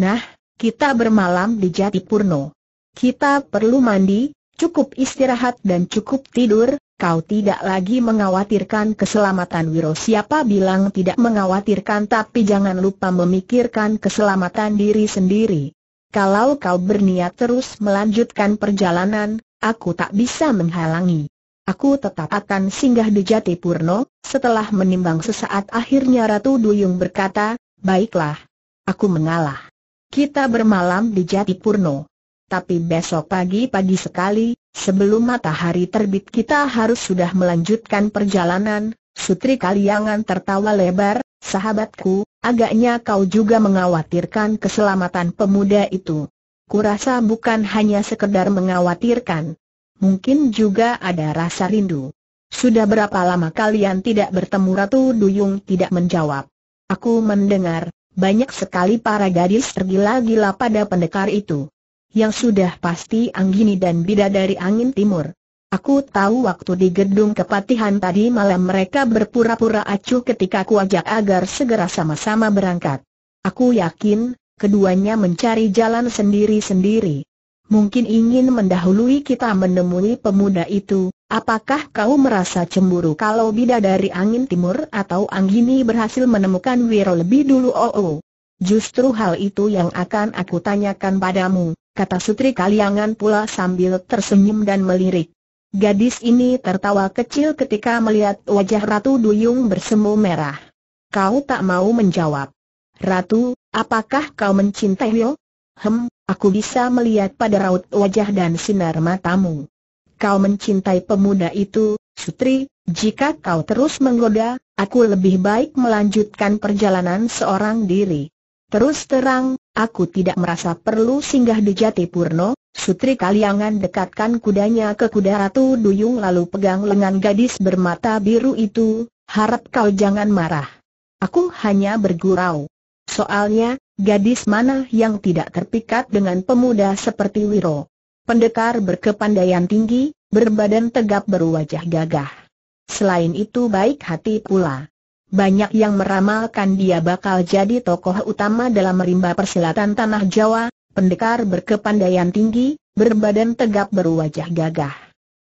Nah, kita bermalam di Jati Purno. Kita perlu mandi, cukup istirahat dan cukup tidur, kau tidak lagi mengkhawatirkan keselamatan Wiro siapa bilang tidak mengkhawatirkan tapi jangan lupa memikirkan keselamatan diri sendiri. Kalau kau berniat terus melanjutkan perjalanan, aku tak bisa menghalangi. Aku tetap akan singgah di Jati Purno, setelah menimbang sesaat akhirnya Ratu Duyung berkata, baiklah. Aku mengalah. Kita bermalam di Jati Purno. Tapi besok pagi-pagi sekali, sebelum matahari terbit kita harus sudah melanjutkan perjalanan, Sutri Kaliangan tertawa lebar, sahabatku, agaknya kau juga mengkhawatirkan keselamatan pemuda itu. Kurasa bukan hanya sekedar mengkhawatirkan. Mungkin juga ada rasa rindu. Sudah berapa lama kalian tidak bertemu Ratu Duyung tidak menjawab. Aku mendengar, Banyak sekali para gadis tergila-gila pada pendekar itu. Yang sudah pasti Anggini dan Bidadari Angin Timur. Aku tahu waktu di gedung kepatihan tadi malam mereka berpura-pura acuh ketika ku ajak agar segera sama-sama berangkat. Aku yakin, keduanya mencari jalan sendiri-sendiri. Mungkin ingin mendahului kita menemui pemuda itu, apakah kau merasa cemburu kalau bidadari angin timur atau Anggini berhasil menemukan Wiro lebih dulu oh, oh. Justru hal itu yang akan aku tanyakan padamu, kata Sutri Kaliangan pula sambil tersenyum dan melirik. Gadis ini tertawa kecil ketika melihat wajah Ratu Duyung bersemu merah. Kau tak mau menjawab. Ratu, apakah kau mencintai Yo? Hem, aku bisa melihat pada raut wajah dan sinar matamu. Kau mencintai pemuda itu, Sutri, jika kau terus menggoda, aku lebih baik melanjutkan perjalanan seorang diri. Terus terang, aku tidak merasa perlu singgah di Jatipurno, Sutri Kaliangan dekatkan kudanya ke kuda Ratu Duyung lalu pegang lengan gadis bermata biru itu, harap kau jangan marah. Aku hanya bergurau. Soalnya, gadis mana yang tidak terpikat dengan pemuda seperti Wiro? Pendekar berkepandaian tinggi, berbadan tegap berwajah gagah. Selain itu baik hati pula. Banyak yang meramalkan dia bakal jadi tokoh utama dalam rimba persilatan tanah Jawa, pendekar berkepandaian tinggi, berbadan tegap berwajah gagah.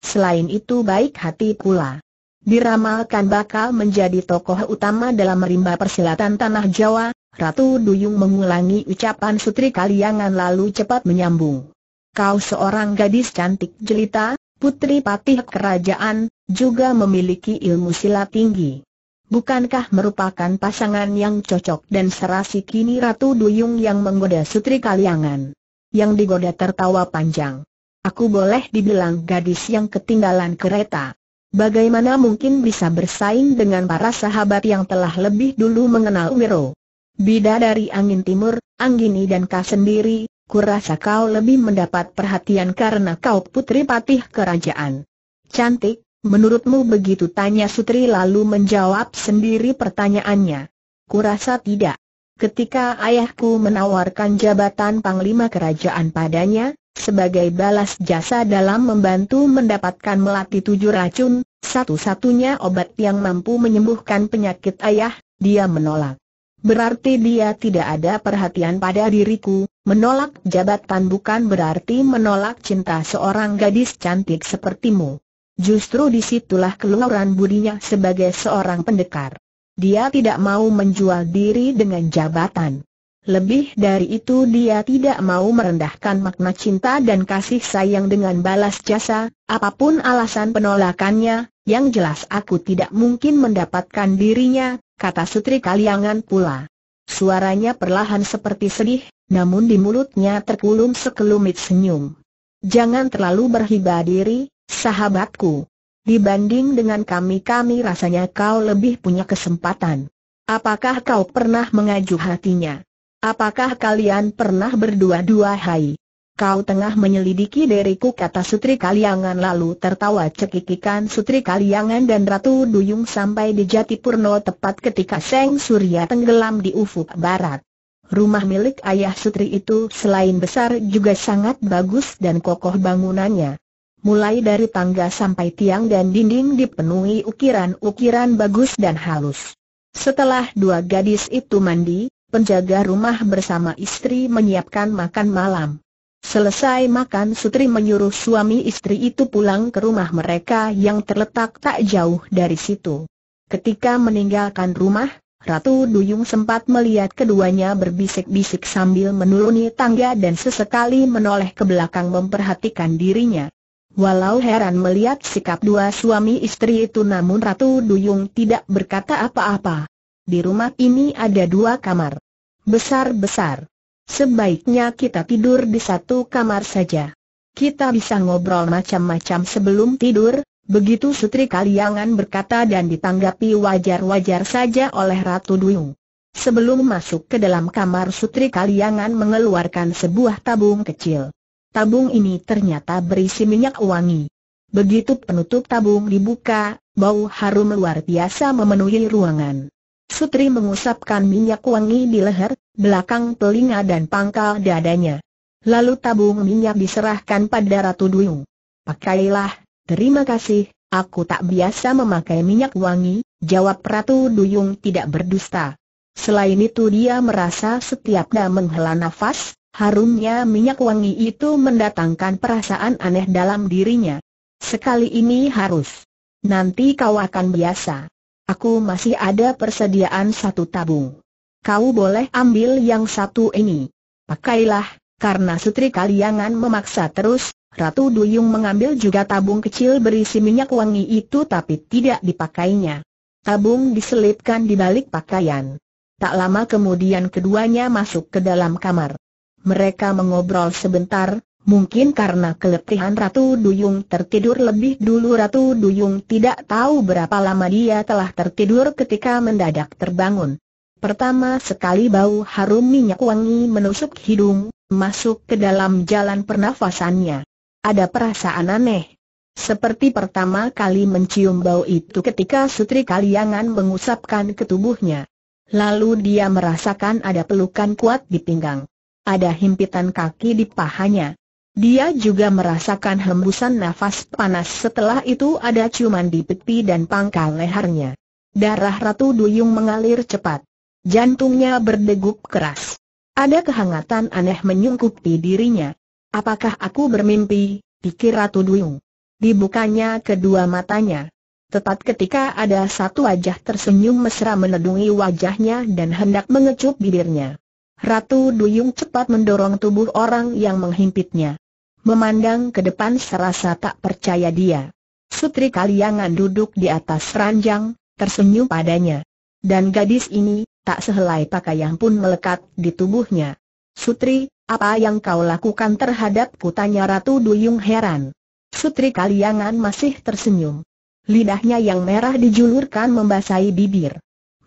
Selain itu baik hati pula. Diramalkan bakal menjadi tokoh utama dalam rimba persilatan tanah Jawa, Ratu Duyung mengulangi ucapan Sutri Kaliangan lalu cepat menyambung. Kau seorang gadis cantik jelita, putri patih kerajaan, juga memiliki ilmu silat tinggi. Bukankah merupakan pasangan yang cocok dan serasi kini Ratu Duyung yang menggoda Sutri Kaliangan? Yang digoda tertawa panjang. Aku boleh dibilang gadis yang ketinggalan kereta. Bagaimana mungkin bisa bersaing dengan para sahabat yang telah lebih dulu mengenal Wiro? Bidadari angin timur, Anggini dan kau sendiri, kurasa kau lebih mendapat perhatian karena kau putri patih kerajaan. Cantik, Menurutmu begitu tanya Sutri lalu menjawab sendiri pertanyaannya. Kurasa tidak. Ketika ayahku menawarkan jabatan Panglima Kerajaan padanya, sebagai balas jasa dalam membantu mendapatkan melati tujuh racun, satu-satunya obat yang mampu menyembuhkan penyakit ayah, dia menolak. Berarti dia tidak ada perhatian pada diriku, menolak jabatan bukan berarti menolak cinta seorang gadis cantik sepertimu. Justru di situlah keluaran budinya sebagai seorang pendekar. Dia tidak mau menjual diri dengan jabatan. Lebih dari itu dia tidak mau merendahkan makna cinta dan kasih sayang dengan balas jasa, apa pun alasan penolakannya, yang jelas aku tidak mungkin mendapatkan dirinya, kata Sutri Kaliangan pula. Suaranya perlahan seperti sedih, namun di mulutnya terkulum sekelumit senyum. Jangan terlalu berhibah diri, sahabatku. Dibanding dengan kami-kami rasanya kau lebih punya kesempatan. Apakah kau pernah mengajuh hatinya? Apakah kalian pernah berdua-dua hai? Kau tengah menyelidiki diriku kata Sutri Kaliangan lalu tertawa cekikikan Sutri Kaliangan dan Ratu Duyung sampai di Jatipurno tepat ketika Seng Surya tenggelam di ufuk barat. Rumah milik ayah Sutri itu selain besar juga sangat bagus dan kokoh bangunannya mulai dari tangga sampai tiang dan dinding dipenuhi ukiran-ukiran bagus dan halus. Setelah dua gadis itu mandi, penjaga rumah bersama istri menyiapkan makan malam. Selesai makan Sutri menyuruh suami istri itu pulang ke rumah mereka yang terletak tak jauh dari situ. Ketika meninggalkan rumah, Ratu Duyung sempat melihat keduanya berbisik-bisik sambil menuruni tangga dan sesekali menoleh ke belakang memperhatikan dirinya. Walau heran melihat sikap dua suami istri itu namun Ratu Duyung tidak berkata apa-apa. Di rumah ini ada dua kamar. Besar-besar. Sebaiknya kita tidur di satu kamar saja. Kita bisa ngobrol macam-macam sebelum tidur, begitu Sutri Kaliangan berkata dan ditanggapi wajar-wajar saja oleh Ratu Duyung. Sebelum masuk ke dalam kamar Sutri Kaliangan mengeluarkan sebuah tabung kecil. Tabung ini ternyata berisi minyak wangi. Begitu penutup tabung dibuka, bau harum luar biasa memenuhi ruangan. Sutri mengusapkan minyak wangi di leher, belakang telinga dan pangkal dadanya. Lalu tabung minyak diserahkan pada Ratu Duyung. Pakailah, terima kasih, aku tak biasa memakai minyak wangi, jawab Ratu Duyung tidak berdusta. Selain itu dia merasa setiap dah menghela nafas, harumnya minyak wangi itu mendatangkan perasaan aneh dalam dirinya. Sekali ini harus. Nanti kau akan biasa. Aku masih ada persediaan satu tabung. Kau boleh ambil yang satu ini. Pakailah, karena Sutri Kaliangan memaksa terus, Ratu Duyung mengambil juga tabung kecil berisi minyak wangi itu tapi tidak dipakainya. Tabung diselipkan di balik pakaian. Tak lama kemudian keduanya masuk ke dalam kamar. Mereka mengobrol sebentar, Mungkin karena keletihan Ratu Duyung tertidur lebih dulu Ratu Duyung tidak tahu berapa lama dia telah tertidur ketika mendadak terbangun. Pertama sekali bau harum minyak wangi menusuk hidung, masuk ke dalam jalan pernafasannya. Ada perasaan aneh. Seperti pertama kali mencium bau itu ketika Sutri Kaliangan mengusapkan ke tubuhnya. Lalu dia merasakan ada pelukan kuat di pinggang. Ada himpitan kaki di pahanya. Dia juga merasakan hembusan nafas panas setelah itu ada ciuman di pipi dan pangkal lehernya. Darah Ratu Duyung mengalir cepat. Jantungnya berdegup keras. Ada kehangatan aneh menyungkupi dirinya. Apakah aku bermimpi, pikir Ratu Duyung. Dibukanya kedua matanya. Tepat ketika ada satu wajah tersenyum mesra menedungi wajahnya dan hendak mengecup bibirnya. Ratu Duyung cepat mendorong tubuh orang yang menghimpitnya. Memandang ke depan serasa tak percaya dia. Sutri Kaliangan duduk di atas ranjang, tersenyum padanya. Dan gadis ini, tak sehelai pakaian pun melekat di tubuhnya. Sutri, apa yang kau lakukan terhadap putanya Ratu Duyung heran. Sutri Kaliangan masih tersenyum. Lidahnya yang merah dijulurkan membasahi bibir.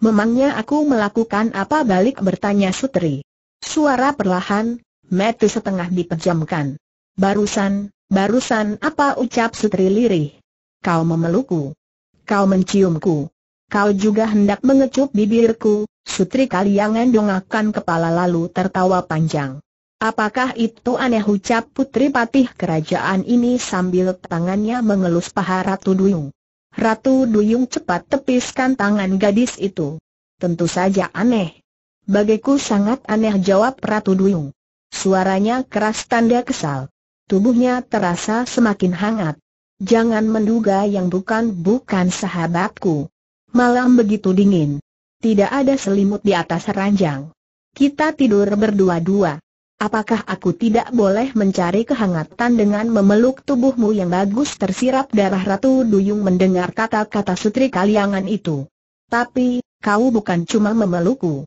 Memangnya aku melakukan apa balik bertanya Sutri. Suara perlahan, metu setengah dipejamkan. Barusan, barusan apa ucap Sutri lirih? Kau memelukku. Kau menciumku. Kau juga hendak mengecup bibirku, Sutri Kaliangan dongakkan kepala lalu tertawa panjang. Apakah itu aneh ucap Putri Patih kerajaan ini sambil tangannya mengelus paha Ratu Duyung. Ratu Duyung cepat tepiskan tangan gadis itu. Tentu saja aneh. Bagiku sangat aneh jawab Ratu Duyung. Suaranya keras tanda kesal. Tubuhnya terasa semakin hangat. Jangan menduga yang bukan-bukan sahabatku. Malam begitu dingin. Tidak ada selimut di atas ranjang. Kita tidur berdua-dua. Apakah aku tidak boleh mencari kehangatan dengan memeluk tubuhmu yang bagus tersirap darah Ratu Duyung mendengar kata-kata Sutri Kaliangan itu. Tapi, kau bukan cuma memelukku.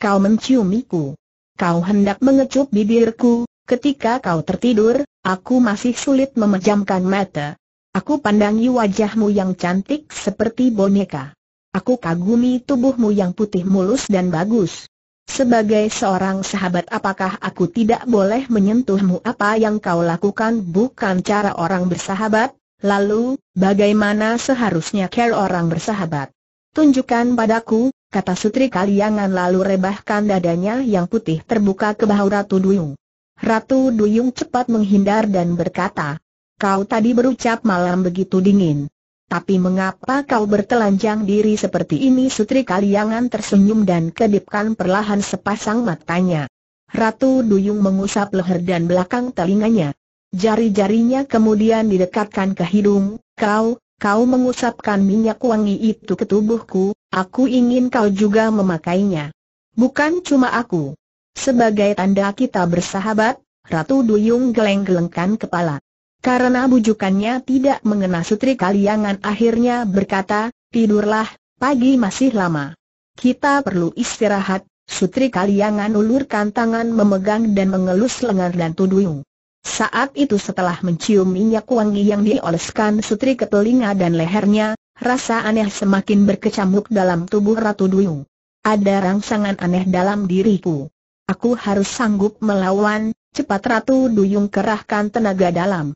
Kau menciumiku. Kau hendak mengecup bibirku, ketika kau tertidur, aku masih sulit memejamkan mata. Aku pandangi wajahmu yang cantik seperti boneka. Aku kagumi tubuhmu yang putih mulus dan bagus. Sebagai seorang sahabat apakah aku tidak boleh menyentuhmu apa yang kau lakukan bukan cara orang bersahabat, lalu, bagaimana seharusnya care orang bersahabat? Tunjukkan padaku, kata Sutri Kaliangan lalu rebahkan dadanya yang putih terbuka ke bahu Ratu Duyung. Ratu Duyung cepat menghindar dan berkata, Kau tadi berucap malam begitu dingin. Tapi mengapa kau bertelanjang diri seperti ini Sutri Kaliangan tersenyum dan kedipkan perlahan sepasang matanya. Ratu Duyung mengusap leher dan belakang telinganya. Jari-jarinya kemudian didekatkan ke hidung, kau, kau mengusapkan minyak wangi itu ke tubuhku, aku ingin kau juga memakainya. Bukan cuma aku. Sebagai tanda kita bersahabat, Ratu Duyung geleng-gelengkan kepala. Karena bujukannya tidak mengena Sutri Kaliangan akhirnya berkata, tidurlah, pagi masih lama. Kita perlu istirahat, Sutri Kaliangan ulurkan tangan memegang dan mengelus lengan dan tudung. Saat itu setelah mencium minyak wangi yang dioleskan Sutri ke telinga dan lehernya, rasa aneh semakin berkecamuk dalam tubuh Ratu Duyung. Ada rangsangan aneh dalam diriku. Aku harus sanggup melawan, cepat Ratu Duyung kerahkan tenaga dalam.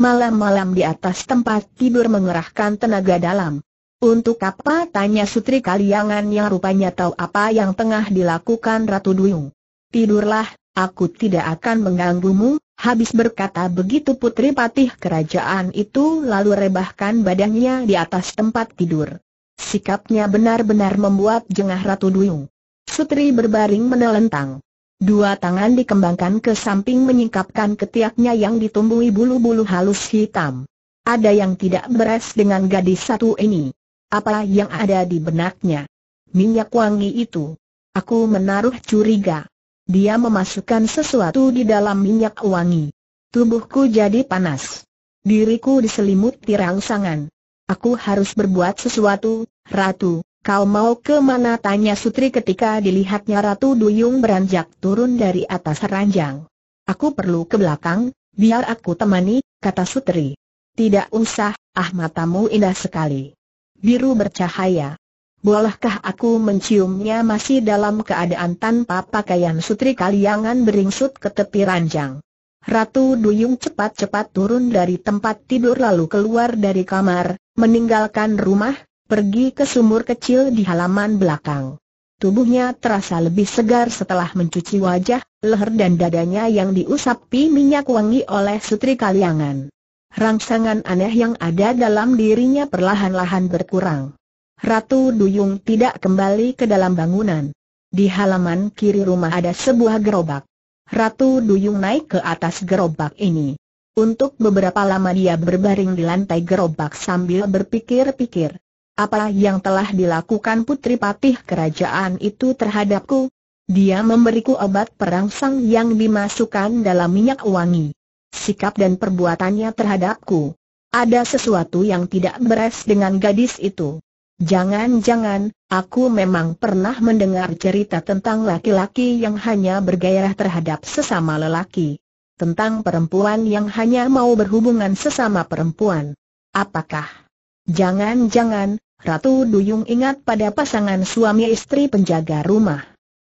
Malam-malam di atas tempat tidur mengerahkan tenaga dalam. Untuk apa tanya Sutri Kaliangan yang rupanya tahu apa yang tengah dilakukan Ratu Duyung. Tidurlah, aku tidak akan mengganggumu, habis berkata begitu Putri Patih kerajaan itu lalu rebahkan badannya di atas tempat tidur. Sikapnya benar-benar membuat jengah Ratu Duyung. Sutri berbaring menelentang. Dua tangan dikembangkan ke samping menyingkapkan ketiaknya yang ditumbuhi bulu-bulu halus hitam. Ada yang tidak beres dengan gadis satu ini. Apa yang ada di benaknya? Minyak wangi itu. Aku menaruh curiga. Dia memasukkan sesuatu di dalam minyak wangi. Tubuhku jadi panas. Diriku diselimuti rangsangan. Aku harus berbuat sesuatu, Ratu, Kau mau ke mana? Tanya Sutri ketika dilihatnya Ratu Duyung beranjak turun dari atas ranjang. Aku perlu ke belakang, biar aku temani, kata Sutri. Tidak usah, ah matamu indah sekali. Biru bercahaya. Bolehkah aku menciumnya masih dalam keadaan tanpa pakaian Sutri Kaliangan beringsut ke tepi ranjang. Ratu Duyung cepat-cepat turun dari tempat tidur lalu keluar dari kamar, meninggalkan rumah, pergi ke sumur kecil di halaman belakang. Tubuhnya terasa lebih segar setelah mencuci wajah, leher dan dadanya yang diusapi minyak wangi oleh Sutri Kaliangan. Rangsangan aneh yang ada dalam dirinya perlahan-lahan berkurang. Ratu Duyung tidak kembali ke dalam bangunan. Di halaman kiri rumah ada sebuah gerobak. Ratu Duyung naik ke atas gerobak ini. Untuk beberapa lama dia berbaring di lantai gerobak sambil berpikir-pikir. Apa yang telah dilakukan Putri Patih kerajaan itu terhadapku? Dia memberiku obat perangsang yang dimasukkan dalam minyak wangi. Sikap dan perbuatannya terhadapku. Ada sesuatu yang tidak beres dengan gadis itu. Jangan-jangan, aku memang pernah mendengar cerita tentang laki-laki yang hanya bergairah terhadap sesama lelaki. Tentang perempuan yang hanya mau berhubungan sesama perempuan. Apakah Jangan-jangan, Ratu Duyung ingat pada pasangan suami istri penjaga rumah.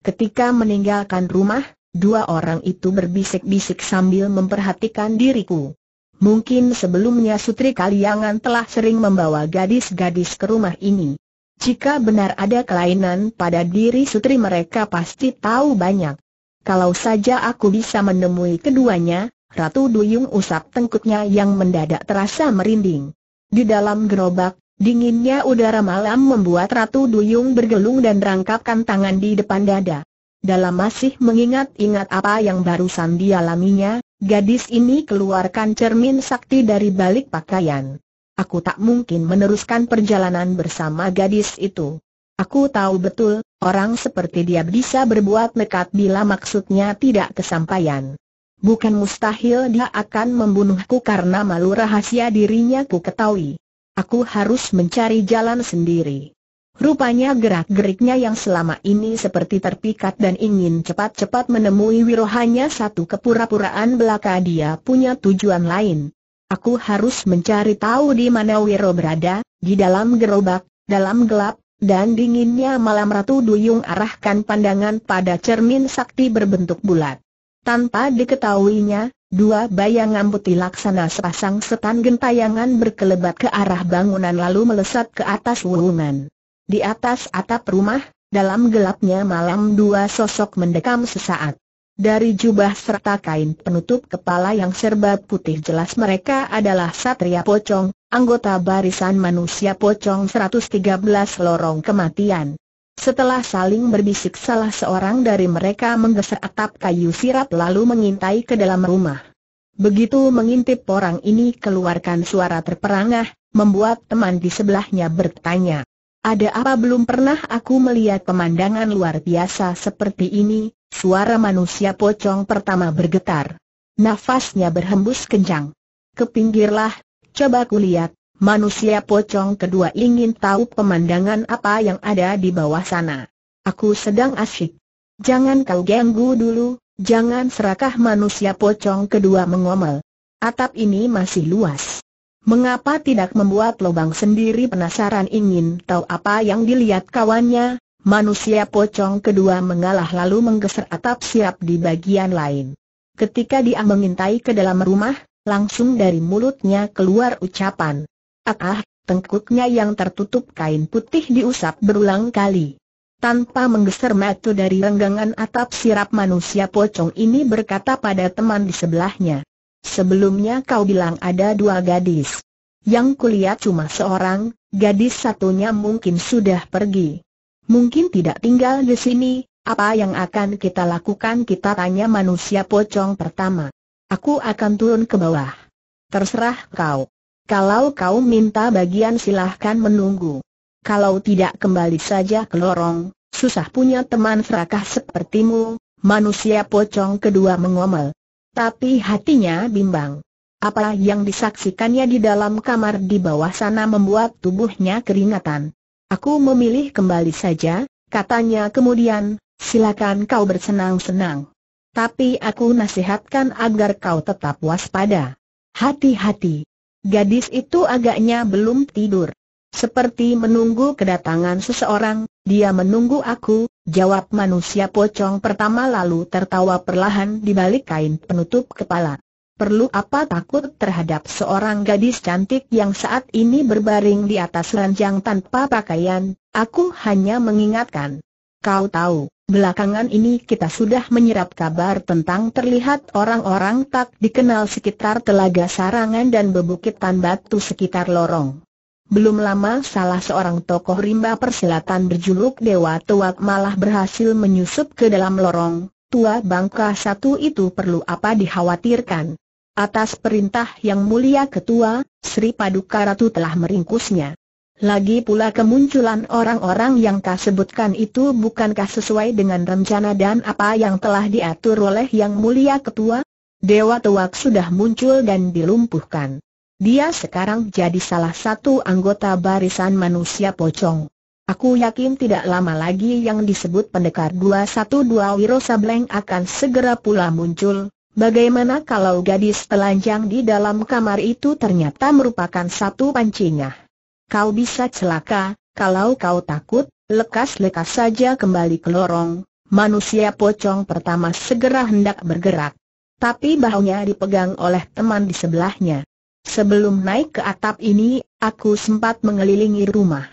Ketika meninggalkan rumah, dua orang itu berbisik-bisik sambil memperhatikan diriku. Mungkin sebelumnya Sutri Kaliangan telah sering membawa gadis-gadis ke rumah ini. Jika benar ada kelainan pada diri Sutri mereka pasti tahu banyak. Kalau saja aku bisa menemui keduanya, Ratu Duyung usap tengkuknya yang mendadak terasa merinding. Di dalam gerobak, dinginnya udara malam membuat Ratu Duyung bergelung dan rangkapkan tangan di depan dada. Dalam masih mengingat-ingat apa yang barusan dialaminya, gadis ini keluarkan cermin sakti dari balik pakaian. Aku tak mungkin meneruskan perjalanan bersama gadis itu. Aku tahu betul, orang seperti dia bisa berbuat nekat bila maksudnya tidak kesampaian. Bukan mustahil dia akan membunuhku karena malu rahasia dirinya ku ketahui. Aku harus mencari jalan sendiri. Rupanya gerak-geriknya yang selama ini seperti terpikat dan ingin cepat-cepat menemui Wiro hanya satu kepura-puraan belaka dia punya tujuan lain. Aku harus mencari tahu di mana Wiro berada, di dalam gerobak, dalam gelap, dan dinginnya malam Ratu Duyung arahkan pandangan pada cermin sakti berbentuk bulat. Tanpa diketahuinya, dua bayangan putih laksana sepasang setan gentayangan berkelebat ke arah bangunan lalu melesat ke atas wungan. Di atas atap rumah, dalam gelapnya malam dua sosok mendekam sesaat. Dari jubah serta kain penutup kepala yang serba putih jelas mereka adalah Satria Pocong, anggota barisan manusia Pocong 113 lorong kematian. Setelah saling berbisik salah seorang dari mereka menggeser atap kayu sirat lalu mengintai ke dalam rumah. Begitu mengintip orang ini keluarkan suara terperangah, membuat teman di sebelahnya bertanya. Ada apa belum pernah aku melihat pemandangan luar biasa seperti ini, suara manusia pocong pertama bergetar. Nafasnya berhembus kencang. Kepinggirlah, coba kulihat, Manusia pocong kedua ingin tahu pemandangan apa yang ada di bawah sana. Aku sedang asyik. Jangan kau ganggu dulu, jangan serakah manusia pocong kedua mengomel. Atap ini masih luas. Mengapa tidak membuat lubang sendiri penasaran ingin tahu apa yang dilihat kawannya? Manusia pocong kedua mengalah lalu menggeser atap siap di bagian lain. Ketika dia mengintai ke dalam rumah, langsung dari mulutnya keluar ucapan. Ah, tengkuknya yang tertutup kain putih diusap berulang kali. Tanpa menggeser mata dari renggangan atap sirap manusia pocong ini berkata pada teman di sebelahnya. Sebelumnya kau bilang ada dua gadis. Yang kulihat cuma seorang, gadis satunya mungkin sudah pergi. Mungkin tidak tinggal di sini, apa yang akan kita lakukan kita tanya manusia pocong pertama. Aku akan turun ke bawah. Terserah kau. Kalau kau minta bagian silahkan menunggu. Kalau tidak kembali saja ke lorong, susah punya teman serakah sepertimu, manusia pocong kedua mengomel. Tapi hatinya bimbang. Apa yang disaksikannya di dalam kamar di bawah sana membuat tubuhnya keringatan. Aku memilih kembali saja, katanya kemudian, silakan kau bersenang-senang. Tapi aku nasihatkan agar kau tetap waspada. Hati-hati. Gadis itu agaknya belum tidur. Seperti menunggu kedatangan seseorang, dia menunggu aku, jawab manusia pocong pertama lalu tertawa perlahan di balik kain penutup kepala. Perlu apa takut terhadap seorang gadis cantik yang saat ini berbaring di atas ranjang tanpa pakaian, aku hanya mengingatkan. Kau tahu, Belakangan ini kita sudah menyerap kabar tentang terlihat orang-orang tak dikenal sekitar Telaga Sarangan dan bebukitan batu sekitar lorong. Belum lama salah seorang tokoh rimba persilatan berjuluk Dewa Tuak malah berhasil menyusup ke dalam lorong. Tua bangka satu itu perlu apa dikhawatirkan. Atas perintah yang mulia ketua, Sri Paduka Ratu telah meringkusnya. Lagi pula kemunculan orang-orang yang kau sebutkan itu bukankah sesuai dengan rencana dan apa yang telah diatur oleh Yang Mulia Ketua? Dewa Tuak sudah muncul dan dilumpuhkan. Dia sekarang jadi salah satu anggota barisan manusia pocong. Aku yakin tidak lama lagi yang disebut pendekar 212 Wiro Sableng akan segera pula muncul. Bagaimana kalau gadis telanjang di dalam kamar itu ternyata merupakan satu pancinya? Kau bisa celaka, kalau kau takut, lekas-lekas saja kembali ke lorong. Manusia pocong pertama segera hendak bergerak. Tapi bahunya dipegang oleh teman di sebelahnya. Sebelum naik ke atap ini, aku sempat mengelilingi rumah.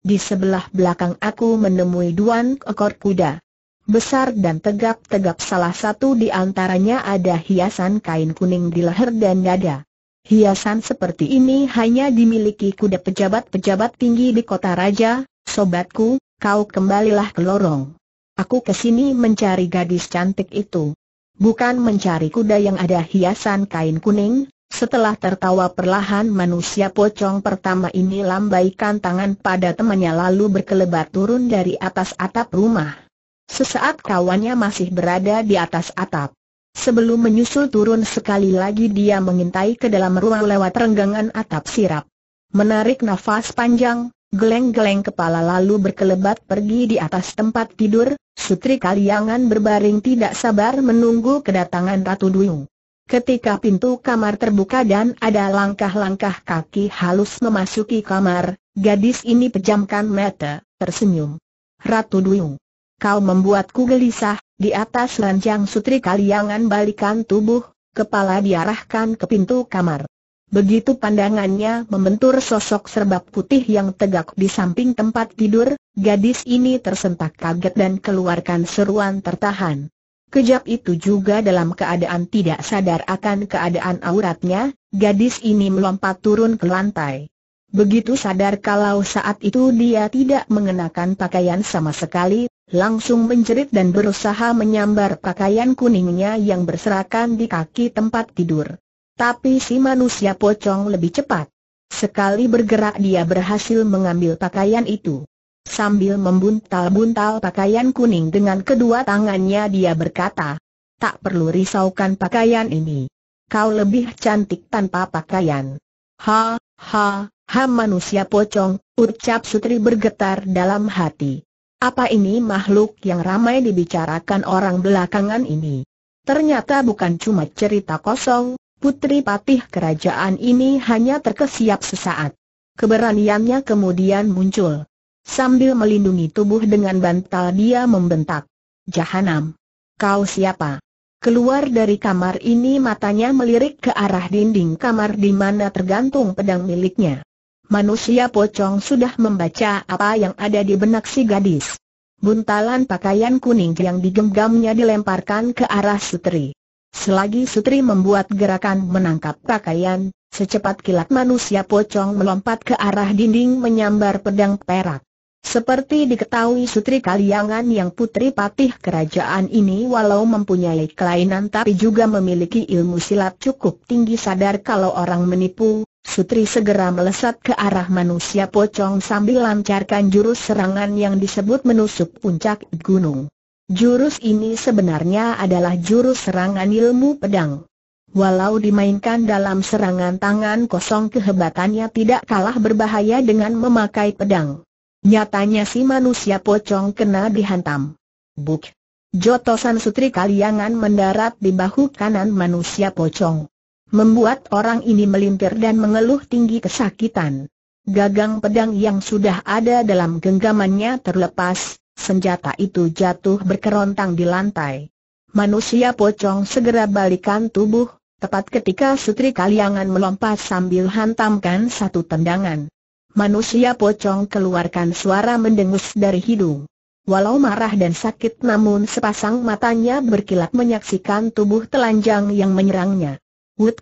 Di sebelah belakang aku menemui dua ekor kuda. Besar dan tegap-tegap salah satu di antaranya ada hiasan kain kuning di leher dan dada. Hiasan seperti ini hanya dimiliki kuda pejabat-pejabat tinggi di kota raja, sobatku, kau kembalilah ke lorong. Aku ke sini mencari gadis cantik itu. Bukan mencari kuda yang ada hiasan kain kuning, setelah tertawa perlahan manusia pocong pertama ini lambaikan tangan pada temannya lalu berkelebat turun dari atas atap rumah. Sesaat kawannya masih berada di atas atap. Sebelum menyusul turun sekali lagi dia mengintai ke dalam ruang lewat renggangan atap sirap. Menarik nafas panjang, geleng-geleng kepala lalu berkelebat pergi di atas tempat tidur, Sutri Kaliangan berbaring tidak sabar menunggu kedatangan Ratu Duyung. Ketika pintu kamar terbuka dan ada langkah-langkah kaki halus memasuki kamar, gadis ini pejamkan mata, tersenyum. Ratu Duyung kau membuatku gelisah, di atas ranjang sutri kaliangan balikan tubuh, kepala diarahkan ke pintu kamar. Begitu pandangannya membentur sosok serba putih yang tegak di samping tempat tidur, gadis ini tersentak kaget dan keluarkan seruan tertahan. Kejap itu juga dalam keadaan tidak sadar akan keadaan auratnya, gadis ini melompat turun ke lantai. Begitu sadar kalau saat itu dia tidak mengenakan pakaian sama sekali, langsung menjerit dan berusaha menyambar pakaian kuningnya yang berserakan di kaki tempat tidur. Tapi si manusia pocong lebih cepat. Sekali bergerak dia berhasil mengambil pakaian itu. Sambil membuntal-buntal pakaian kuning dengan kedua tangannya dia berkata, Tak perlu risaukan pakaian ini. Kau lebih cantik tanpa pakaian. Ha, ha, ha manusia pocong, ucap Sutri bergetar dalam hati. Apa ini makhluk yang ramai dibicarakan orang belakangan ini? Ternyata bukan cuma cerita kosong, Putri Patih kerajaan ini hanya terkesiap sesaat. Keberaniannya kemudian muncul. Sambil melindungi tubuh dengan bantal dia membentak. Jahanam! Kau siapa? Keluar dari kamar ini matanya melirik ke arah dinding kamar di mana tergantung pedang miliknya. Manusia pocong sudah membaca apa yang ada di benak si gadis. Buntalan pakaian kuning yang digenggamnya dilemparkan ke arah Sutri. Selagi Sutri membuat gerakan menangkap pakaian, secepat kilat manusia pocong melompat ke arah dinding menyambar pedang perak. Seperti diketahui Sutri Kaliangan yang putri patih kerajaan ini walau mempunyai kelainan tapi juga memiliki ilmu silat cukup tinggi sadar kalau orang menipu, Sutri segera melesat ke arah manusia pocong sambil lancarkan jurus serangan yang disebut menusuk puncak gunung. Jurus ini sebenarnya adalah jurus serangan ilmu pedang. Walau dimainkan dalam serangan tangan kosong kehebatannya tidak kalah berbahaya dengan memakai pedang. Nyatanya si manusia pocong kena dihantam. Buk. Jotosan Sutri Kaliangan mendarat di bahu kanan manusia pocong. Membuat orang ini melimpir dan mengeluh tinggi kesakitan. Gagang pedang yang sudah ada dalam genggamannya terlepas, senjata itu jatuh berkerontang di lantai. Manusia pocong segera balikan tubuh, tepat ketika Sutri Kaliangan melompat sambil hantamkan satu tendangan. Manusia pocong keluarkan suara mendengus dari hidung. Walau marah dan sakit namun sepasang matanya berkilat menyaksikan tubuh telanjang yang menyerangnya. Wut!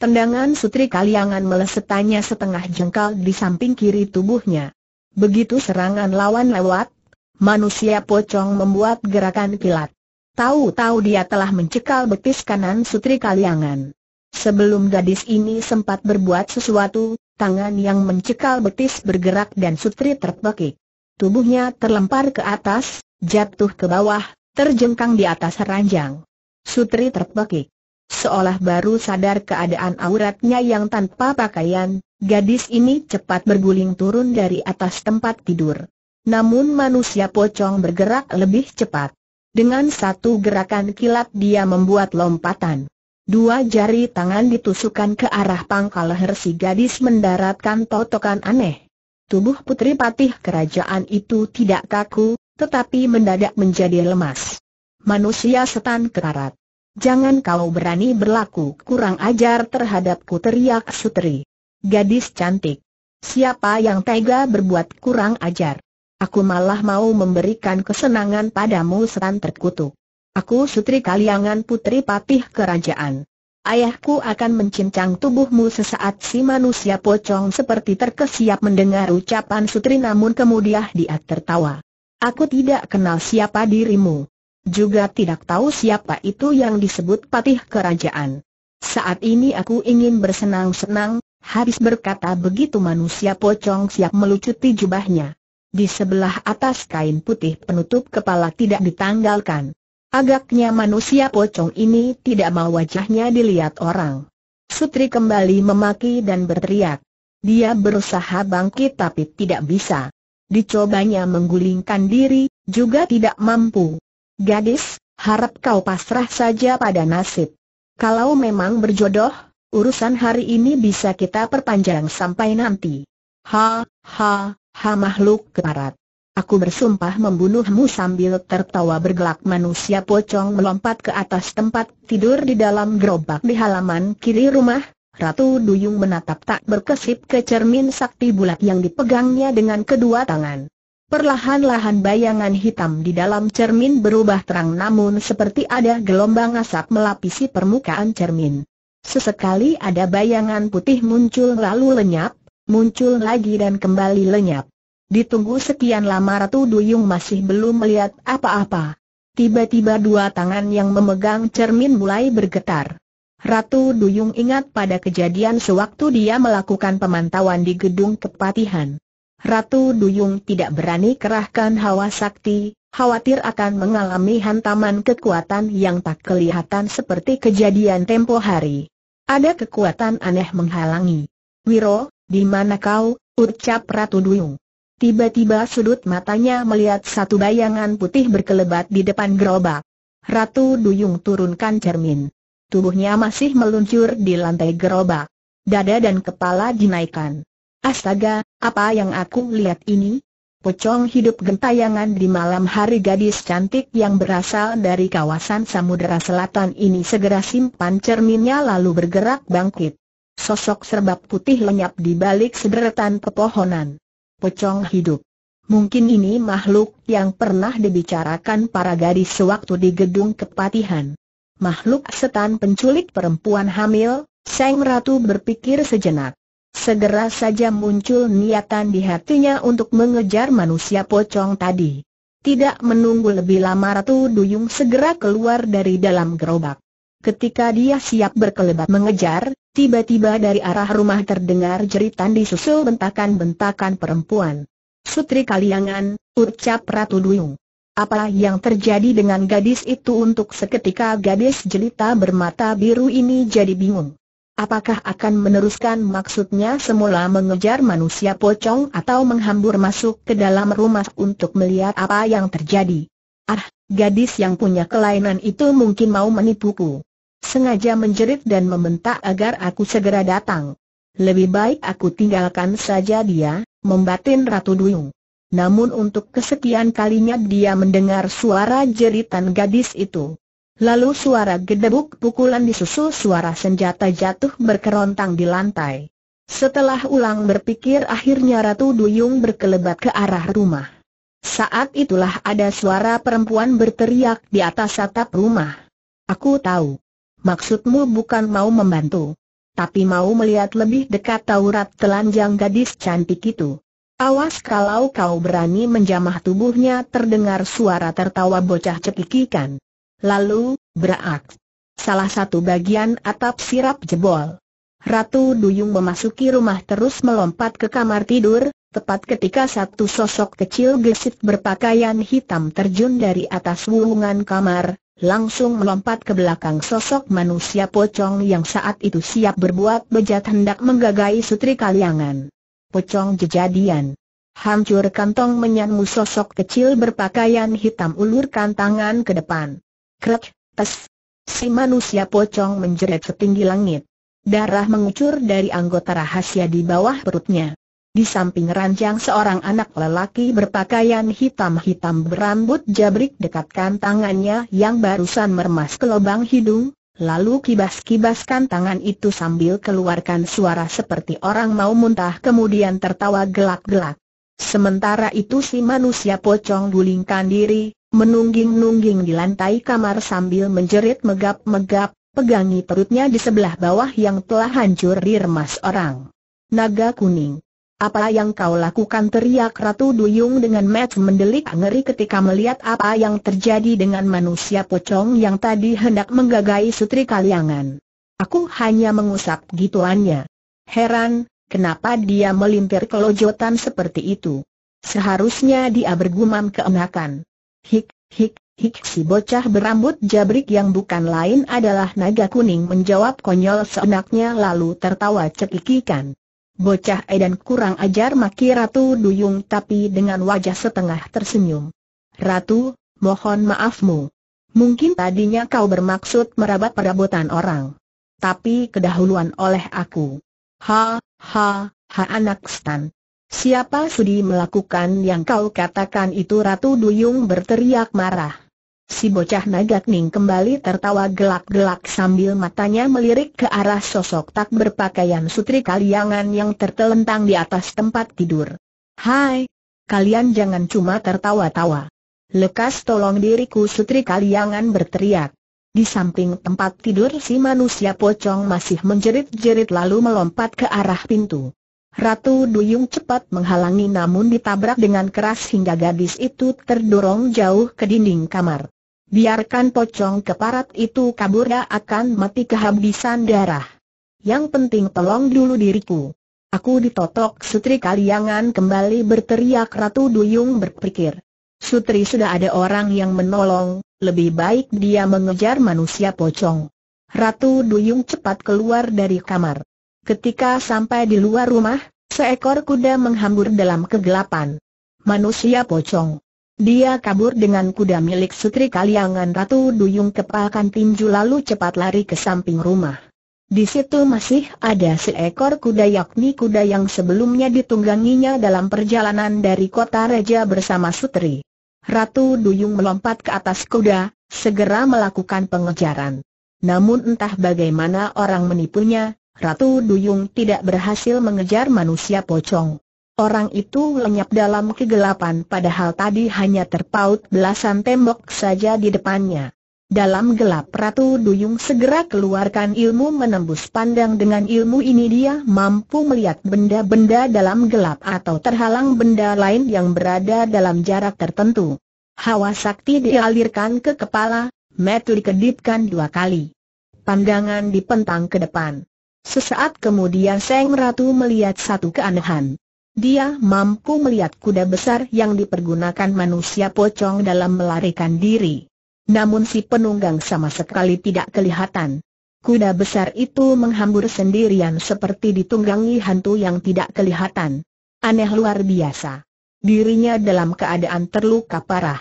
Tendangan Sutri Kaliangan melesetanya setengah jengkal di samping kiri tubuhnya. Begitu serangan lawan lewat, manusia pocong membuat gerakan kilat. Tahu-tahu dia telah mencekal betis kanan Sutri Kaliangan. Sebelum gadis ini sempat berbuat sesuatu, tangan yang mencekal betis bergerak dan Sutri terpekik. Tubuhnya terlempar ke atas, jatuh ke bawah, terjengkang di atas ranjang. Sutri terpekik. Seolah baru sadar keadaan auratnya yang tanpa pakaian, gadis ini cepat berguling turun dari atas tempat tidur. Namun manusia pocong bergerak lebih cepat. Dengan satu gerakan kilat dia membuat lompatan. Dua jari tangan ditusukkan ke arah pangkal leher si gadis mendaratkan totokan aneh. Tubuh putri patih kerajaan itu tidak kaku, tetapi mendadak menjadi lemas. Manusia setan kekarat. Jangan kau berani berlaku kurang ajar terhadapku teriak Sutri. Gadis cantik. Siapa yang tega berbuat kurang ajar? Aku malah mau memberikan kesenangan padamu setan terkutuk. Aku Sutri Kaliangan Putri Patih Kerajaan. Ayahku akan mencincang tubuhmu sesaat si manusia pocong seperti terkesiap mendengar ucapan Sutri namun kemudian dia tertawa. Aku tidak kenal siapa dirimu. Juga tidak tahu siapa itu yang disebut Patih Kerajaan. Saat ini aku ingin bersenang-senang, habis berkata begitu manusia pocong siap melucuti jubahnya. Di sebelah atas kain putih penutup kepala tidak ditanggalkan. Agaknya manusia pocong ini tidak mau wajahnya dilihat orang. Sutri kembali memaki dan berteriak. Dia berusaha bangkit tapi tidak bisa. Dicobanya menggulingkan diri, juga tidak mampu. Gadis, harap kau pasrah saja pada nasib. Kalau memang berjodoh, urusan hari ini bisa kita perpanjang sampai nanti. Ha, ha, ha makhluk keparat. Aku bersumpah membunuhmu sambil tertawa bergelak manusia pocong melompat ke atas tempat tidur di dalam gerobak di halaman kiri rumah. Ratu Duyung menatap tak berkesip ke cermin sakti bulat yang dipegangnya dengan kedua tangan. Perlahan-lahan bayangan hitam di dalam cermin berubah terang namun seperti ada gelombang asap melapisi permukaan cermin. Sesekali ada bayangan putih muncul lalu lenyap, muncul lagi dan kembali lenyap. Ditunggu sekian lama Ratu Duyung masih belum melihat apa-apa. Tiba-tiba dua tangan yang memegang cermin mulai bergetar. Ratu Duyung ingat pada kejadian sewaktu dia melakukan pemantauan di gedung kepatihan. Ratu Duyung tidak berani kerahkan hawa sakti, khawatir akan mengalami hantaman kekuatan yang tak kelihatan seperti kejadian tempo hari. Ada kekuatan aneh menghalangi. Wiro, di mana kau? ucap Ratu Duyung. Tiba-tiba sudut matanya melihat satu bayangan putih berkelebat di depan gerobak. Ratu Duyung turunkan cermin. Tubuhnya masih meluncur di lantai gerobak. Dada dan kepala dinaikkan. Astaga, apa yang aku lihat ini? Pocong hidup gentayangan di malam hari gadis cantik yang berasal dari kawasan Samudera Selatan ini segera simpan cerminnya lalu bergerak bangkit. sosok serbak putih lenyap di balik sederetan pepohonan. Pocong hidup. Mungkin ini makhluk yang pernah dibicarakan para gadis sewaktu di gedung kepatihan. Makhluk setan penculik perempuan hamil, Sang Ratu berpikir sejenak. Segera saja muncul niatan di hatinya untuk mengejar manusia pocong tadi. Tidak menunggu lebih lama Ratu Duyung segera keluar dari dalam gerobak. Ketika dia siap berkelebat mengejar, tiba-tiba dari arah rumah terdengar jeritan disusul bentakan-bentakan perempuan. Sutri Kaliangan, ucap Ratu Duyung. Apa yang terjadi dengan gadis itu untuk seketika gadis jelita bermata biru ini jadi bingung. Apakah akan meneruskan maksudnya semula mengejar manusia pocong atau menghambur masuk ke dalam rumah untuk melihat apa yang terjadi? Ah, gadis yang punya kelainan itu mungkin mau menipuku. Sengaja menjerit dan membentak agar aku segera datang. Lebih baik aku tinggalkan saja dia, membatin Ratu Duyung. Namun untuk kesekian kalinya dia mendengar suara jeritan gadis itu. Lalu suara gedebuk pukulan disusul suara senjata jatuh berkerontang di lantai. Setelah ulang berpikir akhirnya Ratu Duyung berkelebat ke arah rumah. Saat itulah ada suara perempuan berteriak di atas atap rumah. Aku tahu. Maksudmu bukan mau membantu tapi mau melihat lebih dekat taurat telanjang gadis cantik itu. Awas kalau kau berani menjamah tubuhnya terdengar suara tertawa bocah cekikikan. Lalu, berak. Salah satu bagian atap sirap jebol. Ratu Duyung memasuki rumah terus melompat ke kamar tidur, tepat ketika satu sosok kecil gesit berpakaian hitam terjun dari atas wulungan kamar, langsung melompat ke belakang sosok manusia pocong yang saat itu siap berbuat bejat hendak menggagai Sutri Kaliangan. Pocong jejadian. Hancur kantong menyanmu sosok kecil berpakaian hitam ulurkan tangan ke depan. Krek, tes. Si manusia pocong menjerit setinggi langit. Darah mengucur dari anggota rahasia di bawah perutnya. Di samping ranjang seorang anak lelaki berpakaian hitam-hitam berambut jabrik dekatkan tangannya yang barusan meremas ke lubang hidung, lalu kibas-kibaskan tangan itu sambil keluarkan suara seperti orang mau muntah kemudian tertawa gelak-gelak. Sementara itu si manusia pocong gulingkan diri, menungging-nungging di lantai kamar sambil menjerit megap-megap, pegangi perutnya di sebelah bawah yang telah hancur diremas orang. Naga kuning apa yang kau lakukan teriak Ratu Duyung dengan match mendelik ngeri ketika melihat apa yang terjadi dengan manusia pocong yang tadi hendak menggagai Sutri Kaliangan. Aku hanya mengusap gituannya. Heran, kenapa dia melimpir kelojotan seperti itu. Seharusnya dia bergumam keenakan. Hik, hik, hik si bocah berambut jabrik yang bukan lain adalah naga kuning menjawab konyol seenaknya lalu tertawa cekikikan. Bocah Edan kurang ajar maki Ratu Duyung tapi dengan wajah setengah tersenyum. Ratu, mohon maafmu. Mungkin tadinya kau bermaksud merabat perabotan orang. Tapi kedahuluan oleh aku. Ha, ha, ha anak stan. Siapa sudi melakukan yang kau katakan itu Ratu Duyung berteriak marah. Si bocah Nagakning kembali tertawa gelak-gelak sambil matanya melirik ke arah sosok tak berpakaian sutri kaliangan yang tertelentang di atas tempat tidur. Hai! Kalian jangan cuma tertawa-tawa. Lekas tolong diriku sutri kaliangan berteriak. Di samping tempat tidur si manusia pocong masih menjerit-jerit lalu melompat ke arah pintu. Ratu Duyung cepat menghalangi namun ditabrak dengan keras hingga gadis itu terdorong jauh ke dinding kamar. Biarkan pocong keparat itu kabur dia akan mati kehabisan darah. Yang penting tolong dulu diriku. Aku ditotok Sutri Kaliangan kembali berteriak Ratu Duyung berpikir. Sutri sudah ada orang yang menolong, lebih baik dia mengejar manusia pocong. Ratu Duyung cepat keluar dari kamar. Ketika sampai di luar rumah, seekor kuda menghambur dalam kegelapan. Manusia pocong. Dia kabur dengan kuda milik Sutri Kaliangan Ratu Duyung kepakan tinju lalu cepat lari ke samping rumah. Di situ masih ada seekor kuda yakni kuda yang sebelumnya ditungganginya dalam perjalanan dari kota Raja bersama Sutri. Ratu Duyung melompat ke atas kuda, segera melakukan pengejaran. Namun entah bagaimana orang menipunya, Ratu Duyung tidak berhasil mengejar manusia pocong. Orang itu lenyap dalam kegelapan padahal tadi hanya terpaut belasan tembok saja di depannya. Dalam gelap Ratu Duyung segera keluarkan ilmu menembus pandang dengan ilmu ini dia mampu melihat benda-benda dalam gelap atau terhalang benda lain yang berada dalam jarak tertentu. Hawa sakti dialirkan ke kepala, metu dikedipkan dua kali. Pandangan dipentang ke depan. Sesaat kemudian Seng Ratu melihat satu keanehan. Dia mampu melihat kuda besar yang dipergunakan manusia pocong dalam melarikan diri. Namun si penunggang sama sekali tidak kelihatan. Kuda besar itu menghambur sendirian seperti ditunggangi hantu yang tidak kelihatan. Aneh luar biasa. Dirinya dalam keadaan terluka parah.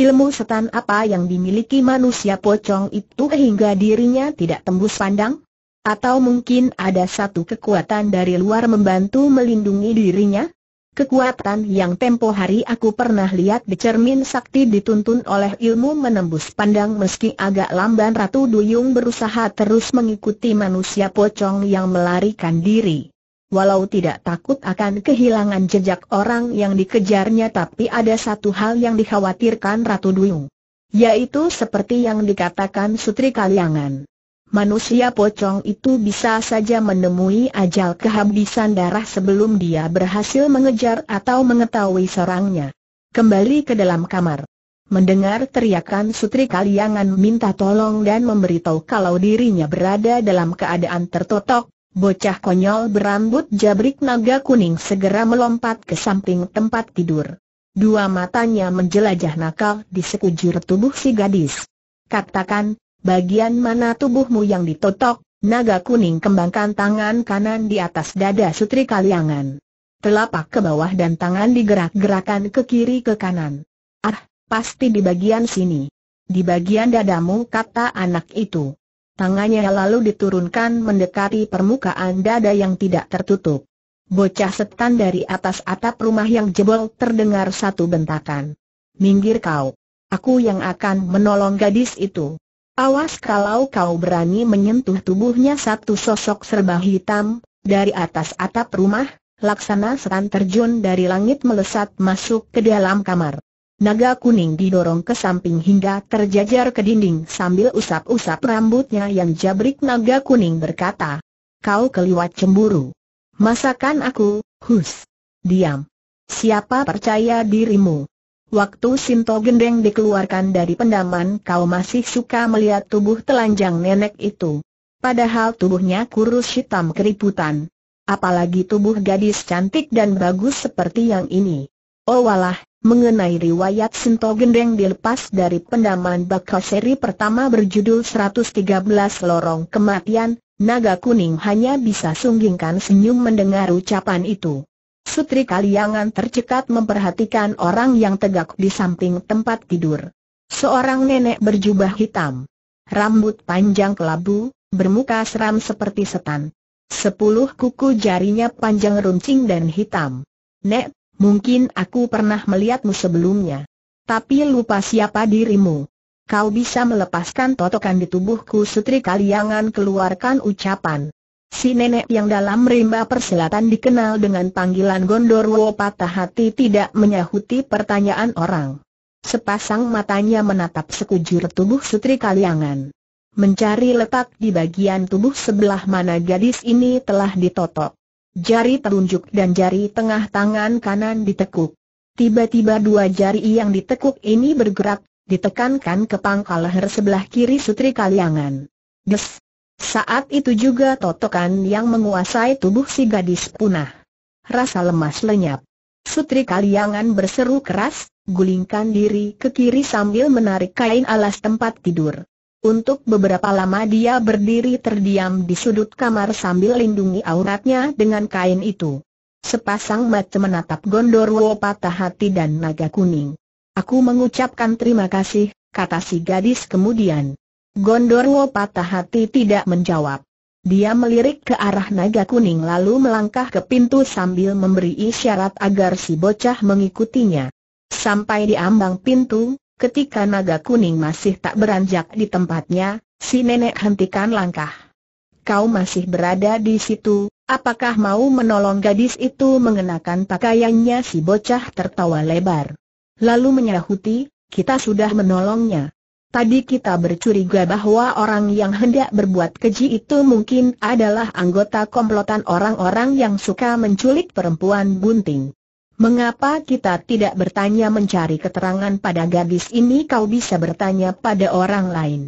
Ilmu setan apa yang dimiliki manusia pocong itu hingga dirinya tidak tembus pandang? Atau mungkin ada satu kekuatan dari luar membantu melindungi dirinya? Kekuatan yang tempo hari aku pernah lihat di cermin sakti dituntun oleh ilmu menembus pandang meski agak lamban Ratu Duyung berusaha terus mengikuti manusia pocong yang melarikan diri. Walau tidak takut akan kehilangan jejak orang yang dikejarnya tapi ada satu hal yang dikhawatirkan Ratu Duyung. Yaitu seperti yang dikatakan Sutri Kaliangan manusia pocong itu bisa saja menemui ajal kehabisan darah sebelum dia berhasil mengejar atau mengetahui serangnya. Kembali ke dalam kamar. Mendengar teriakan Sutri Kaliangan minta tolong dan memberitahu kalau dirinya berada dalam keadaan tertotok, bocah konyol berambut jabrik naga kuning segera melompat ke samping tempat tidur. Dua matanya menjelajah nakal di sekujur tubuh si gadis. Katakan, bagian mana tubuhmu yang ditotok, naga kuning kembangkan tangan kanan di atas dada Sutri Kaliangan. Telapak ke bawah dan tangan digerak-gerakan ke kiri ke kanan. Ah, pasti di bagian sini. Di bagian dadamu kata anak itu. Tangannya lalu diturunkan mendekati permukaan dada yang tidak tertutup. Bocah setan dari atas atap rumah yang jebol terdengar satu bentakan. Minggir kau. Aku yang akan menolong gadis itu. Awas kalau kau berani menyentuh tubuhnya satu sosok serba hitam, dari atas atap rumah, laksana seran terjun dari langit melesat masuk ke dalam kamar. Naga kuning didorong ke samping hingga terjajar ke dinding sambil usap-usap rambutnya yang jabrik naga kuning berkata, Kau keliwat cemburu. Masakan aku, hus. Diam. Siapa percaya dirimu? Waktu Sinto Gendeng dikeluarkan dari pendaman kau masih suka melihat tubuh telanjang nenek itu. Padahal tubuhnya kurus hitam keriputan. Apalagi tubuh gadis cantik dan bagus seperti yang ini. Oh walah, mengenai riwayat Sinto Gendeng dilepas dari pendaman bakal seri pertama berjudul 113 Lorong Kematian, Naga Kuning hanya bisa sunggingkan senyum mendengar ucapan itu. Sutri Kaliangan tercekat memperhatikan orang yang tegak di samping tempat tidur. Seorang nenek berjubah hitam. Rambut panjang kelabu, bermuka seram seperti setan. Sepuluh kuku jarinya panjang runcing dan hitam. Nek, mungkin aku pernah melihatmu sebelumnya. Tapi lupa siapa dirimu. Kau bisa melepaskan totokan di tubuhku Sutri Kaliangan keluarkan ucapan. Si nenek yang dalam rimba persilatan dikenal dengan panggilan Gondorwo patah hati tidak menyahuti pertanyaan orang. Sepasang matanya menatap sekujur tubuh Sutri Kaliangan. Mencari letak di bagian tubuh sebelah mana gadis ini telah ditotok. Jari telunjuk dan jari tengah tangan kanan ditekuk. Tiba-tiba dua jari yang ditekuk ini bergerak, ditekankan ke pangkal leher sebelah kiri Sutri Kaliangan. Des! Saat itu juga totokan yang menguasai tubuh si gadis punah. Rasa lemas lenyap. Sutri Kaliangan berseru keras, gulingkan diri ke kiri sambil menarik kain alas tempat tidur. Untuk beberapa lama dia berdiri terdiam di sudut kamar sambil lindungi auratnya dengan kain itu. Sepasang mata menatap Gondorwo patah hati dan naga kuning. Aku mengucapkan terima kasih, kata si gadis kemudian. Gondorwo patah hati tidak menjawab. Dia melirik ke arah naga kuning lalu melangkah ke pintu sambil memberi isyarat agar si bocah mengikutinya. Sampai di ambang pintu, ketika naga kuning masih tak beranjak di tempatnya, si nenek hentikan langkah. kau masih berada di situ, apakah mau menolong gadis itu mengenakan pakaiannya si bocah tertawa lebar. Lalu menyahuti, kita sudah menolongnya. Tadi kita bercuriga bahwa orang yang hendak berbuat keji itu mungkin adalah anggota komplotan orang-orang yang suka menculik perempuan bunting. Mengapa kita tidak bertanya mencari keterangan pada gadis ini kau bisa bertanya pada orang lain.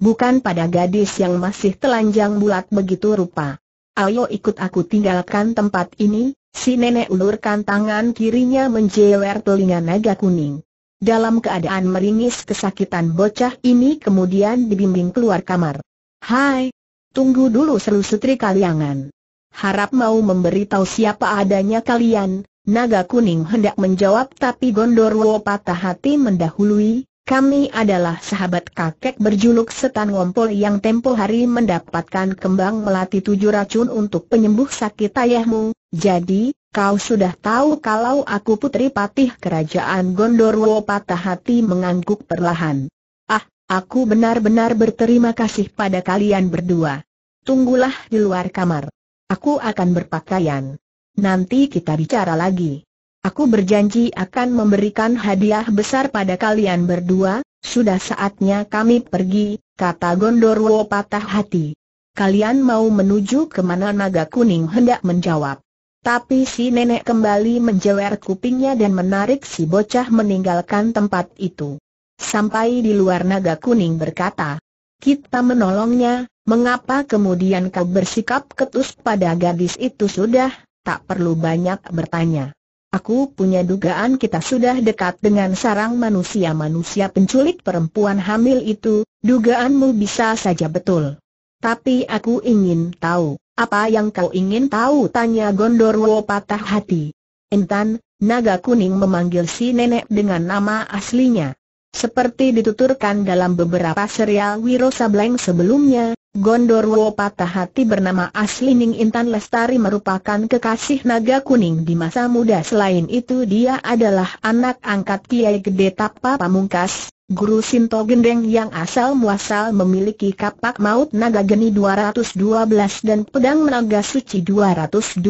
Bukan pada gadis yang masih telanjang bulat begitu rupa. Ayo ikut aku tinggalkan tempat ini, si nenek ulurkan tangan kirinya menjewer telinga naga kuning. Dalam keadaan meringis kesakitan bocah ini kemudian dibimbing keluar kamar. Hai, tunggu dulu seru Sutri Kaliangan. Harap mau memberitahu siapa adanya kalian, naga kuning hendak menjawab tapi Gondorwo patah hati mendahului, kami adalah sahabat kakek berjuluk setan ngompol yang tempo hari mendapatkan kembang melati tujuh racun untuk penyembuh sakit ayahmu, jadi, Kau sudah tahu kalau aku putri patih kerajaan Gondorwo patah hati mengangguk perlahan. Ah, aku benar-benar berterima kasih pada kalian berdua. Tunggulah di luar kamar. Aku akan berpakaian. Nanti kita bicara lagi. Aku berjanji akan memberikan hadiah besar pada kalian berdua, sudah saatnya kami pergi, kata Gondorwo patah hati. Kalian mau menuju ke mana naga kuning hendak menjawab. Tapi si nenek kembali menjewer kupingnya dan menarik si bocah meninggalkan tempat itu. Sampai di luar naga kuning berkata, kita menolongnya, mengapa kemudian kau bersikap ketus pada gadis itu sudah, tak perlu banyak bertanya. Aku punya dugaan kita sudah dekat dengan sarang manusia-manusia penculik perempuan hamil itu, dugaanmu bisa saja betul. Tapi aku ingin tahu, apa yang kau ingin tahu? Tanya Gondorwo patah hati. Entan, naga kuning memanggil si nenek dengan nama aslinya. Seperti dituturkan dalam beberapa serial Wiro Sableng sebelumnya, Gondorwo patah hati bernama asli Ning Intan Lestari merupakan kekasih naga kuning di masa muda. Selain itu dia adalah anak angkat Kiai Gede Tapa Pamungkas, Guru Sinto Gendeng yang asal muasal memiliki kapak maut naga geni 212 dan pedang naga suci 212.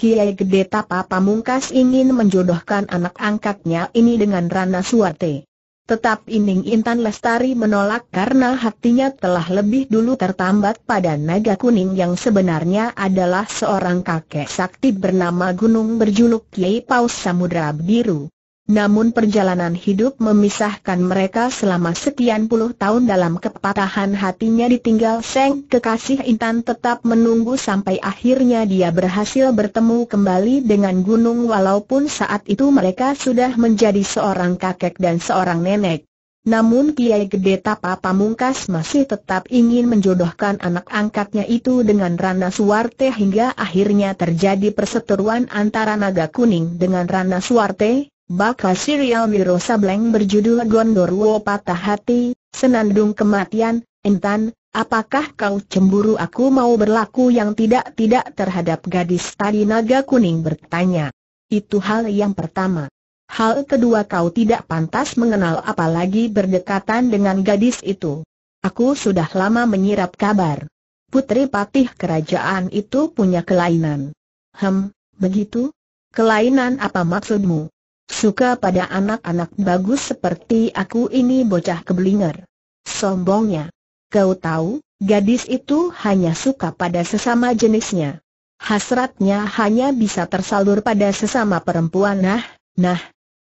Kiai Gede Tapa Pamungkas ingin menjodohkan anak angkatnya ini dengan Rana Suwate. Tetapi Ining Intan Lestari menolak karena hatinya telah lebih dulu tertambat pada naga kuning yang sebenarnya adalah seorang kakek sakti bernama Gunung berjuluk Kiai Paus Samudra Biru. Namun perjalanan hidup memisahkan mereka selama sekian puluh tahun dalam kepatahan hatinya ditinggal Seng kekasih Intan tetap menunggu sampai akhirnya dia berhasil bertemu kembali dengan gunung walaupun saat itu mereka sudah menjadi seorang kakek dan seorang nenek. Namun Kiai Gede Tapa Pamungkas masih tetap ingin menjodohkan anak angkatnya itu dengan Rana Suwarte hingga akhirnya terjadi perseteruan antara Naga Kuning dengan Rana Suwarte, Bakal serial Miro Sableng berjudul Gondorwo Patah Hati, Senandung Kematian, Entan, apakah kau cemburu aku mau berlaku yang tidak-tidak terhadap gadis tadi naga kuning bertanya. Itu hal yang pertama. Hal kedua kau tidak pantas mengenal apalagi berdekatan dengan gadis itu. Aku sudah lama menyirap kabar. Putri Patih kerajaan itu punya kelainan. Hem, begitu? Kelainan apa maksudmu? Suka pada anak-anak bagus seperti aku ini bocah keblinger. Sombongnya. Kau tahu, gadis itu hanya suka pada sesama jenisnya. Hasratnya hanya bisa tersalur pada sesama perempuan nah, nah.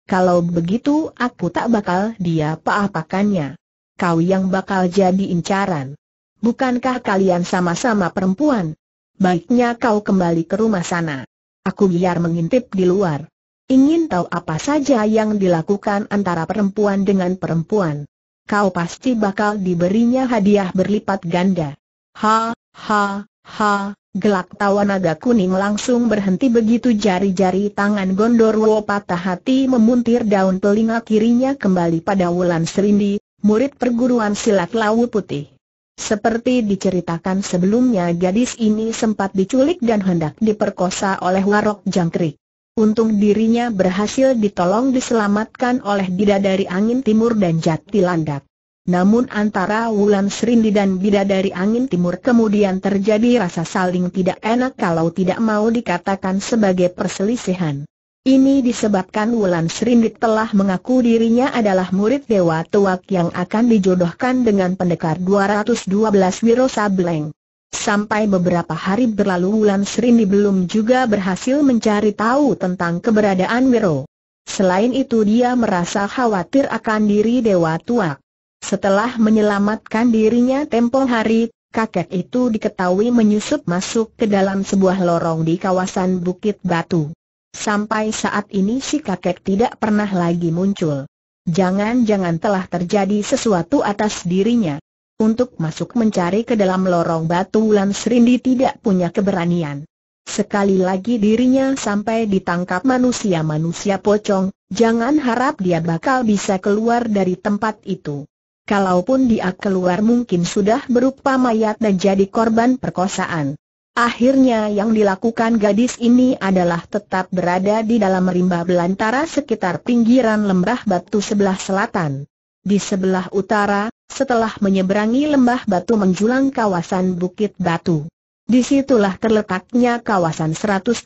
Kalau begitu aku tak bakal dia apa-apakannya. Kau yang bakal jadi incaran. Bukankah kalian sama-sama perempuan? Baiknya kau kembali ke rumah sana. Aku biar mengintip di luar. Ingin tahu apa saja yang dilakukan antara perempuan dengan perempuan. Kau pasti bakal diberinya hadiah berlipat ganda. Ha, ha, ha, gelak tawa naga kuning langsung berhenti begitu jari-jari tangan Gondorwo patah hati memuntir daun telinga kirinya kembali pada Wulan Serindi, murid perguruan silat Lawu Putih. Seperti diceritakan sebelumnya gadis ini sempat diculik dan hendak diperkosa oleh Warok Jangkrik. Untung dirinya berhasil ditolong diselamatkan oleh bidadari angin timur dan jati landak. Namun antara Wulan Serindi dan Bidadari Angin Timur kemudian terjadi rasa saling tidak enak kalau tidak mau dikatakan sebagai perselisihan. Ini disebabkan Wulan Serindi telah mengaku dirinya adalah murid Dewa Tuak yang akan dijodohkan dengan pendekar 212 Wiro Sableng. Sampai beberapa hari berlalu Wulan Serindi belum juga berhasil mencari tahu tentang keberadaan Wiro. Selain itu dia merasa khawatir akan diri Dewa Tuak. Setelah menyelamatkan dirinya tempo hari, kakek itu diketahui menyusup masuk ke dalam sebuah lorong di kawasan Bukit Batu. Sampai saat ini si kakek tidak pernah lagi muncul. Jangan-jangan telah terjadi sesuatu atas dirinya. Untuk masuk mencari ke dalam lorong batu Ulan Serindi tidak punya keberanian. Sekali lagi dirinya sampai ditangkap manusia-manusia pocong, jangan harap dia bakal bisa keluar dari tempat itu. Kalaupun dia keluar mungkin sudah berupa mayat dan jadi korban perkosaan. Akhirnya yang dilakukan gadis ini adalah tetap berada di dalam rimba belantara sekitar pinggiran lembah batu sebelah selatan. Di sebelah utara, setelah menyeberangi lembah batu menjulang kawasan Bukit Batu. Di situlah terletaknya kawasan 113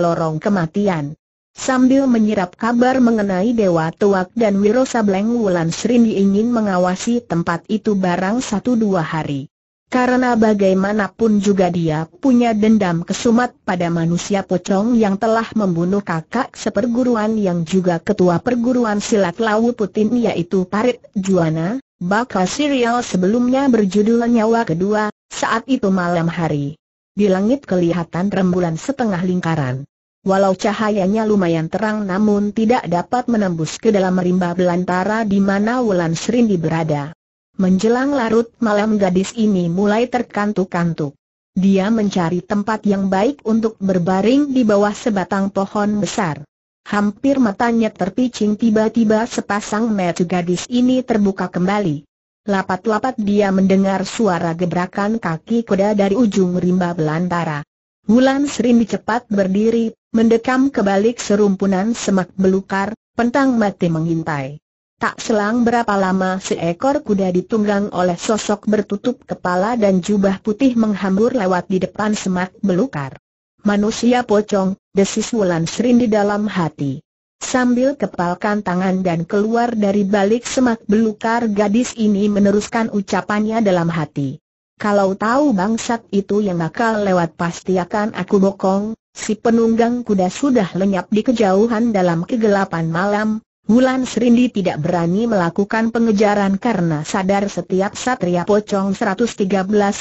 lorong kematian. Sambil menyirap kabar mengenai Dewa Tuak dan Wiro Sableng Wulan Srindi ingin mengawasi tempat itu barang satu dua hari. Karena bagaimanapun juga dia punya dendam kesumat pada manusia pocong yang telah membunuh kakak seperguruan yang juga ketua perguruan silat Lawu Putin yaitu Parit Juana, bakal serial sebelumnya berjudul Nyawa Kedua, saat itu malam hari. Di langit kelihatan rembulan setengah lingkaran. Walau cahayanya lumayan terang namun tidak dapat menembus ke dalam rimba belantara di mana Wulan Serindi berada. Menjelang larut malam gadis ini mulai terkantuk-kantuk. Dia mencari tempat yang baik untuk berbaring di bawah sebatang pohon besar. Hampir matanya terpicing tiba-tiba sepasang mata gadis ini terbuka kembali. Lapat-lapat dia mendengar suara gebrakan kaki kuda dari ujung rimba belantara. Wulan Serindi cepat berdiri, mendekam ke balik serumpunan semak belukar, pentang mati mengintai. Tak selang berapa lama seekor kuda ditunggang oleh sosok bertutup kepala dan jubah putih menghambur lewat di depan semak belukar. Manusia pocong, desis Wulan Serindi dalam hati. Sambil kepalkan tangan dan keluar dari balik semak belukar gadis ini meneruskan ucapannya dalam hati. Kalau tahu bangsat itu yang bakal lewat pasti akan aku bokong, si penunggang kuda sudah lenyap di kejauhan dalam kegelapan malam, Wulan Serindi tidak berani melakukan pengejaran karena sadar setiap satria pocong 113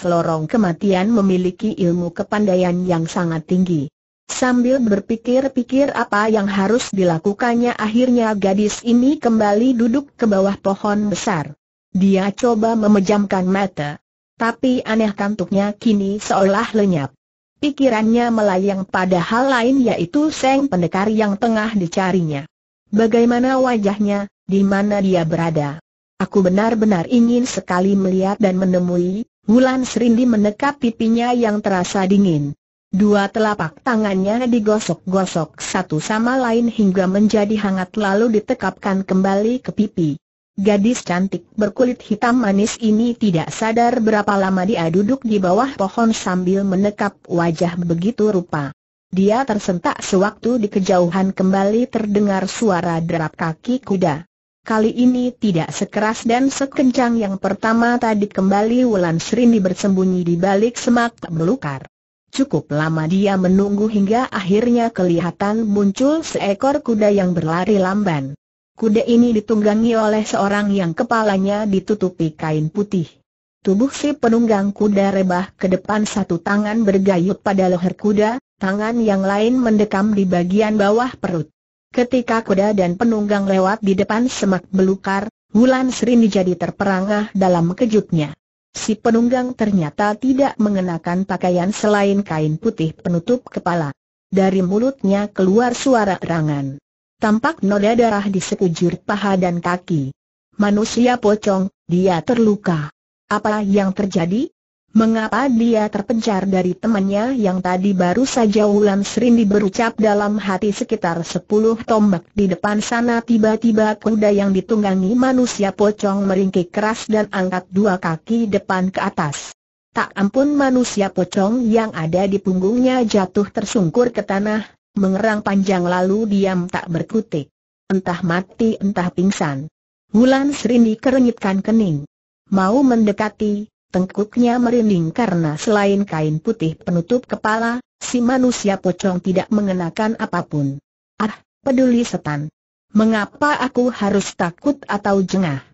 lorong kematian memiliki ilmu kepandaian yang sangat tinggi. Sambil berpikir-pikir apa yang harus dilakukannya akhirnya gadis ini kembali duduk ke bawah pohon besar. Dia coba memejamkan mata, tapi aneh kantuknya kini seolah lenyap. Pikirannya melayang pada hal lain yaitu Seng pendekar yang tengah dicarinya. Bagaimana wajahnya, di mana dia berada? Aku benar-benar ingin sekali melihat dan menemui, Wulan Serindi menekap pipinya yang terasa dingin. Dua telapak tangannya digosok-gosok satu sama lain hingga menjadi hangat lalu ditekapkan kembali ke pipi. Gadis cantik berkulit hitam manis ini tidak sadar berapa lama dia duduk di bawah pohon sambil menekap wajah begitu rupa. Dia tersentak sewaktu di kejauhan kembali terdengar suara derap kaki kuda. Kali ini tidak sekeras dan sekencang yang pertama tadi kembali Wulan Srini bersembunyi di balik semak belukar. Cukup lama dia menunggu hingga akhirnya kelihatan muncul seekor kuda yang berlari lamban. Kuda ini ditunggangi oleh seorang yang kepalanya ditutupi kain putih. Tubuh si penunggang kuda rebah ke depan satu tangan bergayut pada leher kuda, tangan yang lain mendekam di bagian bawah perut. Ketika kuda dan penunggang lewat di depan semak belukar, Wulan Srini jadi terperangah dalam kejutnya. Si penunggang ternyata tidak mengenakan pakaian selain kain putih penutup kepala. Dari mulutnya keluar suara erangan. Tampak noda darah di sekujur paha dan kaki. Manusia pocong, dia terluka. Apa yang terjadi? Mengapa dia terpencar dari temannya yang tadi baru saja Wulan Serindi berucap dalam hati sekitar sepuluh tombak di depan sana tiba-tiba kuda yang ditunggangi manusia pocong meringkik keras dan angkat dua kaki depan ke atas. Tak ampun manusia pocong yang ada di punggungnya jatuh tersungkur ke tanah, mengerang panjang lalu diam tak berkutik. Entah mati entah pingsan. Wulan Serindi kerenyitkan kening. Mau mendekati, Tengkuknya merinding karena selain kain putih penutup kepala, si manusia pocong tidak mengenakan apa pun. Ah, peduli setan. Mengapa aku harus takut atau jengah?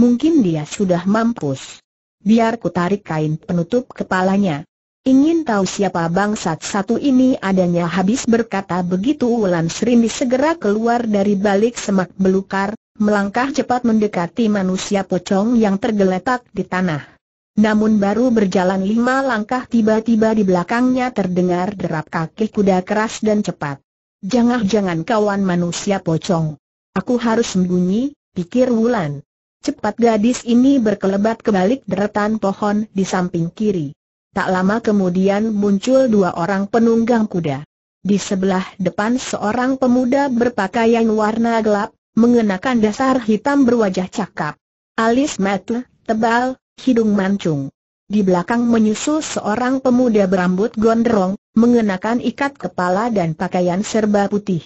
Mungkin dia sudah mampus. Biar ku tarik kain penutup kepalanya. Ingin tahu siapa bangsat satu ini adanya habis berkata begitu Wulan Serindi segera keluar dari balik semak belukar, melangkah cepat mendekati manusia pocong yang tergeletak di tanah. Namun baru berjalan lima langkah tiba-tiba di belakangnya terdengar derap kaki kuda keras dan cepat. Jangan-jangan kawan manusia pocong. Aku harus sembunyi, pikir Wulan. Cepat gadis ini berkelebat ke balik deretan pohon di samping kiri. Tak lama kemudian muncul dua orang penunggang kuda. Di sebelah depan seorang pemuda berpakaian warna gelap, mengenakan dasar hitam berwajah cakap. Alis mata, tebal, hidung mancung. Di belakang menyusul seorang pemuda berambut gondrong, mengenakan ikat kepala dan pakaian serba putih.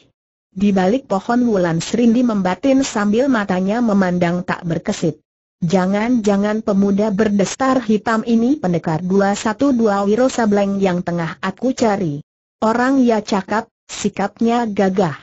Di balik pohon Wulan Serindi membatin sambil matanya memandang tak berkesit. Jangan-jangan pemuda berdestar hitam ini pendekar 212 Wiro Sableng yang tengah aku cari. Orang ya cakap, sikapnya gagah.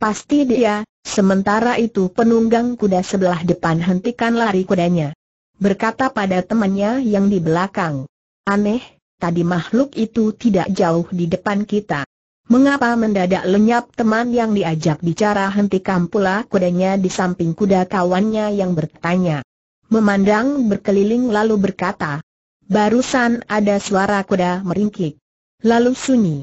Pasti dia, sementara itu penunggang kuda sebelah depan hentikan lari kudanya berkata pada temannya yang di belakang. Aneh, tadi makhluk itu tidak jauh di depan kita. Mengapa mendadak lenyap teman yang diajak bicara hentikan pula kudanya di samping kuda kawannya yang bertanya. Memandang berkeliling lalu berkata, Barusan ada suara kuda meringkik. Lalu sunyi.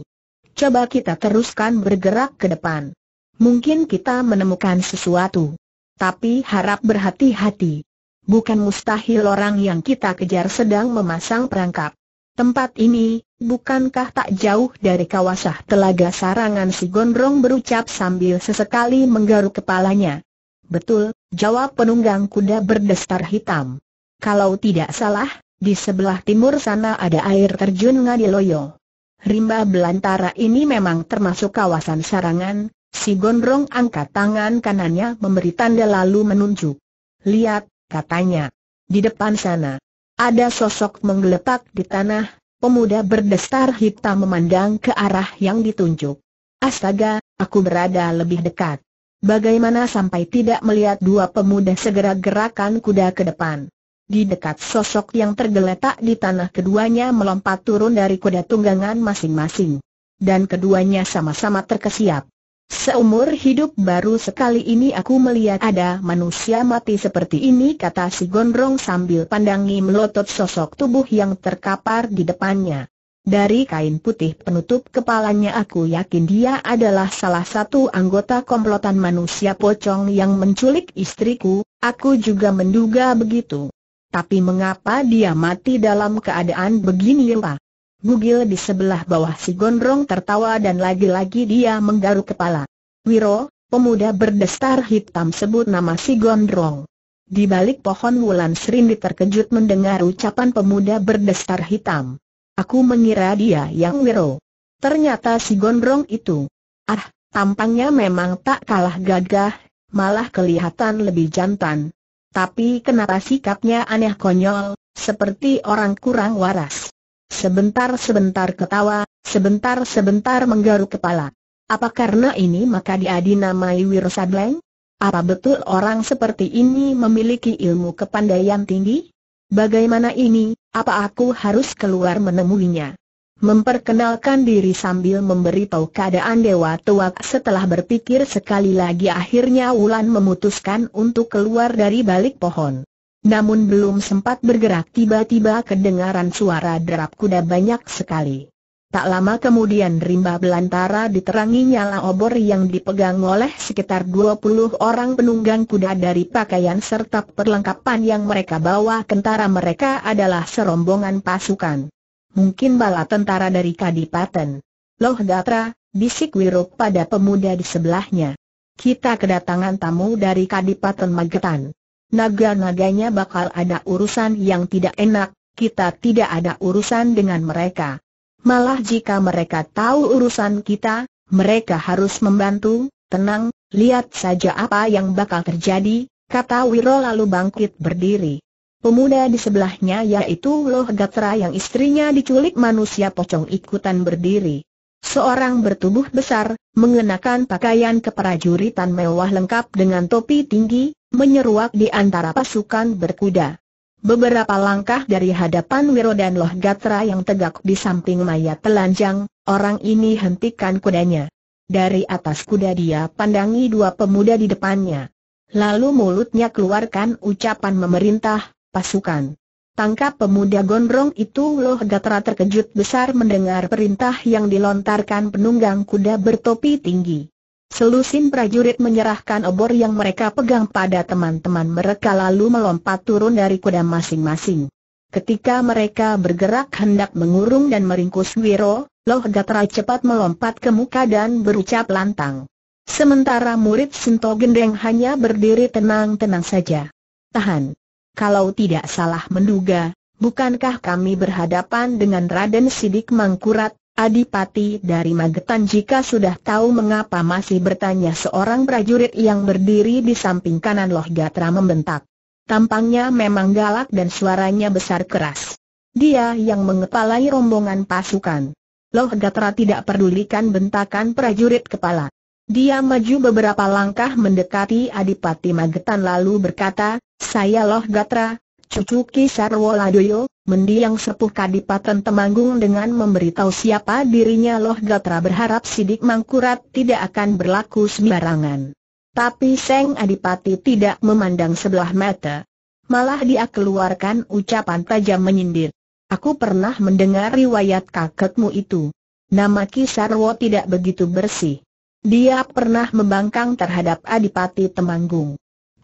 Coba kita teruskan bergerak ke depan. Mungkin kita menemukan sesuatu. Tapi harap berhati-hati. Bukan mustahil orang yang kita kejar sedang memasang perangkap. Tempat ini, bukankah tak jauh dari kawasan telaga sarangan si gondrong berucap sambil sesekali menggaruk kepalanya. Betul, jawab penunggang kuda berdestar hitam. Kalau tidak salah, di sebelah timur sana ada air terjun Ngadiloyo. Rimba belantara ini memang termasuk kawasan sarangan, si gondrong angkat tangan kanannya memberi tanda lalu menunjuk. Lihat, katanya. Di depan sana, ada sosok menggeletak di tanah, pemuda berdestar hitam memandang ke arah yang ditunjuk. Astaga, aku berada lebih dekat. Bagaimana sampai tidak melihat dua pemuda segera gerakan kuda ke depan. Di dekat sosok yang tergeletak di tanah keduanya melompat turun dari kuda tunggangan masing-masing. Dan keduanya sama-sama terkesiap. Seumur hidup baru sekali ini aku melihat ada manusia mati seperti ini kata si gondrong sambil pandangi melotot sosok tubuh yang terkapar di depannya. Dari kain putih penutup kepalanya aku yakin dia adalah salah satu anggota komplotan manusia pocong yang menculik istriku, aku juga menduga begitu. Tapi mengapa dia mati dalam keadaan begini Pak? Bugil di sebelah bawah si gondrong tertawa dan lagi-lagi dia menggaruk kepala. Wiro, pemuda berdestar hitam sebut nama si gondrong. Di balik pohon Wulan Serindi terkejut mendengar ucapan pemuda berdestar hitam. Aku mengira dia yang Wiro. Ternyata si gondrong itu. Ah, tampangnya memang tak kalah gagah, malah kelihatan lebih jantan. Tapi kenapa sikapnya aneh konyol, seperti orang kurang waras. Sebentar-sebentar ketawa, sebentar-sebentar menggaruk kepala. Apa karena ini maka dia dinamai Wirosableng? Apa betul orang seperti ini memiliki ilmu kepandaian tinggi? Bagaimana ini, apa aku harus keluar menemuinya? Memperkenalkan diri sambil memberi tahu keadaan Dewa Tua setelah berpikir sekali lagi akhirnya Wulan memutuskan untuk keluar dari balik pohon. Namun belum sempat bergerak tiba-tiba kedengaran suara derap kuda banyak sekali. Tak lama kemudian rimba belantara diterangi nyala obor yang dipegang oleh sekitar 20 orang penunggang kuda dari pakaian serta perlengkapan yang mereka bawa kentara mereka adalah serombongan pasukan. Mungkin bala tentara dari Kadipaten. Loh Gatra, bisik Wiro pada pemuda di sebelahnya. Kita kedatangan tamu dari Kadipaten Magetan. Naga-naganya bakal ada urusan yang tidak enak, kita tidak ada urusan dengan mereka. Malah jika mereka tahu urusan kita, mereka harus membantu, tenang, lihat saja apa yang bakal terjadi, kata Wiro lalu bangkit berdiri. Pemuda di sebelahnya yaitu Loh Gatra yang istrinya diculik manusia pocong ikutan berdiri. Seorang bertubuh besar, mengenakan pakaian keprajuritan mewah lengkap dengan topi tinggi, menyeruak di antara pasukan berkuda. Beberapa langkah dari hadapan Wiro dan Loh Gatra yang tegak di samping mayat telanjang, orang ini hentikan kudanya. Dari atas kuda dia pandangi dua pemuda di depannya. Lalu mulutnya keluarkan ucapan memerintah, pasukan. Tangkap pemuda gondrong itu Loh Gatra terkejut besar mendengar perintah yang dilontarkan penunggang kuda bertopi tinggi. Selusin prajurit menyerahkan obor yang mereka pegang pada teman-teman mereka lalu melompat turun dari kuda masing-masing. Ketika mereka bergerak hendak mengurung dan meringkus Wiro, Loh Gatra cepat melompat ke muka dan berucap lantang. Sementara murid Sinto Gendeng hanya berdiri tenang-tenang saja. Tahan. Kalau tidak salah menduga, bukankah kami berhadapan dengan Raden Sidik Mangkurat, Adipati dari Magetan jika sudah tahu mengapa masih bertanya seorang prajurit yang berdiri di samping kanan Loh Gatra membentak. Tampangnya memang galak dan suaranya besar keras. Dia yang mengepalai rombongan pasukan. Loh Gatra tidak pedulikan bentakan prajurit kepala. Dia maju beberapa langkah mendekati Adipati Magetan lalu berkata, saya Loh Gatra, cucu Kisar Woladoyo, mendiang sepuh Kadipaten Temanggung dengan memberitahu siapa dirinya Loh Gatra berharap Sidik Mangkurat tidak akan berlaku sembarangan. Tapi Seng Adipati tidak memandang sebelah mata. Malah dia keluarkan ucapan tajam menyindir. Aku pernah mendengar riwayat kakekmu itu. Nama Kisarwo tidak begitu bersih. Dia pernah membangkang terhadap Adipati Temanggung.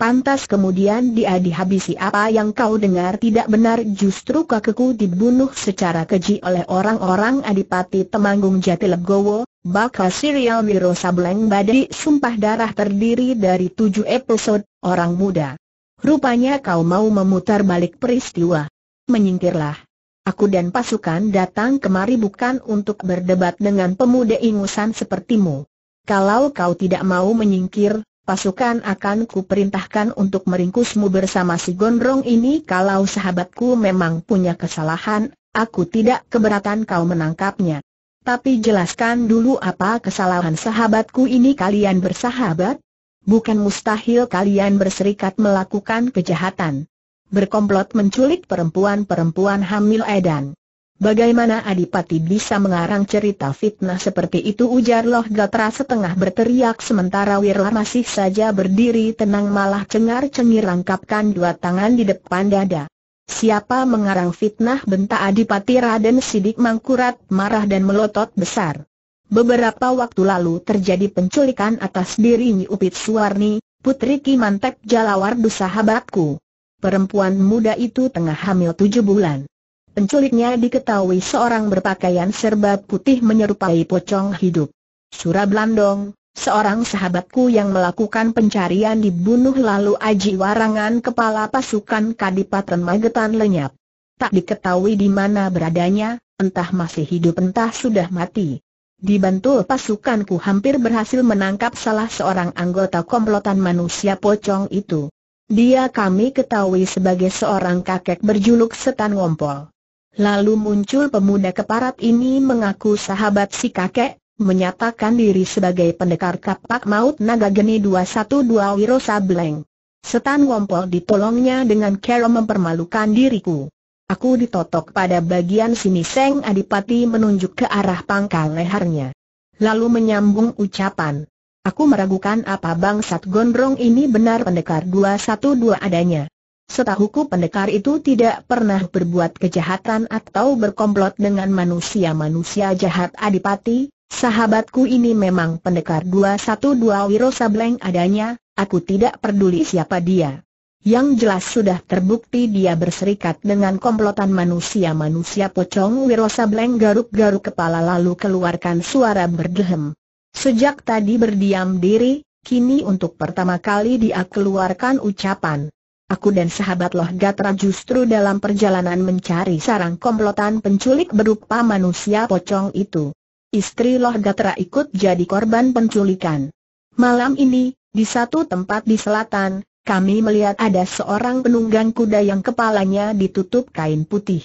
Pantas kemudian dia dihabisi apa yang kau dengar tidak benar justru kakekku dibunuh secara keji oleh orang-orang Adipati Temanggung Jatilegowo, bakal serial Wiro Sableng Badi Sumpah Darah terdiri dari tujuh episode, orang muda. Rupanya kau mau memutar balik peristiwa. Menyingkirlah. Aku dan pasukan datang kemari bukan untuk berdebat dengan pemuda ingusan sepertimu. Kalau kau tidak mau menyingkir, pasukan akan kuperintahkan untuk meringkusmu bersama si gondrong ini kalau sahabatku memang punya kesalahan, aku tidak keberatan kau menangkapnya. Tapi jelaskan dulu apa kesalahan sahabatku ini kalian bersahabat? Bukan mustahil kalian berserikat melakukan kejahatan. Berkomplot menculik perempuan-perempuan hamil edan. Bagaimana Adipati bisa mengarang cerita fitnah seperti itu ujar Loh Gatra setengah berteriak sementara Wirla masih saja berdiri tenang malah cengar-cengir rangkapkan dua tangan di depan dada. Siapa mengarang fitnah bentak Adipati Raden Sidik Mangkurat marah dan melotot besar. Beberapa waktu lalu terjadi penculikan atas diri Upit Suwarni, Putri Kimantep Jalawardu sahabatku. Perempuan muda itu tengah hamil tujuh bulan. Penculiknya diketahui seorang berpakaian serba putih menyerupai pocong hidup. Surablandong, seorang sahabatku yang melakukan pencarian dibunuh lalu Aji Warangan kepala pasukan Kadipaten Magetan lenyap. Tak diketahui di mana beradanya, entah masih hidup entah sudah mati. Dibantu pasukanku hampir berhasil menangkap salah seorang anggota komplotan manusia pocong itu. Dia kami ketahui sebagai seorang kakek berjuluk setan ngompol. Lalu muncul pemuda keparat ini mengaku sahabat si kakek, menyatakan diri sebagai pendekar kapak maut naga geni 212 Wiro Sableng. Setan ngompol ditolongnya dengan cara mempermalukan diriku. Aku ditotok pada bagian sini Seng Adipati menunjuk ke arah pangkal lehernya. Lalu menyambung ucapan. Aku meragukan apa bangsat gondrong ini benar pendekar 212 adanya. Setahuku pendekar itu tidak pernah berbuat kejahatan atau berkomplot dengan manusia-manusia jahat Adipati, sahabatku ini memang pendekar 212 Wiro Sableng adanya, aku tidak peduli siapa dia. Yang jelas sudah terbukti dia berserikat dengan komplotan manusia-manusia pocong Wiro Sableng garuk-garuk kepala lalu keluarkan suara berdehem. Sejak tadi berdiam diri, kini untuk pertama kali dia keluarkan ucapan. Aku dan sahabat Loh Gatra justru dalam perjalanan mencari sarang komplotan penculik berupa manusia pocong itu. Istri Loh Gatra ikut jadi korban penculikan. Malam ini, di satu tempat di selatan, kami melihat ada seorang penunggang kuda yang kepalanya ditutup kain putih.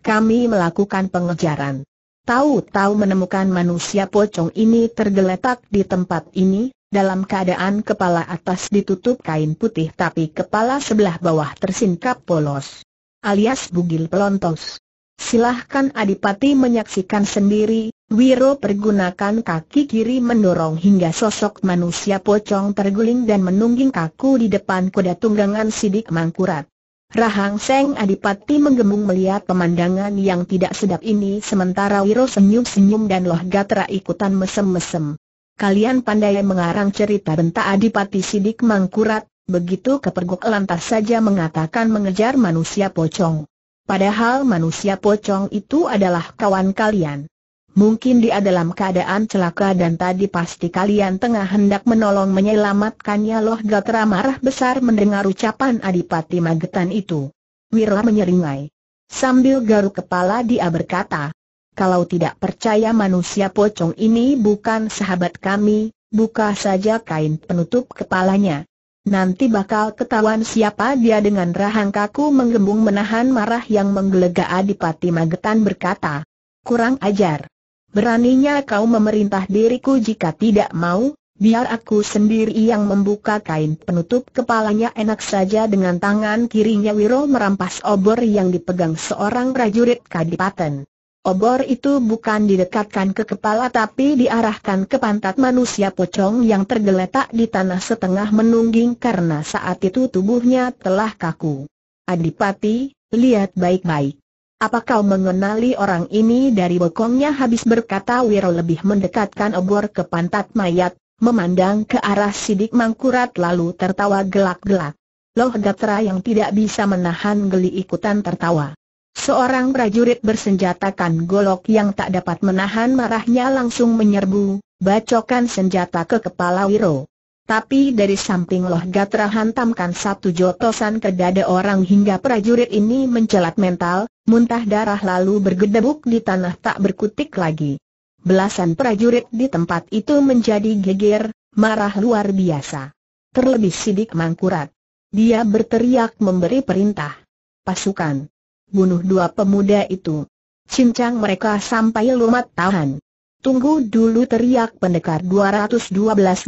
Kami melakukan pengejaran. Tahu-tahu menemukan manusia pocong ini tergeletak di tempat ini, dalam keadaan kepala atas ditutup kain putih tapi kepala sebelah bawah tersingkap polos. Alias bugil pelontos. Silahkan Adipati menyaksikan sendiri, Wiro pergunakan kaki kiri mendorong hingga sosok manusia pocong terguling dan menungging kaku di depan kuda tunggangan sidik mangkurat. Rahang Seng Adipati menggemung melihat pemandangan yang tidak sedap ini sementara Wiro senyum-senyum dan Loh Gatra ikutan mesem-mesem. Kalian pandai mengarang cerita bentak Adipati Sidik Mangkurat, begitu kepergok lantas saja mengatakan mengejar manusia pocong. Padahal manusia pocong itu adalah kawan kalian. Mungkin dia dalam keadaan celaka dan tadi pasti kalian tengah hendak menolong menyelamatkannya loh Gatra marah besar mendengar ucapan Adipati Magetan itu. Wira menyeringai. Sambil garuk kepala dia berkata, kalau tidak percaya manusia pocong ini bukan sahabat kami, buka saja kain penutup kepalanya. Nanti bakal ketahuan siapa dia dengan rahang kaku menggembung menahan marah yang menggelegak Adipati Magetan berkata. Kurang ajar. Beraninya kau memerintah diriku jika tidak mau, biar aku sendiri yang membuka kain penutup kepalanya enak saja dengan tangan kirinya Wiro merampas obor yang dipegang seorang prajurit kadipaten. Obor itu bukan didekatkan ke kepala tapi diarahkan ke pantat manusia pocong yang tergeletak di tanah setengah menungging karena saat itu tubuhnya telah kaku. Adipati, lihat baik-baik. Apa kau mengenali orang ini dari bokongnya habis berkata Wiro lebih mendekatkan obor ke pantat mayat, memandang ke arah sidik mangkurat lalu tertawa gelak-gelak. Loh Gatra yang tidak bisa menahan geli ikutan tertawa. Seorang prajurit bersenjatakan golok yang tak dapat menahan marahnya langsung menyerbu, bacokan senjata ke kepala Wiro. Tapi dari samping Loh Gatra hantamkan satu jotosan ke dada orang hingga prajurit ini mencelat mental, muntah darah lalu bergedebuk di tanah tak berkutik lagi. Belasan prajurit di tempat itu menjadi geger, marah luar biasa. Terlebih sidik mangkurat. Dia berteriak memberi perintah. Pasukan bunuh dua pemuda itu. Cincang mereka sampai lumat tahan. Tunggu dulu teriak pendekar 212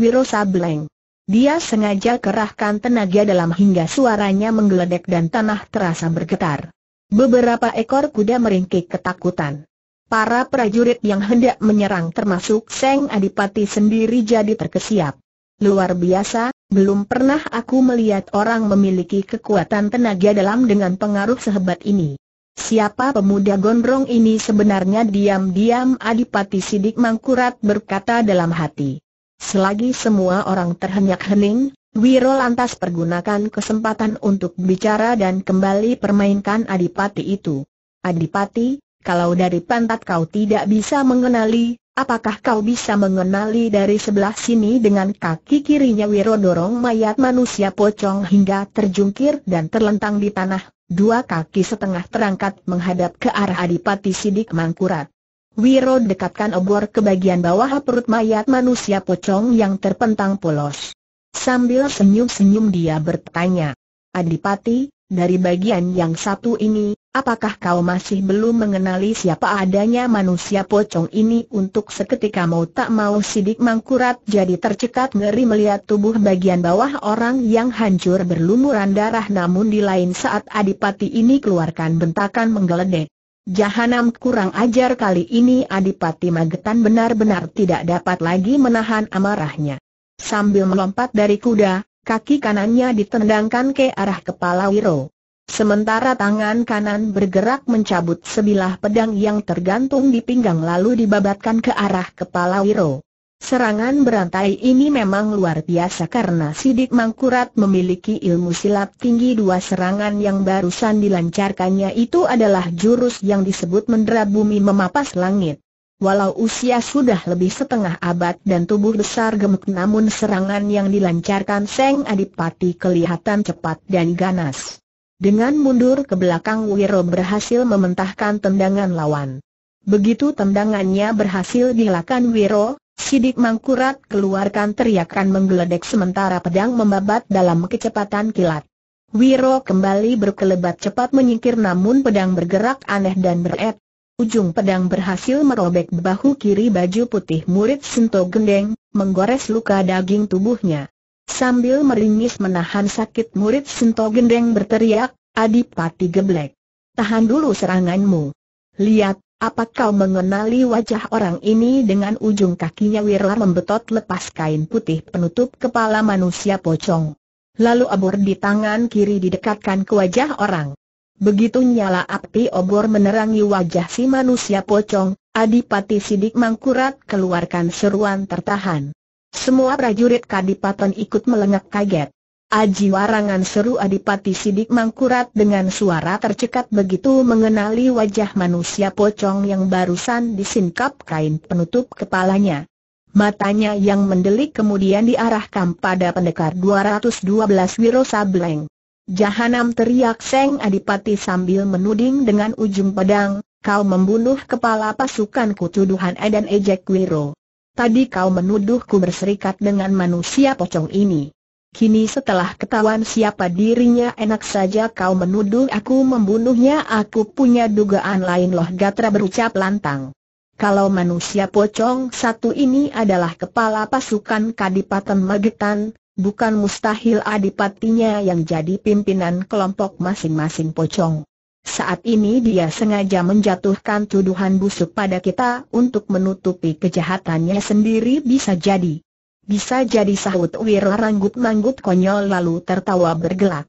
Wiro Sableng. Dia sengaja kerahkan tenaga dalam hingga suaranya menggeledek dan tanah terasa bergetar. Beberapa ekor kuda meringkik ketakutan. Para prajurit yang hendak menyerang termasuk Seng Adipati sendiri jadi terkesiap. Luar biasa, belum pernah aku melihat orang memiliki kekuatan tenaga dalam dengan pengaruh sehebat ini. Siapa pemuda gondrong ini sebenarnya diam-diam Adipati Sidik Mangkurat berkata dalam hati. Selagi semua orang terhenyak-hening, Wiro lantas pergunakan kesempatan untuk bicara dan kembali permainkan Adipati itu. Adipati, kalau dari pantat kau tidak bisa mengenali, Apakah kau bisa mengenali dari sebelah sini dengan kaki kirinya Wiro dorong mayat manusia pocong hingga terjungkir dan terlentang di tanah, dua kaki setengah terangkat menghadap ke arah Adipati Sidik Mangkurat. Wiro dekatkan obor ke bagian bawah perut mayat manusia pocong yang terpentang polos. Sambil senyum-senyum dia bertanya, Adipati, dari bagian yang satu ini, Apakah kau masih belum mengenali siapa adanya manusia pocong ini untuk seketika mau tak mau sidik mangkurat jadi tercekat ngeri melihat tubuh bagian bawah orang yang hancur berlumuran darah namun di lain saat adipati ini keluarkan bentakan menggeledek. Jahanam kurang ajar kali ini adipati magetan benar-benar tidak dapat lagi menahan amarahnya. Sambil melompat dari kuda, kaki kanannya ditendangkan ke arah kepala Wiro. Sementara tangan kanan bergerak mencabut sebilah pedang yang tergantung di pinggang lalu dibabatkan ke arah kepala Wiro. Serangan berantai ini memang luar biasa karena Sidik Mangkurat memiliki ilmu silat tinggi dua serangan yang barusan dilancarkannya itu adalah jurus yang disebut mendera bumi memapas langit. Walau usia sudah lebih setengah abad dan tubuh besar gemuk namun serangan yang dilancarkan Seng Adipati kelihatan cepat dan ganas. Dengan mundur ke belakang Wiro berhasil mementahkan tendangan lawan. Begitu tendangannya berhasil dilakukan Wiro, Sidik Mangkurat keluarkan teriakan menggeledek sementara pedang membabat dalam kecepatan kilat. Wiro kembali berkelebat cepat menyingkir namun pedang bergerak aneh dan beret. Ujung pedang berhasil merobek bahu kiri baju putih murid Sinto Gendeng, menggores luka daging tubuhnya. Sambil meringis menahan sakit murid Sinto Gendeng berteriak, Adipati Geblek. Tahan dulu seranganmu. Lihat, apa kau mengenali wajah orang ini dengan ujung kakinya Wirla membetot lepas kain putih penutup kepala manusia pocong. Lalu obor di tangan kiri didekatkan ke wajah orang. Begitu nyala api obor menerangi wajah si manusia pocong, Adipati Sidik Mangkurat keluarkan seruan tertahan. Semua prajurit kadipaten ikut melengak kaget. Aji warangan seru Adipati Sidik Mangkurat dengan suara tercekat begitu mengenali wajah manusia pocong yang barusan disingkap kain penutup kepalanya. Matanya yang mendelik kemudian diarahkan pada pendekar 212 Wiro Sableng. Jahanam teriak Seng Adipati sambil menuding dengan ujung pedang, kau membunuh kepala pasukan kutuduhan Eden Ejek Wiro. Tadi kau menuduhku berserikat dengan manusia pocong ini. Kini setelah ketahuan siapa dirinya enak saja kau menuduh aku membunuhnya aku punya dugaan lain loh Gatra berucap lantang. Kalau manusia pocong satu ini adalah kepala pasukan Kadipaten Magetan, bukan mustahil adipatinya yang jadi pimpinan kelompok masing-masing pocong. Saat ini dia sengaja menjatuhkan tuduhan busuk pada kita untuk menutupi kejahatannya sendiri bisa jadi. Bisa jadi sahut Wir ranggut-manggut konyol lalu tertawa bergelak.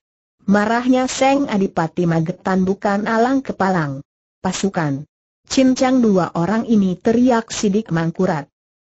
Marahnya Seng Adipati Magetan bukan alang kepalang. Pasukan. Cincang dua orang ini teriak sidik mangkurat.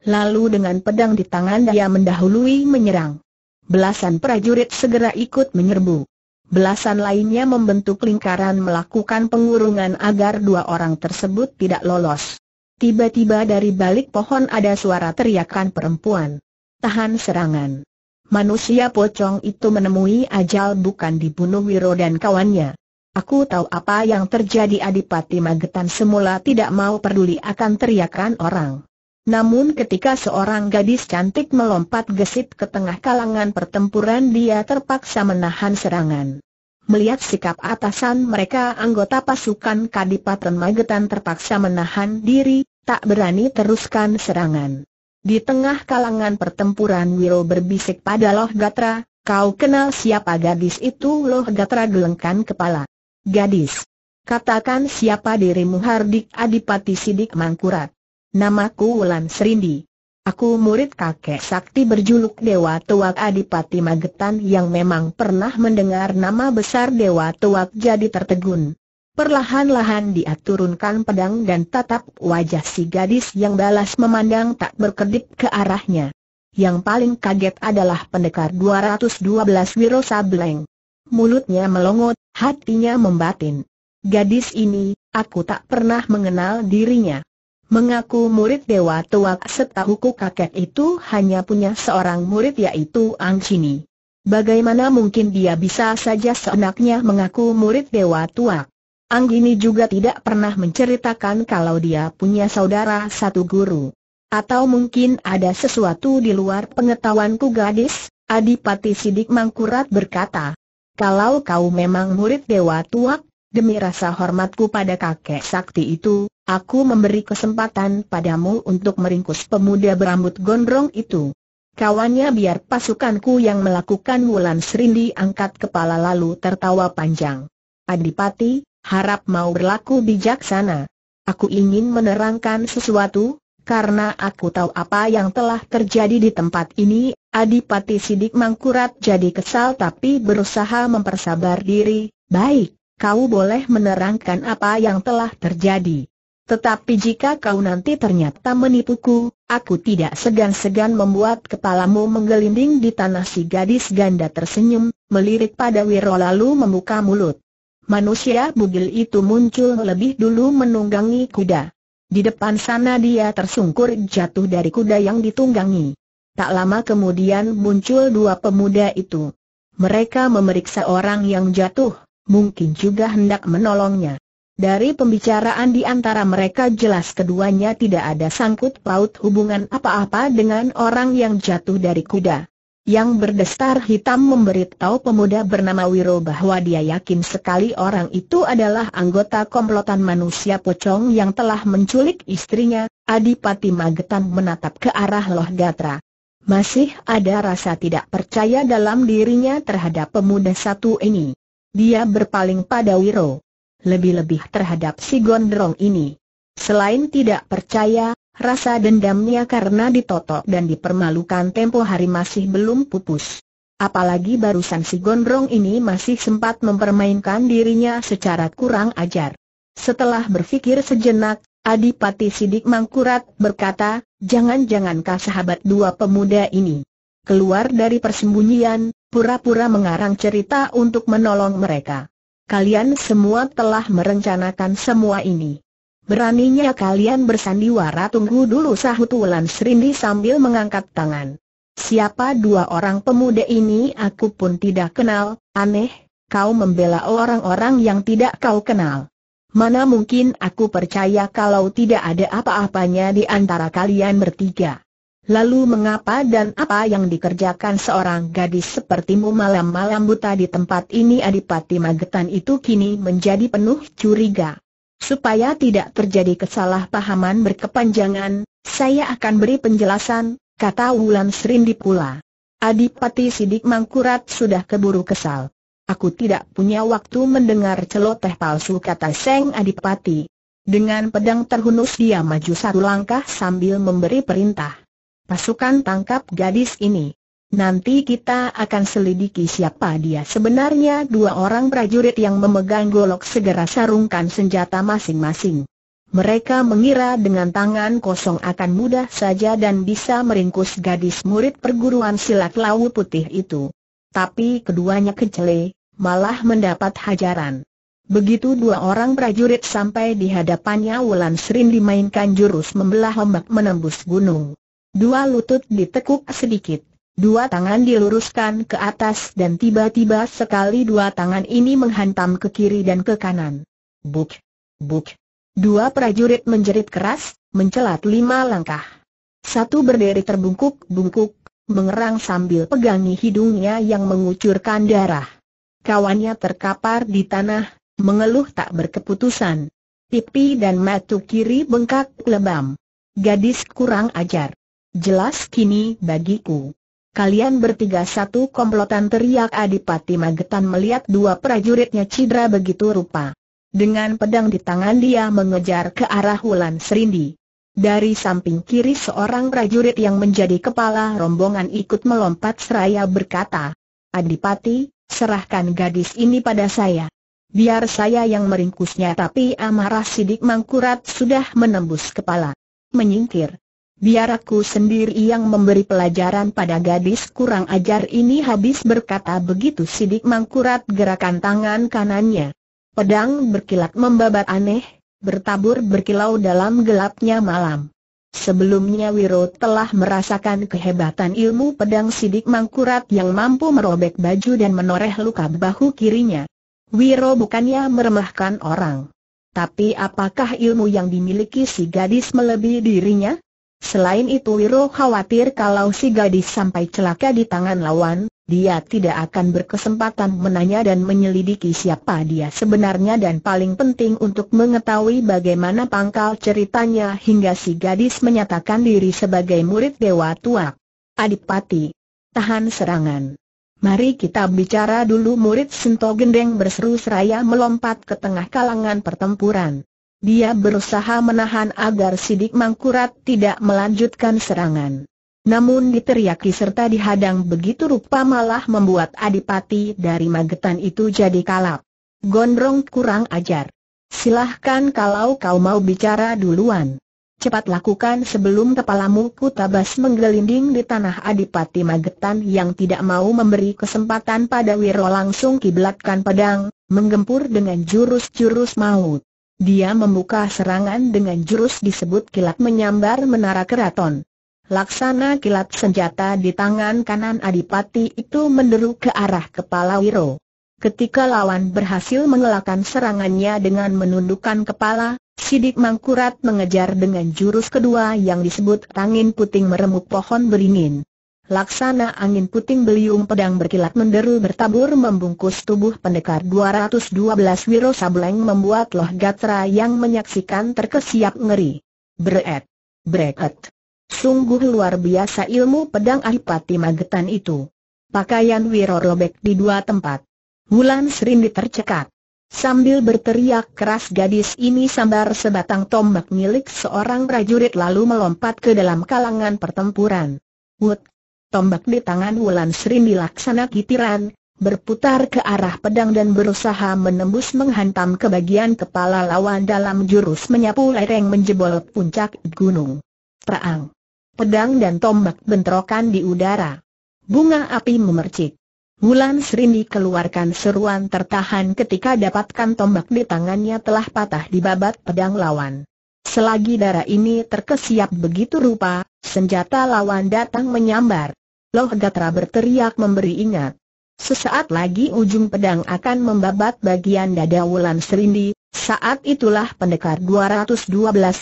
Lalu dengan pedang di tangan dia mendahului menyerang. Belasan prajurit segera ikut menyerbu. Belasan lainnya membentuk lingkaran melakukan pengurungan agar dua orang tersebut tidak lolos. Tiba-tiba dari balik pohon ada suara teriakan perempuan. Tahan serangan. Manusia pocong itu menemui ajal bukan dibunuh Wiro dan kawannya. Aku tahu apa yang terjadi Adipati Magetan semula tidak mau peduli akan teriakan orang. Namun ketika seorang gadis cantik melompat gesit ke tengah kalangan pertempuran dia terpaksa menahan serangan. Melihat sikap atasan mereka anggota pasukan Kadipaten Magetan terpaksa menahan diri, tak berani teruskan serangan. Di tengah kalangan pertempuran Wiro berbisik pada Loh Gatra, kau kenal siapa gadis itu Loh Gatra gelengkan kepala. Gadis. Katakan siapa dirimu Hardik Adipati Sidik Mangkurat. Namaku Wulan Serindi. Aku murid kakek sakti berjuluk Dewa Tuak Adipati Magetan yang memang pernah mendengar nama besar Dewa Tuak jadi tertegun. Perlahan-lahan dia turunkan pedang dan tatap wajah si gadis yang balas memandang tak berkedip ke arahnya. Yang paling kaget adalah pendekar 212 Wiro Sableng. Mulutnya melongot, hatinya membatin. Gadis ini, aku tak pernah mengenal dirinya. Mengaku murid Dewa Tuak setahuku kakek itu hanya punya seorang murid yaitu Ang Chini. Bagaimana mungkin dia bisa saja seenaknya mengaku murid Dewa Tuak? Ang ini juga tidak pernah menceritakan kalau dia punya saudara satu guru. Atau mungkin ada sesuatu di luar pengetahuanku gadis, Adipati Sidik Mangkurat berkata. Kalau kau memang murid Dewa Tuak, demi rasa hormatku pada kakek sakti itu, Aku memberi kesempatan padamu untuk meringkus pemuda berambut gondrong itu. Kawannya biar pasukanku yang melakukan Wulan Serindi angkat kepala lalu tertawa panjang. Adipati, harap mau berlaku bijaksana. Aku ingin menerangkan sesuatu, karena aku tahu apa yang telah terjadi di tempat ini, Adipati Sidik Mangkurat jadi kesal tapi berusaha mempersabar diri, Baik, kau boleh menerangkan apa yang telah terjadi. Tetapi jika kau nanti ternyata menipuku, aku tidak segan-segan membuat kepalamu menggelinding di tanah si gadis ganda tersenyum, melirik pada Wiro lalu membuka mulut. Manusia bugil itu muncul lebih dulu menunggangi kuda. Di depan sana dia tersungkur jatuh dari kuda yang ditunggangi. Tak lama kemudian muncul dua pemuda itu. Mereka memeriksa orang yang jatuh, mungkin juga hendak menolongnya. Dari pembicaraan di antara mereka jelas keduanya tidak ada sangkut paut hubungan apa-apa dengan orang yang jatuh dari kuda. Yang berdestar hitam memberitahu pemuda bernama Wiro bahwa dia yakin sekali orang itu adalah anggota komplotan manusia pocong yang telah menculik istrinya, Adipati Magetan menatap ke arah Loh Gatra. Masih ada rasa tidak percaya dalam dirinya terhadap pemuda satu ini. Dia berpaling pada Wiro lebih-lebih terhadap si gondrong ini. Selain tidak percaya, rasa dendamnya karena ditotok dan dipermalukan tempo hari masih belum pupus. Apalagi barusan si gondrong ini masih sempat mempermainkan dirinya secara kurang ajar. Setelah berpikir sejenak, Adipati Sidik Mangkurat berkata, jangan-jangankah sahabat dua pemuda ini keluar dari persembunyian, pura-pura mengarang cerita untuk menolong mereka. Kalian semua telah merencanakan semua ini. Beraninya kalian bersandiwara tunggu dulu sahut Wulan Serindi sambil mengangkat tangan. Siapa dua orang pemuda ini aku pun tidak kenal, aneh, kau membela orang-orang yang tidak kau kenal. Mana mungkin aku percaya kalau tidak ada apa-apanya di antara kalian bertiga. Lalu mengapa dan apa yang dikerjakan seorang gadis sepertimu malam-malam buta di tempat ini Adipati Magetan itu kini menjadi penuh curiga. Supaya tidak terjadi kesalahpahaman berkepanjangan, saya akan beri penjelasan, kata Wulan Serindi pula. Adipati Sidik Mangkurat sudah keburu kesal. Aku tidak punya waktu mendengar celoteh palsu kata Seng Adipati. Dengan pedang terhunus dia maju satu langkah sambil memberi perintah. Pasukan tangkap gadis ini. Nanti kita akan selidiki siapa dia sebenarnya dua orang prajurit yang memegang golok segera sarungkan senjata masing-masing. Mereka mengira dengan tangan kosong akan mudah saja dan bisa meringkus gadis murid perguruan silat lawu putih itu. Tapi keduanya kecele, malah mendapat hajaran. Begitu dua orang prajurit sampai di hadapannya Wulan Serin dimainkan jurus membelah ombak menembus gunung. Dua lutut ditekuk sedikit. Dua tangan diluruskan ke atas dan tiba-tiba sekali dua tangan ini menghantam ke kiri dan ke kanan. Buk! Buk! Dua prajurit menjerit keras, mencelat lima langkah. Satu berdiri terbungkuk-bungkuk, mengerang sambil pegangi hidungnya yang mengucurkan darah. Kawannya terkapar di tanah, mengeluh tak berkeputusan. Pipi dan mata kiri bengkak lebam. Gadis kurang ajar. Jelas kini bagiku. Kalian bertiga satu komplotan teriak Adipati Magetan melihat dua prajuritnya cedera begitu rupa. Dengan pedang di tangan dia mengejar ke arah Wulan Serindi. Dari samping kiri seorang prajurit yang menjadi kepala rombongan ikut melompat seraya berkata, Adipati, serahkan gadis ini pada saya. Biar saya yang meringkusnya tapi amarah sidik mangkurat sudah menembus kepala. Menyingkir. Biar aku sendiri yang memberi pelajaran pada gadis kurang ajar ini habis berkata begitu sidik mangkurat gerakan tangan kanannya. Pedang berkilat membabat aneh, bertabur berkilau dalam gelapnya malam. Sebelumnya Wiro telah merasakan kehebatan ilmu pedang sidik mangkurat yang mampu merobek baju dan menoreh luka bahu kirinya. Wiro bukannya meremahkan orang. Tapi apakah ilmu yang dimiliki si gadis melebihi dirinya? Selain itu Wiro khawatir kalau si gadis sampai celaka di tangan lawan, dia tidak akan berkesempatan menanya dan menyelidiki siapa dia sebenarnya dan paling penting untuk mengetahui bagaimana pangkal ceritanya hingga si gadis menyatakan diri sebagai murid Dewa Tuak. Adipati, tahan serangan. Mari kita bicara dulu murid Sento Gendeng berseru seraya melompat ke tengah kalangan pertempuran. Dia berusaha menahan agar sidik mangkurat tidak melanjutkan serangan. Namun diteriaki serta dihadang begitu rupa malah membuat adipati dari Magetan itu jadi kalap. Gondrong kurang ajar. Silahkan kalau kau mau bicara duluan. Cepat lakukan sebelum kepalamu kutabas menggelinding di tanah Adipati Magetan yang tidak mau memberi kesempatan pada Wiro langsung kiblatkan pedang, menggempur dengan jurus-jurus maut. Dia membuka serangan dengan jurus disebut kilat menyambar menara keraton. Laksana kilat senjata di tangan kanan Adipati itu menderu ke arah kepala Wiro. Ketika lawan berhasil mengelakkan serangannya dengan menundukkan kepala, Sidik Mangkurat mengejar dengan jurus kedua yang disebut angin puting meremuk pohon beringin. Laksana angin puting beliung pedang berkilat menderu bertabur membungkus tubuh pendekar 212 Wiro Sableng membuat loh gatra yang menyaksikan terkesiap ngeri. Beret. Breket. Sungguh luar biasa ilmu pedang Ahipati Magetan itu. Pakaian Wiro robek di dua tempat. Wulan Serindi tercekat. Sambil berteriak keras gadis ini sambar sebatang tombak milik seorang prajurit lalu melompat ke dalam kalangan pertempuran. Wut! Tombak di tangan Wulan Sri dilaksana kitiran, berputar ke arah pedang dan berusaha menembus menghantam ke bagian kepala lawan dalam jurus menyapu lereng menjebol puncak gunung. Perang! Pedang dan tombak bentrokan di udara. Bunga api memercik. Wulan Serindi keluarkan seruan tertahan ketika dapatkan tombak di tangannya telah patah di babat pedang lawan. Selagi darah ini terkesiap begitu rupa, senjata lawan datang menyambar. Loh Gatra berteriak memberi ingat. Sesaat lagi ujung pedang akan membabat bagian dada Wulan Serindi, saat itulah pendekar 212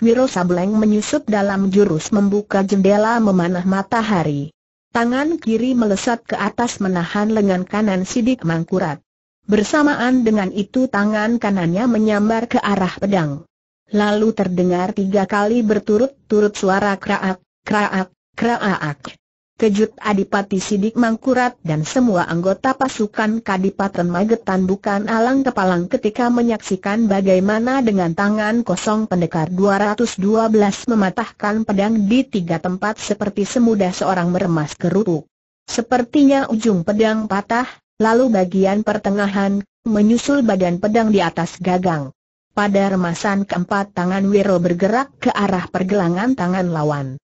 Wiro Sableng menyusup dalam jurus membuka jendela memanah matahari. Tangan kiri melesat ke atas menahan lengan kanan sidik mangkurat. Bersamaan dengan itu tangan kanannya menyambar ke arah pedang. Lalu terdengar tiga kali berturut-turut suara kraak, kraak, kraak. Kejut Adipati Sidik Mangkurat dan semua anggota pasukan Kadipaten Magetan bukan alang kepalang ketika menyaksikan bagaimana dengan tangan kosong pendekar 212 mematahkan pedang di tiga tempat seperti semudah seorang meremas kerupuk. Sepertinya ujung pedang patah, lalu bagian pertengahan, menyusul badan pedang di atas gagang. Pada remasan keempat tangan Wiro bergerak ke arah pergelangan tangan lawan.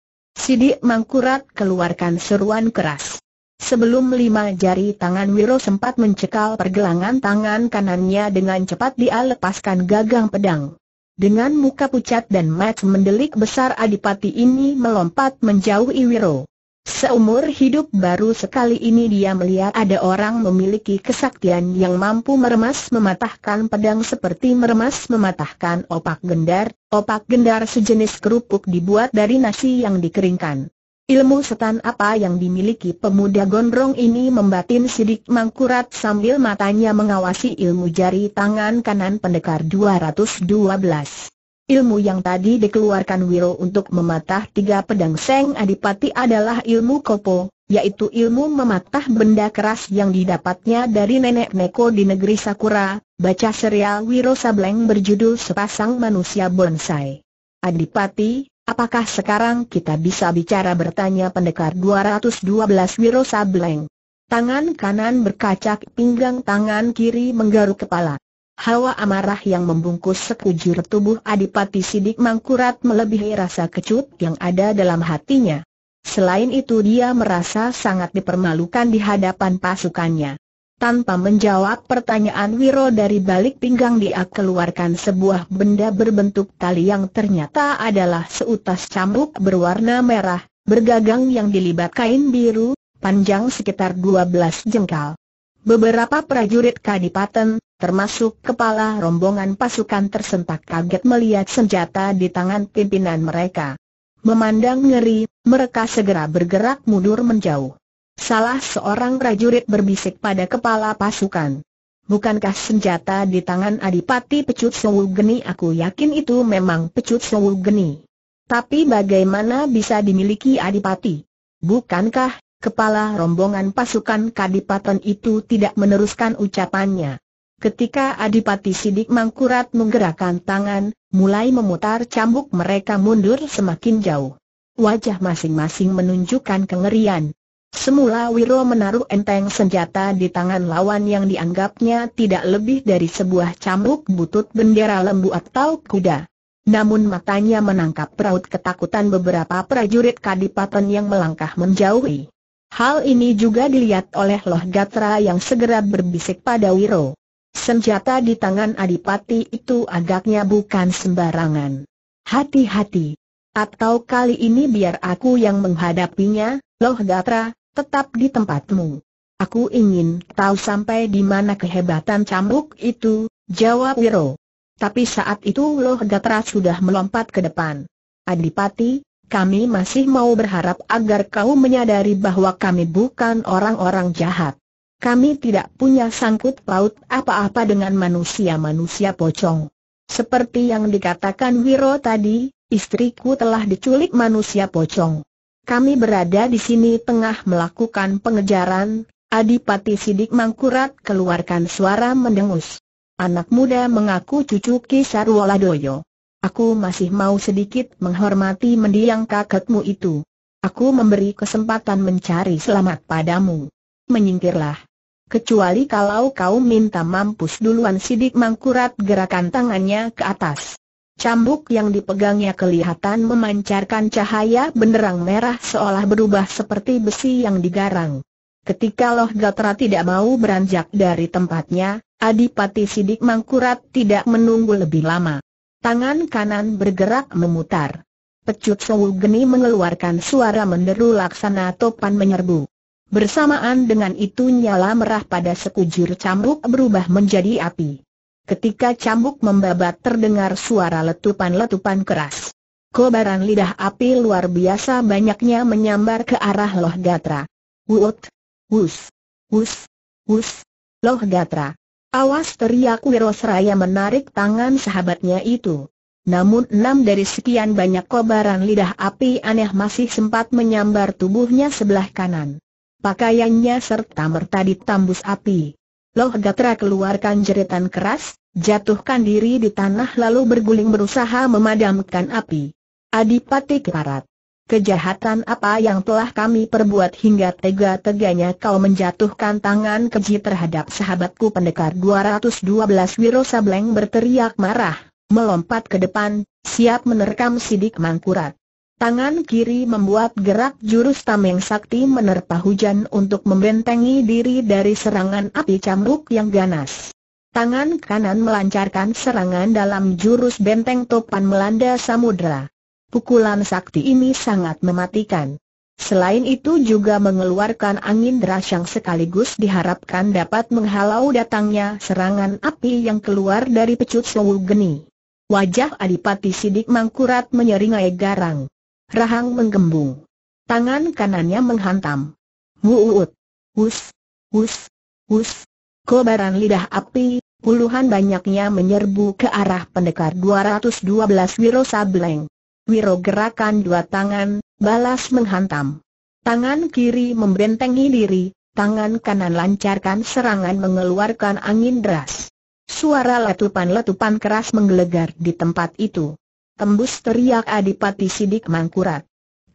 Sidik Mangkurat keluarkan seruan keras. Sebelum lima jari tangan Wiro sempat mencekal pergelangan tangan kanannya dengan cepat dia lepaskan gagang pedang. Dengan muka pucat dan mata mendelik besar Adipati ini melompat menjauhi Wiro. Seumur hidup baru sekali ini dia melihat ada orang memiliki kesaktian yang mampu meremas mematahkan pedang seperti meremas mematahkan opak gendar, opak gendar sejenis kerupuk dibuat dari nasi yang dikeringkan. Ilmu setan apa yang dimiliki pemuda gondrong ini membatin sidik mangkurat sambil matanya mengawasi ilmu jari tangan kanan pendekar 212. Ilmu yang tadi dikeluarkan Wiro untuk mematah tiga pedang Seng Adipati adalah ilmu Kopo, yaitu ilmu mematah benda keras yang didapatnya dari nenek Neko di negeri Sakura, baca serial Wiro Sableng berjudul Sepasang Manusia Bonsai. Adipati, apakah sekarang kita bisa bicara bertanya pendekar 212 Wiro Sableng? Tangan kanan berkacak pinggang tangan kiri menggaruk kepala. Hawa amarah yang membungkus sekujur tubuh Adipati Sidik Mangkurat melebihi rasa kecut yang ada dalam hatinya. Selain itu dia merasa sangat dipermalukan di hadapan pasukannya. Tanpa menjawab pertanyaan Wiro dari balik pinggang dia keluarkan sebuah benda berbentuk tali yang ternyata adalah seutas cambuk berwarna merah, bergagang yang dilibat kain biru, panjang sekitar 12 jengkal. Beberapa prajurit kadipaten, termasuk kepala rombongan pasukan tersentak kaget melihat senjata di tangan pimpinan mereka. Memandang ngeri, mereka segera bergerak mundur menjauh. Salah seorang prajurit berbisik pada kepala pasukan. Bukankah senjata di tangan Adipati Pecut Sowu Geni? Aku yakin itu memang Pecut Sowu Geni. Tapi bagaimana bisa dimiliki Adipati? Bukankah Kepala rombongan pasukan Kadipaten itu tidak meneruskan ucapannya. Ketika Adipati Sidik Mangkurat menggerakkan tangan, mulai memutar cambuk mereka mundur semakin jauh. Wajah masing-masing menunjukkan kengerian. Semula Wiro menaruh enteng senjata di tangan lawan yang dianggapnya tidak lebih dari sebuah cambuk butut bendera lembu atau kuda. Namun matanya menangkap peraut ketakutan beberapa prajurit kadipaten yang melangkah menjauhi. Hal ini juga dilihat oleh Loh Gatra yang segera berbisik pada Wiro. Senjata di tangan Adipati itu agaknya bukan sembarangan. Hati-hati. Atau kali ini biar aku yang menghadapinya, Loh Gatra, tetap di tempatmu. Aku ingin tahu sampai di mana kehebatan cambuk itu, jawab Wiro. Tapi saat itu Loh Gatra sudah melompat ke depan. Adipati, kami masih mau berharap agar kau menyadari bahwa kami bukan orang-orang jahat. Kami tidak punya sangkut paut apa-apa dengan manusia-manusia pocong. Seperti yang dikatakan Wiro tadi, istriku telah diculik manusia pocong. Kami berada di sini tengah melakukan pengejaran, Adipati Sidik Mangkurat keluarkan suara mendengus. Anak muda mengaku cucu Kisar Woladoyo. Aku masih mau sedikit menghormati mendiang kakekmu itu. Aku memberi kesempatan mencari selamat padamu. Menyingkirlah. Kecuali kalau kau minta mampus duluan Sidik Mangkurat gerakan tangannya ke atas. Cambuk yang dipegangnya kelihatan memancarkan cahaya benderang merah seolah berubah seperti besi yang digarang. Ketika Loh Gatra tidak mau beranjak dari tempatnya, Adipati Sidik Mangkurat tidak menunggu lebih lama. Tangan kanan bergerak memutar. Pecut Sowu Geni mengeluarkan suara menderu laksana topan menyerbu. Bersamaan dengan itu nyala merah pada sekujur cambuk berubah menjadi api. Ketika cambuk membabat terdengar suara letupan-letupan keras. Kobaran lidah api luar biasa banyaknya menyambar ke arah Loh Gatra. Wut! Wus! Wus! Wus! Loh Gatra! Awas teriak Wirosraya menarik tangan sahabatnya itu. Namun enam dari sekian banyak kobaran lidah api aneh masih sempat menyambar tubuhnya sebelah kanan. Pakaiannya serta merta ditambus api. Loh Gatra keluarkan jeritan keras, jatuhkan diri di tanah lalu berguling berusaha memadamkan api. Adipati Keparat. Kejahatan apa yang telah kami perbuat hingga tega-teganya kau menjatuhkan tangan keji terhadap sahabatku pendekar 212 Wiro Sableng berteriak marah, melompat ke depan, siap menerkam sidik mangkurat. Tangan kiri membuat gerak jurus tameng sakti menerpa hujan untuk membentengi diri dari serangan api cambuk yang ganas. Tangan kanan melancarkan serangan dalam jurus benteng topan melanda samudra. Pukulan sakti ini sangat mematikan. Selain itu juga mengeluarkan angin deras yang sekaligus diharapkan dapat menghalau datangnya serangan api yang keluar dari pecut Sowu Geni. Wajah Adipati Sidik Mangkurat menyeringai garang. Rahang menggembung. Tangan kanannya menghantam. Wuut. Wus. Wus. Wus. Kobaran lidah api, puluhan banyaknya menyerbu ke arah pendekar 212 Wiro Sableng. Wiro gerakan dua tangan, balas menghantam. Tangan kiri membentengi diri, tangan kanan lancarkan serangan mengeluarkan angin deras. Suara letupan-letupan keras menggelegar di tempat itu tembus teriak Adipati Sidik Mangkurat.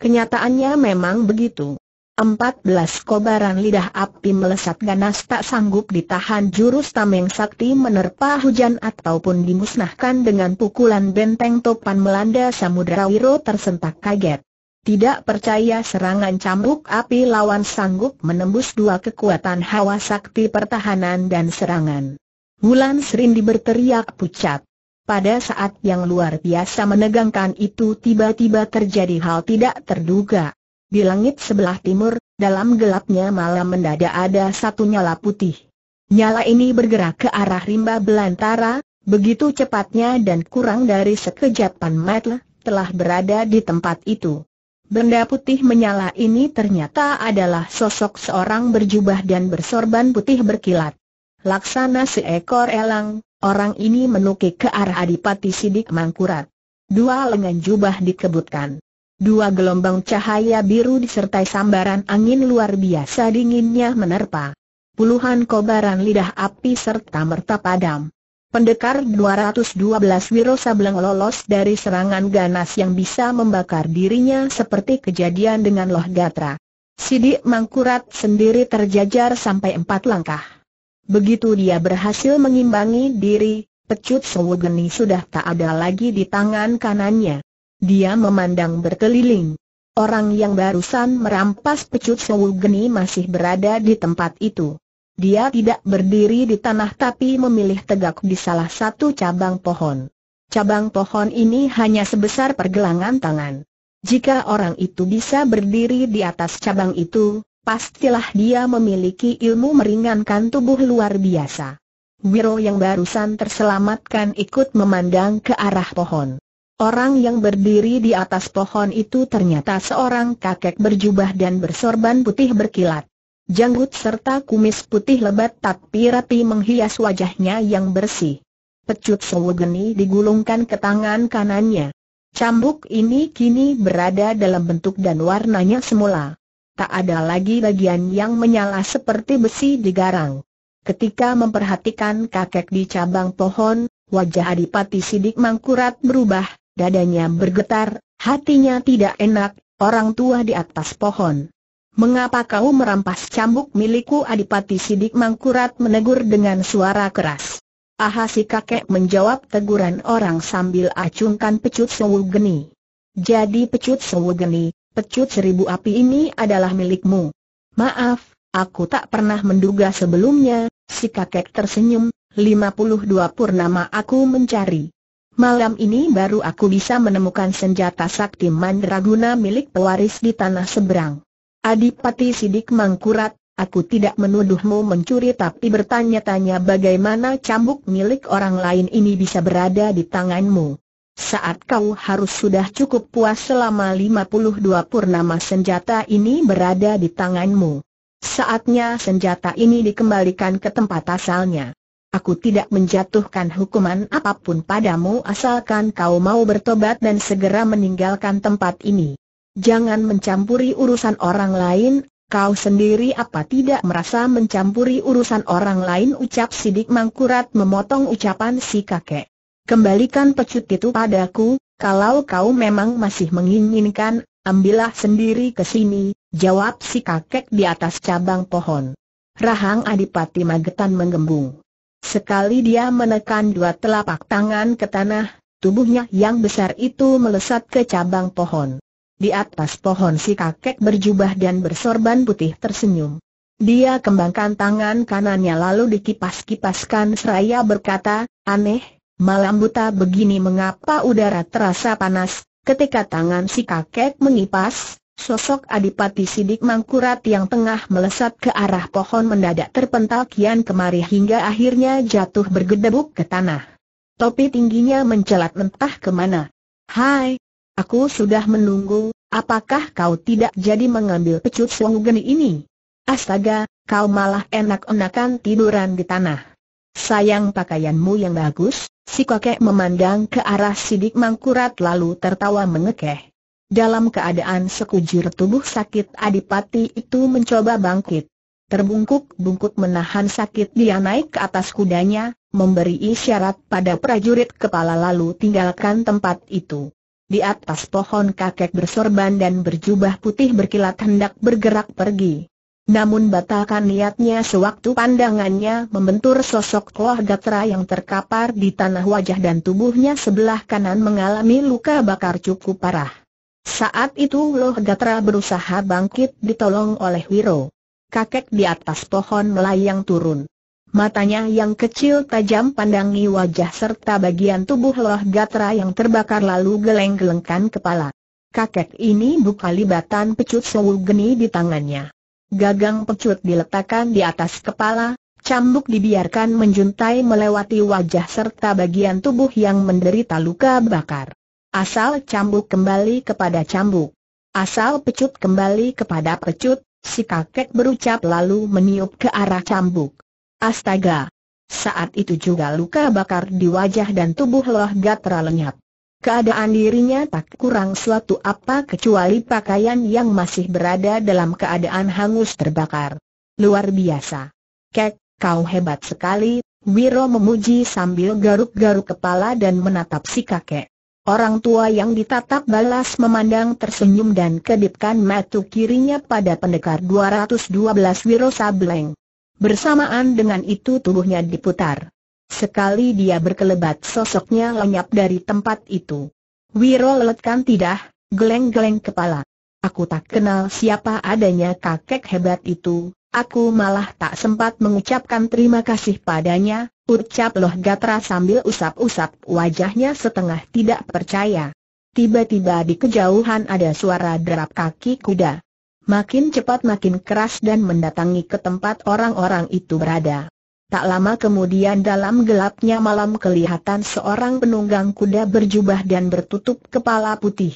Kenyataannya memang begitu. Empat belas kobaran lidah api melesat ganas tak sanggup ditahan jurus tameng sakti menerpa hujan ataupun dimusnahkan dengan pukulan benteng topan melanda Samudra Wiro tersentak kaget. Tidak percaya serangan cambuk api lawan sanggup menembus dua kekuatan hawa sakti pertahanan dan serangan. Wulan Serindi berteriak pucat. Pada saat yang luar biasa menegangkan itu tiba-tiba terjadi hal tidak terduga. Di langit sebelah timur, dalam gelapnya malam mendadak ada satu nyala putih. Nyala ini bergerak ke arah rimba belantara, begitu cepatnya dan kurang dari sekejapan mata, telah berada di tempat itu. Benda putih menyala ini ternyata adalah sosok seorang berjubah dan bersorban putih berkilat. Laksana seekor elang, Orang ini menukik ke arah Adipati Sidik Mangkurat. Dua lengan jubah dikebutkan. Dua gelombang cahaya biru disertai sambaran angin luar biasa dinginnya menerpa. Puluhan kobaran lidah api serta merta padam. Pendekar 212 Wiro Sableng lolos dari serangan ganas yang bisa membakar dirinya seperti kejadian dengan Loh Gatra. Sidik Mangkurat sendiri terjajar sampai empat langkah. Begitu dia berhasil mengimbangi diri, pecut Sewugeni sudah tak ada lagi di tangan kanannya. Dia memandang berkeliling. Orang yang barusan merampas pecut Sewugeni masih berada di tempat itu. Dia tidak berdiri di tanah tapi memilih tegak di salah satu cabang pohon. Cabang pohon ini hanya sebesar pergelangan tangan. Jika orang itu bisa berdiri di atas cabang itu, pastilah dia memiliki ilmu meringankan tubuh luar biasa. Wiro yang barusan terselamatkan ikut memandang ke arah pohon. Orang yang berdiri di atas pohon itu ternyata seorang kakek berjubah dan bersorban putih berkilat. Janggut serta kumis putih lebat tapi rapi menghias wajahnya yang bersih. Pecut sewegeni digulungkan ke tangan kanannya. Cambuk ini kini berada dalam bentuk dan warnanya semula. Tak ada lagi bagian yang menyala seperti besi digarang. Ketika memperhatikan kakek di cabang pohon, wajah Adipati Sidik Mangkurat berubah, dadanya bergetar, hatinya tidak enak, orang tua di atas pohon. Mengapa kau merampas cambuk milikku Adipati Sidik Mangkurat menegur dengan suara keras. Aha si kakek menjawab teguran orang sambil acungkan pecut geni. Jadi pecut geni, pecut seribu api ini adalah milikmu. Maaf, aku tak pernah menduga sebelumnya, si kakek tersenyum, 52 purnama aku mencari. Malam ini baru aku bisa menemukan senjata sakti mandraguna milik pewaris di tanah seberang. Adipati Sidik Mangkurat, Aku tidak menuduhmu mencuri tapi bertanya-tanya bagaimana cambuk milik orang lain ini bisa berada di tanganmu. Saat kau harus sudah cukup puas selama 52 purnama senjata ini berada di tanganmu. Saatnya senjata ini dikembalikan ke tempat asalnya. Aku tidak menjatuhkan hukuman apa pun padamu asalkan kau mau bertobat dan segera meninggalkan tempat ini. Jangan mencampuri urusan orang lain, Kau sendiri apa tidak merasa mencampuri urusan orang lain ucap Sidik Mangkurat memotong ucapan si kakek. Kembalikan pecut itu padaku, kalau kau memang masih menginginkan, ambillah sendiri ke sini, jawab si kakek di atas cabang pohon. Rahang Adipati Magetan menggembung. Sekali dia menekan dua telapak tangan ke tanah, tubuhnya yang besar itu melesat ke cabang pohon. Di atas pohon si kakek berjubah dan bersorban putih tersenyum. Dia kembangkan tangan kanannya lalu dikipas-kipaskan seraya berkata, aneh, malam buta begini mengapa udara terasa panas, ketika tangan si kakek mengipas, sosok Adipati Sidik Mangkurat yang tengah melesat ke arah pohon mendadak terpental kian kemari hingga akhirnya jatuh bergedebuk ke tanah. Topi tingginya mencelat mentah ke mana. Hai, Aku sudah menunggu, apakah kau tidak jadi mengambil pecut geni ini? Astaga, kau malah enak-enakan tiduran di tanah. Sayang pakaianmu yang bagus, si kakek memandang ke arah sidik mangkurat lalu tertawa mengekeh. Dalam keadaan sekujur tubuh sakit adipati itu mencoba bangkit. Terbungkuk-bungkuk menahan sakit dia naik ke atas kudanya, memberi isyarat pada prajurit kepala lalu tinggalkan tempat itu. Di atas pohon kakek bersorban dan berjubah putih berkilat hendak bergerak pergi. Namun batalkan niatnya sewaktu pandangannya membentur sosok Loh Gatra yang terkapar di tanah wajah dan tubuhnya sebelah kanan mengalami luka bakar cukup parah. Saat itu Loh Gatra berusaha bangkit ditolong oleh Wiro. Kakek di atas pohon melayang turun. Matanya yang kecil tajam pandangi wajah serta bagian tubuh Loh Gatra yang terbakar lalu geleng-gelengkan kepala. Kakek ini buka libatan pecut geni di tangannya. Gagang pecut diletakkan di atas kepala, cambuk dibiarkan menjuntai melewati wajah serta bagian tubuh yang menderita luka bakar. Asal cambuk kembali kepada cambuk. Asal pecut kembali kepada pecut, si kakek berucap lalu meniup ke arah cambuk. Astaga! Saat itu juga luka bakar di wajah dan tubuh Loh Gatra lenyap. Keadaan dirinya tak kurang suatu apa kecuali pakaian yang masih berada dalam keadaan hangus terbakar. Luar biasa. Kek, kau hebat sekali, Wiro memuji sambil garuk-garuk kepala dan menatap si kakek. Orang tua yang ditatap balas memandang tersenyum dan kedipkan mata kirinya pada pendekar 212 Wiro Sableng. Bersamaan dengan itu tubuhnya diputar. Sekali dia berkelebat sosoknya lenyap dari tempat itu. Wiro leletkan tidak, geleng-geleng kepala. Aku tak kenal siapa adanya kakek hebat itu, aku malah tak sempat mengucapkan terima kasih padanya, Ucap Loh Gatra sambil usap-usap wajahnya setengah tidak percaya. Tiba-tiba di kejauhan ada suara derap kaki kuda. Makin cepat makin keras dan mendatangi ke tempat orang-orang itu berada. Tak lama kemudian dalam gelapnya malam kelihatan seorang penunggang kuda berjubah dan bertutup kepala putih.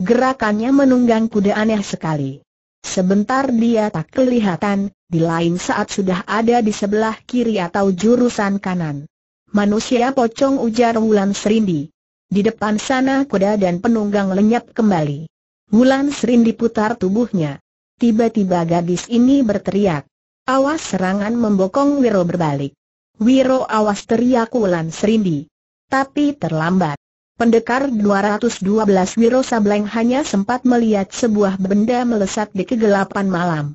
Gerakannya menunggang kuda aneh sekali. Sebentar dia tak kelihatan, di lain saat sudah ada di sebelah kiri atau jurusan kanan. Manusia pocong ujar Wulan Serindi. Di depan sana kuda dan penunggang lenyap kembali. Wulan Serindi putar tubuhnya. Tiba-tiba gadis ini berteriak. Awas serangan membokong Wiro berbalik. Wiro awas teriak Wulan Serindi. Tapi terlambat. Pendekar 212 Wiro Sableng hanya sempat melihat sebuah benda melesat di kegelapan malam.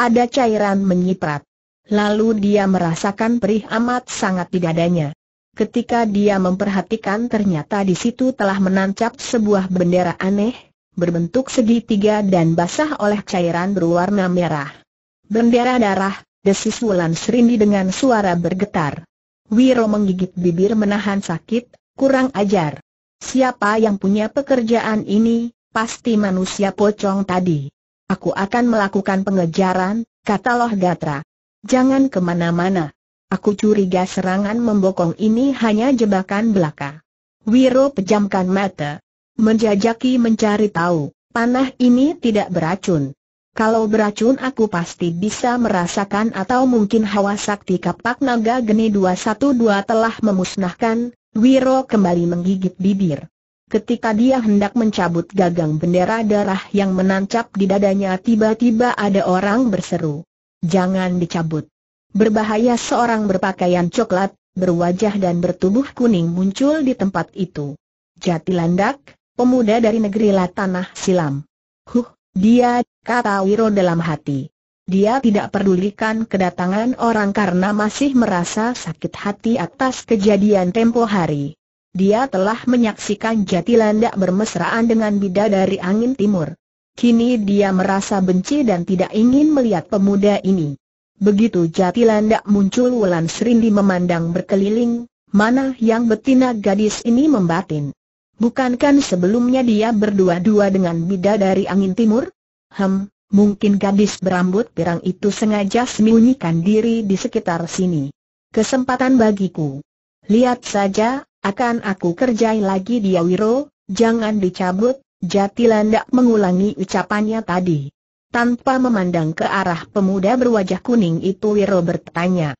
Ada cairan menyiprat. Lalu dia merasakan perih amat sangat di dadanya. Ketika dia memperhatikan ternyata di situ telah menancap sebuah bendera aneh, berbentuk segitiga dan basah oleh cairan berwarna merah. Bendera darah, desis Wulan Serindi dengan suara bergetar. Wiro menggigit bibir menahan sakit, kurang ajar. Siapa yang punya pekerjaan ini, pasti manusia pocong tadi. Aku akan melakukan pengejaran, kata Loh Gatra. Jangan ke mana-mana. Aku curiga serangan membokong ini hanya jebakan belaka. Wiro pejamkan mata. Menjajaki mencari tahu, panah ini tidak beracun. Kalau beracun aku pasti bisa merasakan atau mungkin hawa sakti kapak naga geni 212 telah memusnahkan, Wiro kembali menggigit bibir. Ketika dia hendak mencabut gagang bendera darah yang menancap di dadanya tiba-tiba ada orang berseru. Jangan dicabut. Berbahaya seorang berpakaian coklat, berwajah dan bertubuh kuning muncul di tempat itu. Jati Landak, pemuda dari negeri Latanah Silam. Huh, dia, kata Wiro dalam hati. Dia tidak pedulikan kedatangan orang karena masih merasa sakit hati atas kejadian tempo hari. Dia telah menyaksikan Jatilanda bermesraan dengan bidadari angin timur. Kini dia merasa benci dan tidak ingin melihat pemuda ini. Begitu Jatilanda muncul Wulan Serindi memandang berkeliling, mana yang betina gadis ini membatin. Bukankah sebelumnya dia berdua-dua dengan bidadari angin timur? Hem, Mungkin gadis berambut pirang itu sengaja sembunyikan diri di sekitar sini. Kesempatan bagiku. Lihat saja, akan aku kerjai lagi dia Wiro, jangan dicabut, Jatilanda mengulangi ucapannya tadi. Tanpa memandang ke arah pemuda berwajah kuning itu Wiro bertanya.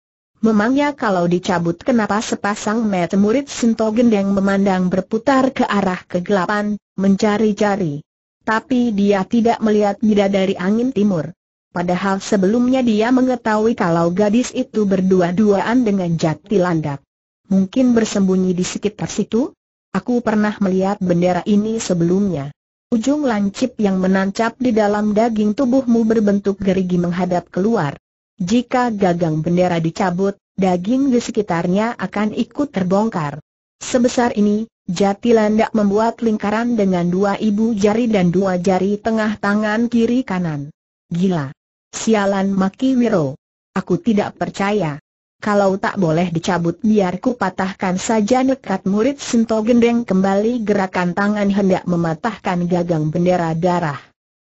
Memangnya kalau dicabut kenapa sepasang mata murid Sinto Gendeng memandang berputar ke arah kegelapan, mencari-cari tapi dia tidak melihat dari angin timur. Padahal sebelumnya dia mengetahui kalau gadis itu berdua-duaan dengan Jati Landak. Mungkin bersembunyi di sekitar situ? Aku pernah melihat bendera ini sebelumnya. Ujung lancip yang menancap di dalam daging tubuhmu berbentuk gerigi menghadap keluar. Jika gagang bendera dicabut, daging di sekitarnya akan ikut terbongkar. Sebesar ini, Jati Landak membuat lingkaran dengan dua ibu jari dan dua jari tengah tangan kiri kanan. Gila. Sialan maki Wiro. Aku tidak percaya. Kalau tak boleh dicabut biar ku patahkan saja nekat murid Sinto Gendeng kembali gerakan tangan hendak mematahkan gagang bendera darah.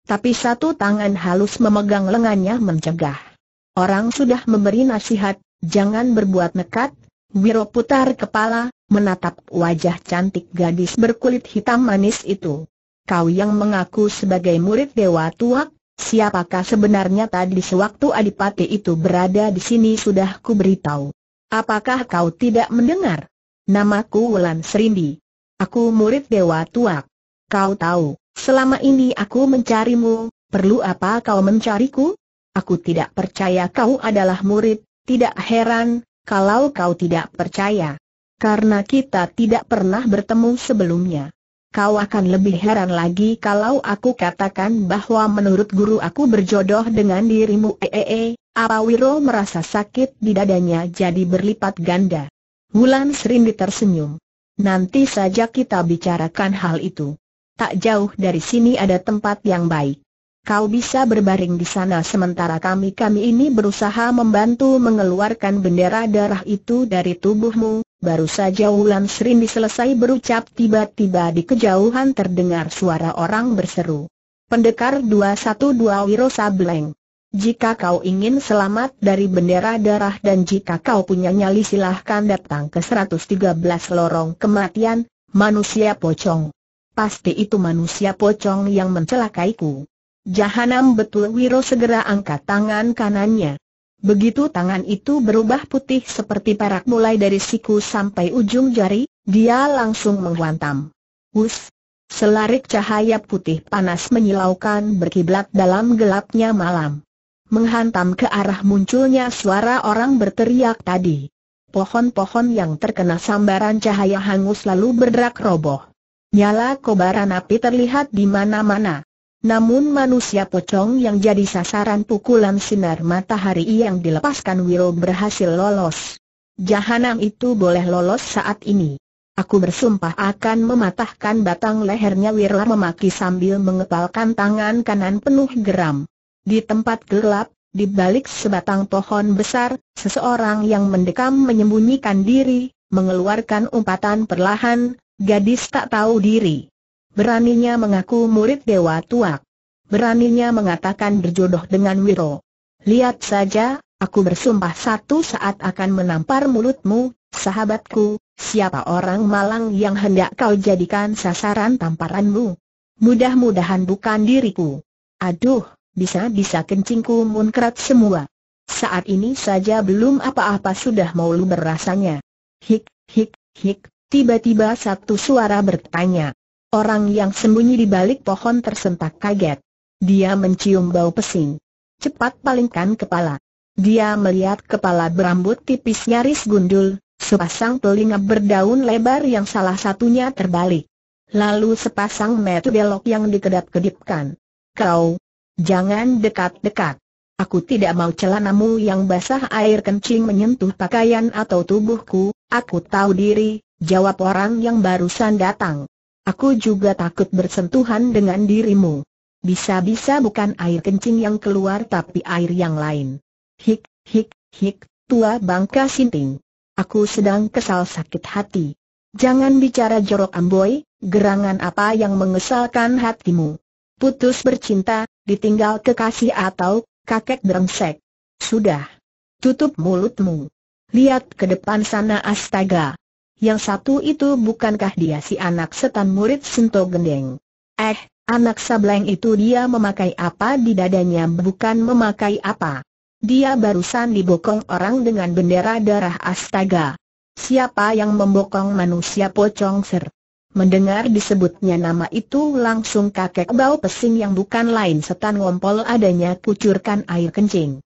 Tapi satu tangan halus memegang lengannya mencegah. Orang sudah memberi nasihat, jangan berbuat nekat, Wiro putar kepala, menatap wajah cantik gadis berkulit hitam manis itu. Kau yang mengaku sebagai murid Dewa Tuak, siapakah sebenarnya tadi sewaktu Adipati itu berada di sini sudah ku beritahu. Apakah kau tidak mendengar? Namaku Wulan Serindi. Aku murid Dewa Tuak. Kau tahu, selama ini aku mencarimu, perlu apa kau mencariku? Aku tidak percaya kau adalah murid, tidak heran, kalau kau tidak percaya. Karena kita tidak pernah bertemu sebelumnya. Kau akan lebih heran lagi kalau aku katakan bahwa menurut guru aku berjodoh dengan dirimu. Eee, eh, eh, apa Wiro merasa sakit di dadanya jadi berlipat ganda. Wulan Serindi tersenyum. Nanti saja kita bicarakan hal itu. Tak jauh dari sini ada tempat yang baik. Kau bisa berbaring di sana sementara kami-kami ini berusaha membantu mengeluarkan bendera darah itu dari tubuhmu. Baru saja Wulan Serindi selesai berucap tiba-tiba di kejauhan terdengar suara orang berseru. Pendekar 212 Wiro Sableng. Jika kau ingin selamat dari bendera darah dan jika kau punya nyali silahkan datang ke 113 lorong kematian, manusia pocong. Pasti itu manusia pocong yang mencelakaiku. Jahanam betul Wiro segera angkat tangan kanannya. Begitu tangan itu berubah putih seperti perak mulai dari siku sampai ujung jari, dia langsung menghantam. Us! Selarik cahaya putih panas menyilaukan berkiblat dalam gelapnya malam. Menghantam ke arah munculnya suara orang berteriak tadi. Pohon-pohon yang terkena sambaran cahaya hangus lalu berderak roboh. Nyala kobaran api terlihat di mana-mana. Namun manusia pocong yang jadi sasaran pukulan sinar matahari yang dilepaskan Wiro berhasil lolos. Jahanam itu boleh lolos saat ini. Aku bersumpah akan mematahkan batang lehernya Wiro memaki sambil mengepalkan tangan kanan penuh geram. Di tempat gelap, di balik sebatang pohon besar, seseorang yang mendekam menyembunyikan diri, mengeluarkan umpatan perlahan, gadis tak tahu diri. Beraninya mengaku murid Dewa Tuak. Beraninya mengatakan berjodoh dengan Wiro. Lihat saja, aku bersumpah satu saat akan menampar mulutmu, sahabatku, siapa orang malang yang hendak kau jadikan sasaran tamparanmu. Mudah-mudahan bukan diriku. Aduh, bisa-bisa kencingku munkrat semua. Saat ini saja belum apa-apa sudah mau luber rasanya. Hik, hik, hik, tiba-tiba satu suara bertanya. Orang yang sembunyi di balik pohon tersentak kaget. Dia mencium bau pesing. Cepat palingkan kepala. Dia melihat kepala berambut tipis nyaris gundul, sepasang telinga berdaun lebar yang salah satunya terbalik. Lalu sepasang mata belok yang dikedap-kedipkan. Kau, jangan dekat-dekat. Aku tidak mau celanamu yang basah air kencing menyentuh pakaian atau tubuhku, aku tahu diri, jawab orang yang barusan datang. Aku juga takut bersentuhan dengan dirimu. Bisa-bisa bukan air kencing yang keluar tapi air yang lain. Hik, hik, hik, tua bangka sinting. Aku sedang kesal sakit hati. Jangan bicara jorok amboy, gerangan apa yang mengesalkan hatimu. Putus bercinta, ditinggal kekasih atau kakek brengsek. Sudah. Tutup mulutmu. Lihat ke depan sana astaga. Yang satu itu bukankah dia si anak setan murid Sinto Gendeng? Eh, anak sableng itu dia memakai apa di dadanya bukan memakai apa. Dia barusan dibokong orang dengan bendera darah astaga. Siapa yang membokong manusia pocong ser? Mendengar disebutnya nama itu langsung kakek bau pesing yang bukan lain setan ngompol adanya kucurkan air kencing.